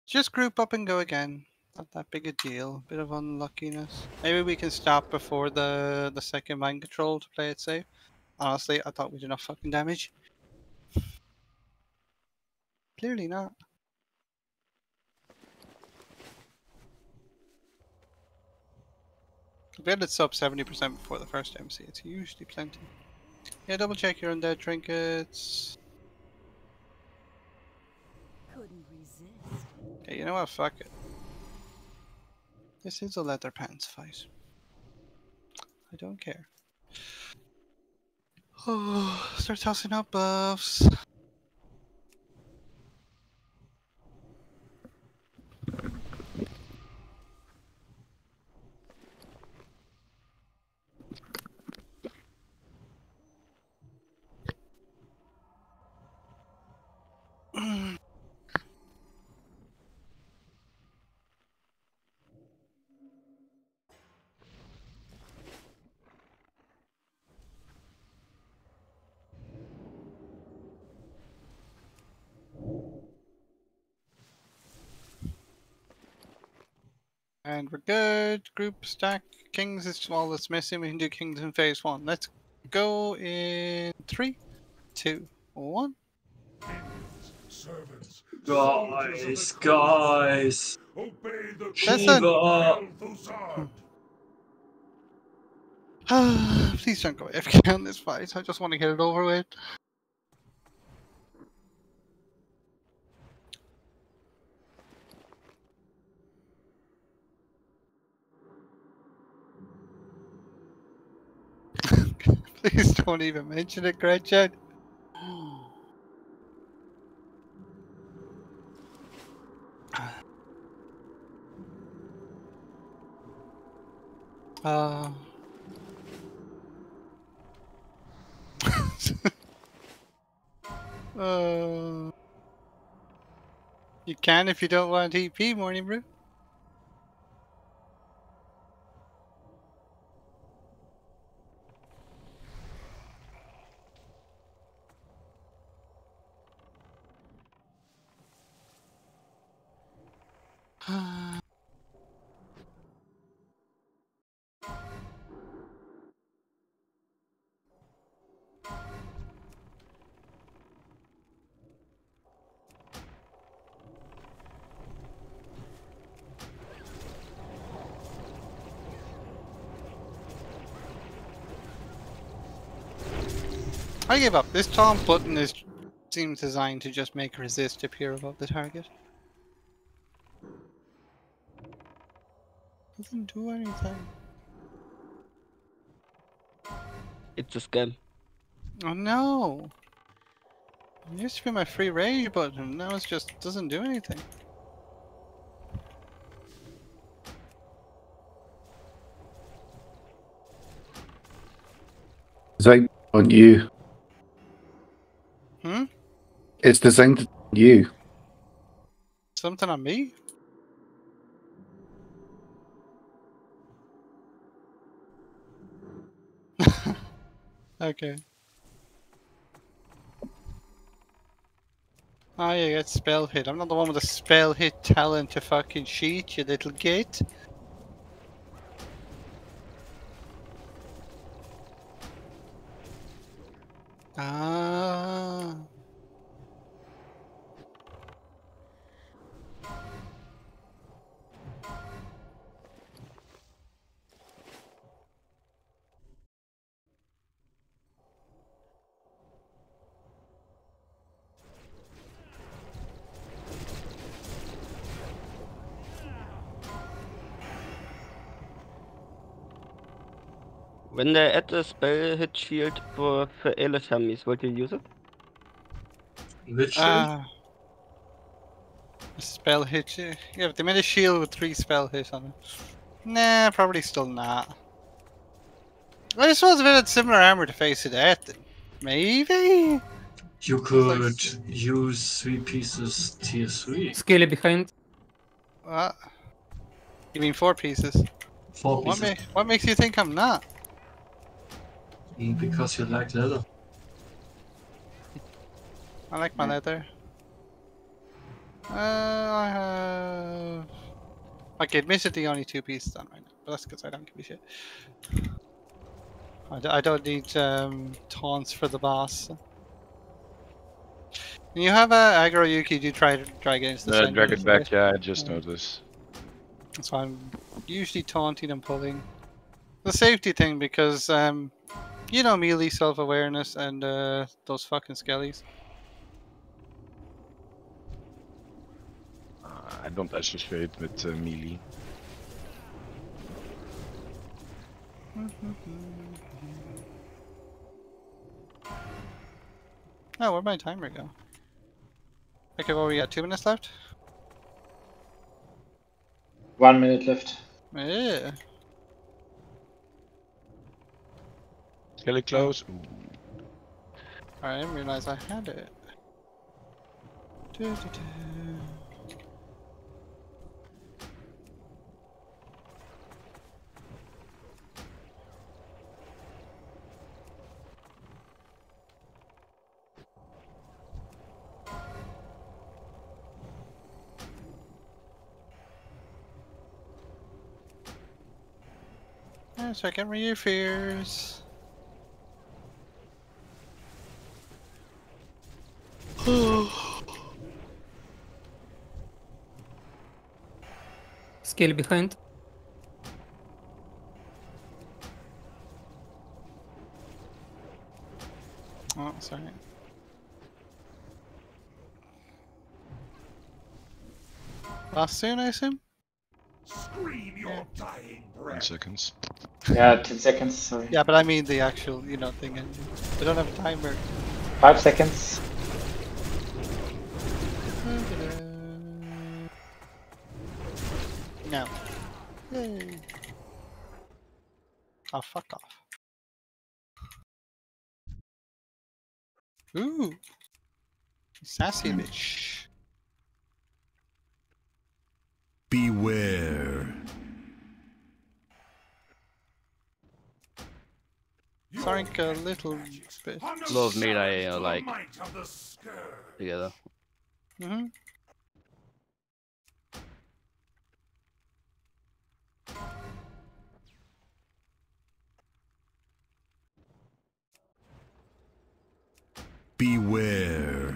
Just group up and go again. Not that big a deal. Bit of unluckiness. Maybe we can stop before the the second mind control to play it safe. Honestly, I thought we did enough fucking damage. Clearly not. Had it sub 70% before the first MC. It's usually plenty. Yeah, double check your undead trinkets. Couldn't Okay, you know what? Fuck it. This is a leather pants fight. I don't care. Oh, start tossing up buffs. And we're good. Group stack. Kings is all that's missing. We can do kings in phase one. Let's go in three, two, one. Servants, Guys, guys. obey the. Shiva. Please don't go AFK on this fight. I just want to get it over with. Please don't even mention it, Gretchen. Uh, uh, you can if you don't want TP, Morning Brew. I give up. This taunt button is seems designed to just make resist appear above the target. Doesn't do anything. It's a scam. Oh no! It used to be my free rage button, now it just doesn't do anything. Designed on you. It's designed on you. Something on me? okay. Oh, you get spell hit. I'm not the one with the spell hit talent to fucking cheat, you little git. Ah. When they add the spell hit shield for, for Elish armies, would you use it? Which shield? Ah. Spell hit. Yeah, yeah, but they made a shield with three spell hits on it. Nah, probably still not. I suppose if it had similar armor to face it at, then maybe. You could use three pieces tier 3. Scaly behind. What? You mean four pieces? Four What, pieces. ma what makes you think I'm not? Because you like leather. I like my leather. Uh, I have. Okay, admittedly only two pieces on right now, but that's because I don't give a shit. I, d- I don't need um, taunts for the boss. When you have a aggro Yuki, do try to drag it into the Uh, center, drag it isn't back, yeah, I just noticed. So I'm usually taunting and pulling. The safety thing because um, you know melee self-awareness and uh, those fucking skellies. Uh, I don't associate with uh, melee. Oh, where'd my timer go? Okay, well, we got two minutes left. One minute left. Yeah. Skelly close. I didn't realize I had it. Do, do. Yeah, so I can read your fears. Scale behind. Oh, sorry. Last soon, I assume? Scream your dying Ten seconds. Yeah, 10 seconds, sorry. Yeah, but I mean the actual, you know, thing. engine. We don't have a timer. 5 seconds. Ooh. Sassy bitch. Beware. Sorink a little bit. A lot of melee are like together. Mm-hmm. Beware.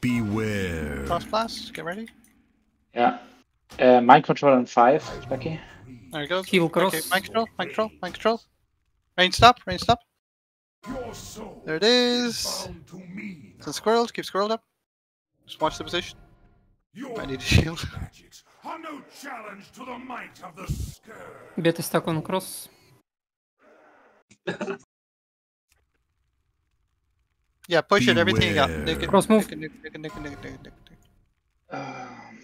Beware. Frost blast, get ready. Yeah. Uh, mind control on five, Lucky. There he goes. Heal Okay, cross. mind control, mind control, mind control. Rain stop, rain stop. There it is. bound to me. So squirreled, keep squirreled up. Just watch the position. Your I need a shield. Magics are no challenge to the might of the scourge. Beta stuck on cross. Yeah, push it, everything you got. Nick it, Cross move. Um,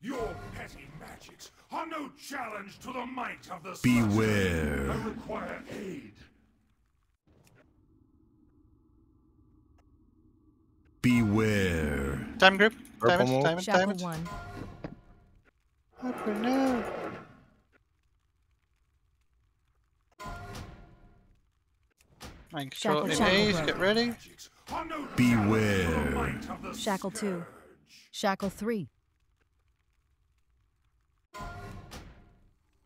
Your petty magics are no challenge to the might of the Beware. I require aid. Beware. Time group. Time it, time it, time Shackle it. one. Upper now. Mind control Shackle, in shackle, A's, get ready. Magics are no challenge to the Beware. might of the Shackle two. Shackle three.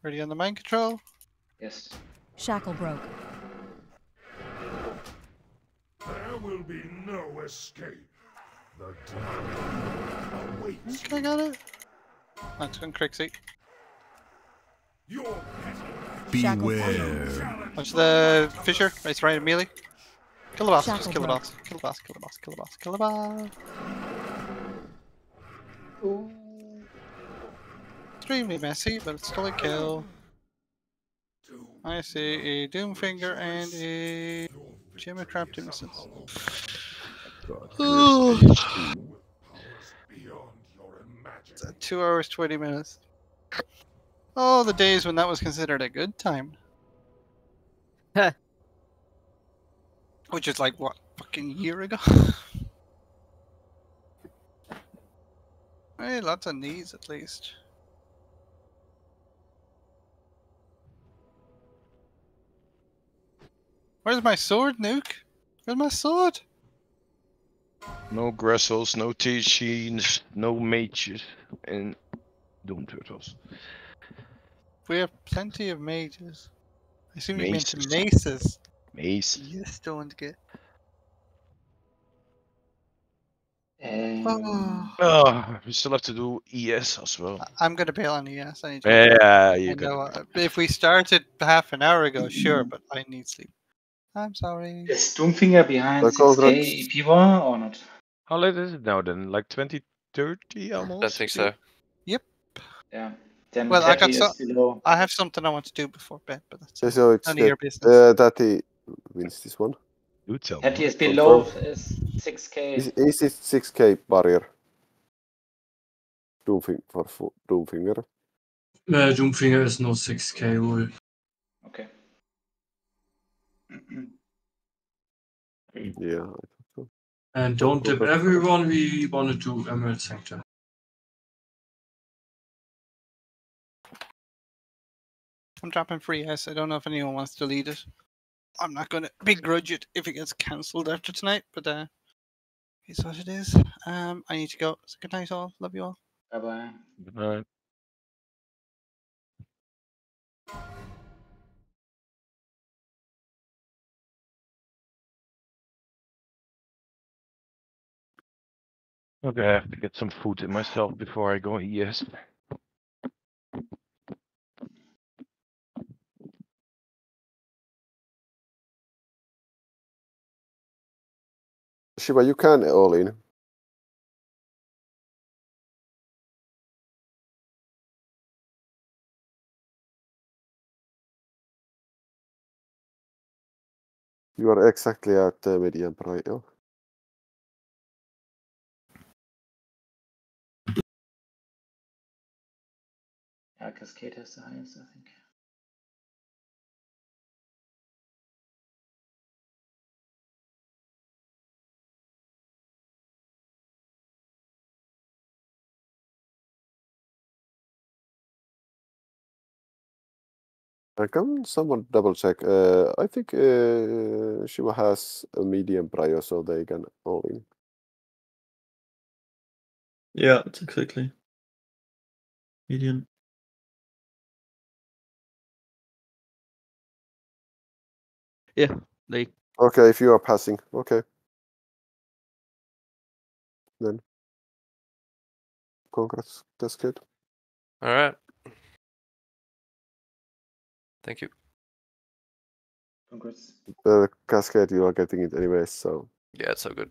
Ready on the mind control. yes. Shackle broke. There will be no escape. The awaits. I got it? That's going Crixie. Your petty magics Shackle Beware. Watch the Fisher. Race right immediately. Kill the boss. Just kill the boss. Kill the boss. Kill the boss. Kill the boss. Kill the boss. Extremely messy, but it's still a kill. I see a Doomfinger and a Jimmy Trap Innocence. Two hours, 20 minutes. Oh, the days when that was considered a good time. Which is like, what, fucking year ago? hey, lots of knees at least. Where's my sword, Nuke? Where's my sword? No Gressils, no T-Sheens, no mages, and Doom Turtles. We have plenty of mages. I assume you meant Maces. maces. Mace. You don't get. Um, Oh, Oh, we still have to do ES as well. I'm gonna bail on ES. I need to. Yeah, I you know, uh, if we started half an hour ago, sure, but I need sleep. I'm sorry. Is Doomfinger behind Like all 6k EP war or not? How late is it now then? Like 2030 almost? I think so. Yep. Yeah. Then Well, I got is below. I have something I want to do before bed, but that's So, so it's none of your business. uh, that he wins this one. You tell me. Teddy is below is 6k. Is, is it 6k barrier? Doomfinger for fu- Doomfinger. Uh, Doomfinger is no 6k rule. Okay. Yeah. I thought so. And don't dip everyone, we want to do Emerald Sanctum. I'm dropping free S. I don't know if anyone wants to lead it. I'm not gonna begrudge it if it gets cancelled after tonight, but uh, it's what it is. Um, I need to go. So good night, all. Love you all. Bye bye. Good night. Okay, I have to get some food in myself before I go yes. Shiva, you can all in. You are exactly at uh, the median price. Oh? Yeah, Cascade has the highest, I think. Uh, Can someone double check? Uh, I think uh, Shiva has a medium prior, so they can all in. Yeah, it's exactly. Median. Yeah, they Okay, if you are passing, okay. Then. Congrats, that's good. All right. Thank you. Congrats. The cascade, you are getting it anyway, so. Yeah, it's so good.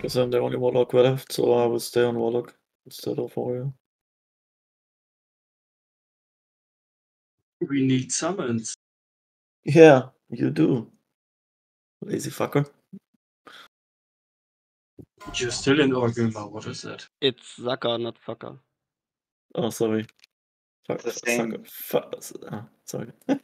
Because I'm the only Warlock left, so I will stay on Warlock instead of Warrior. We need summons. Yeah, you do. Lazy fucker. You're still in Orgrimmar, what is that? It's Zucker, not fucker. Oh, sorry. Fuck, The same. sucker. Fuck. ah, sorry.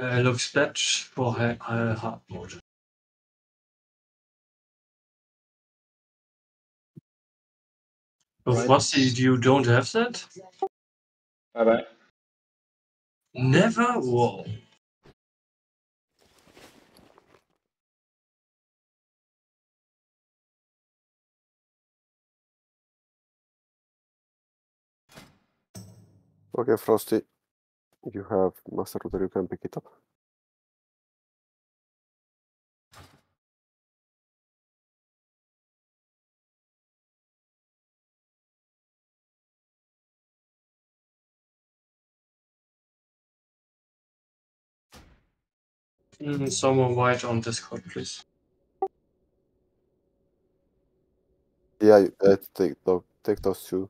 Uh, looks bad for her, uh, hard mode. Of Right. Rossi, you don't have that? Bye bye. Never? Whoa. Okay, Frosty, you have Master Looter, you can pick it up. Mm, someone white on Discord, please. Yeah, uh, take, take those two.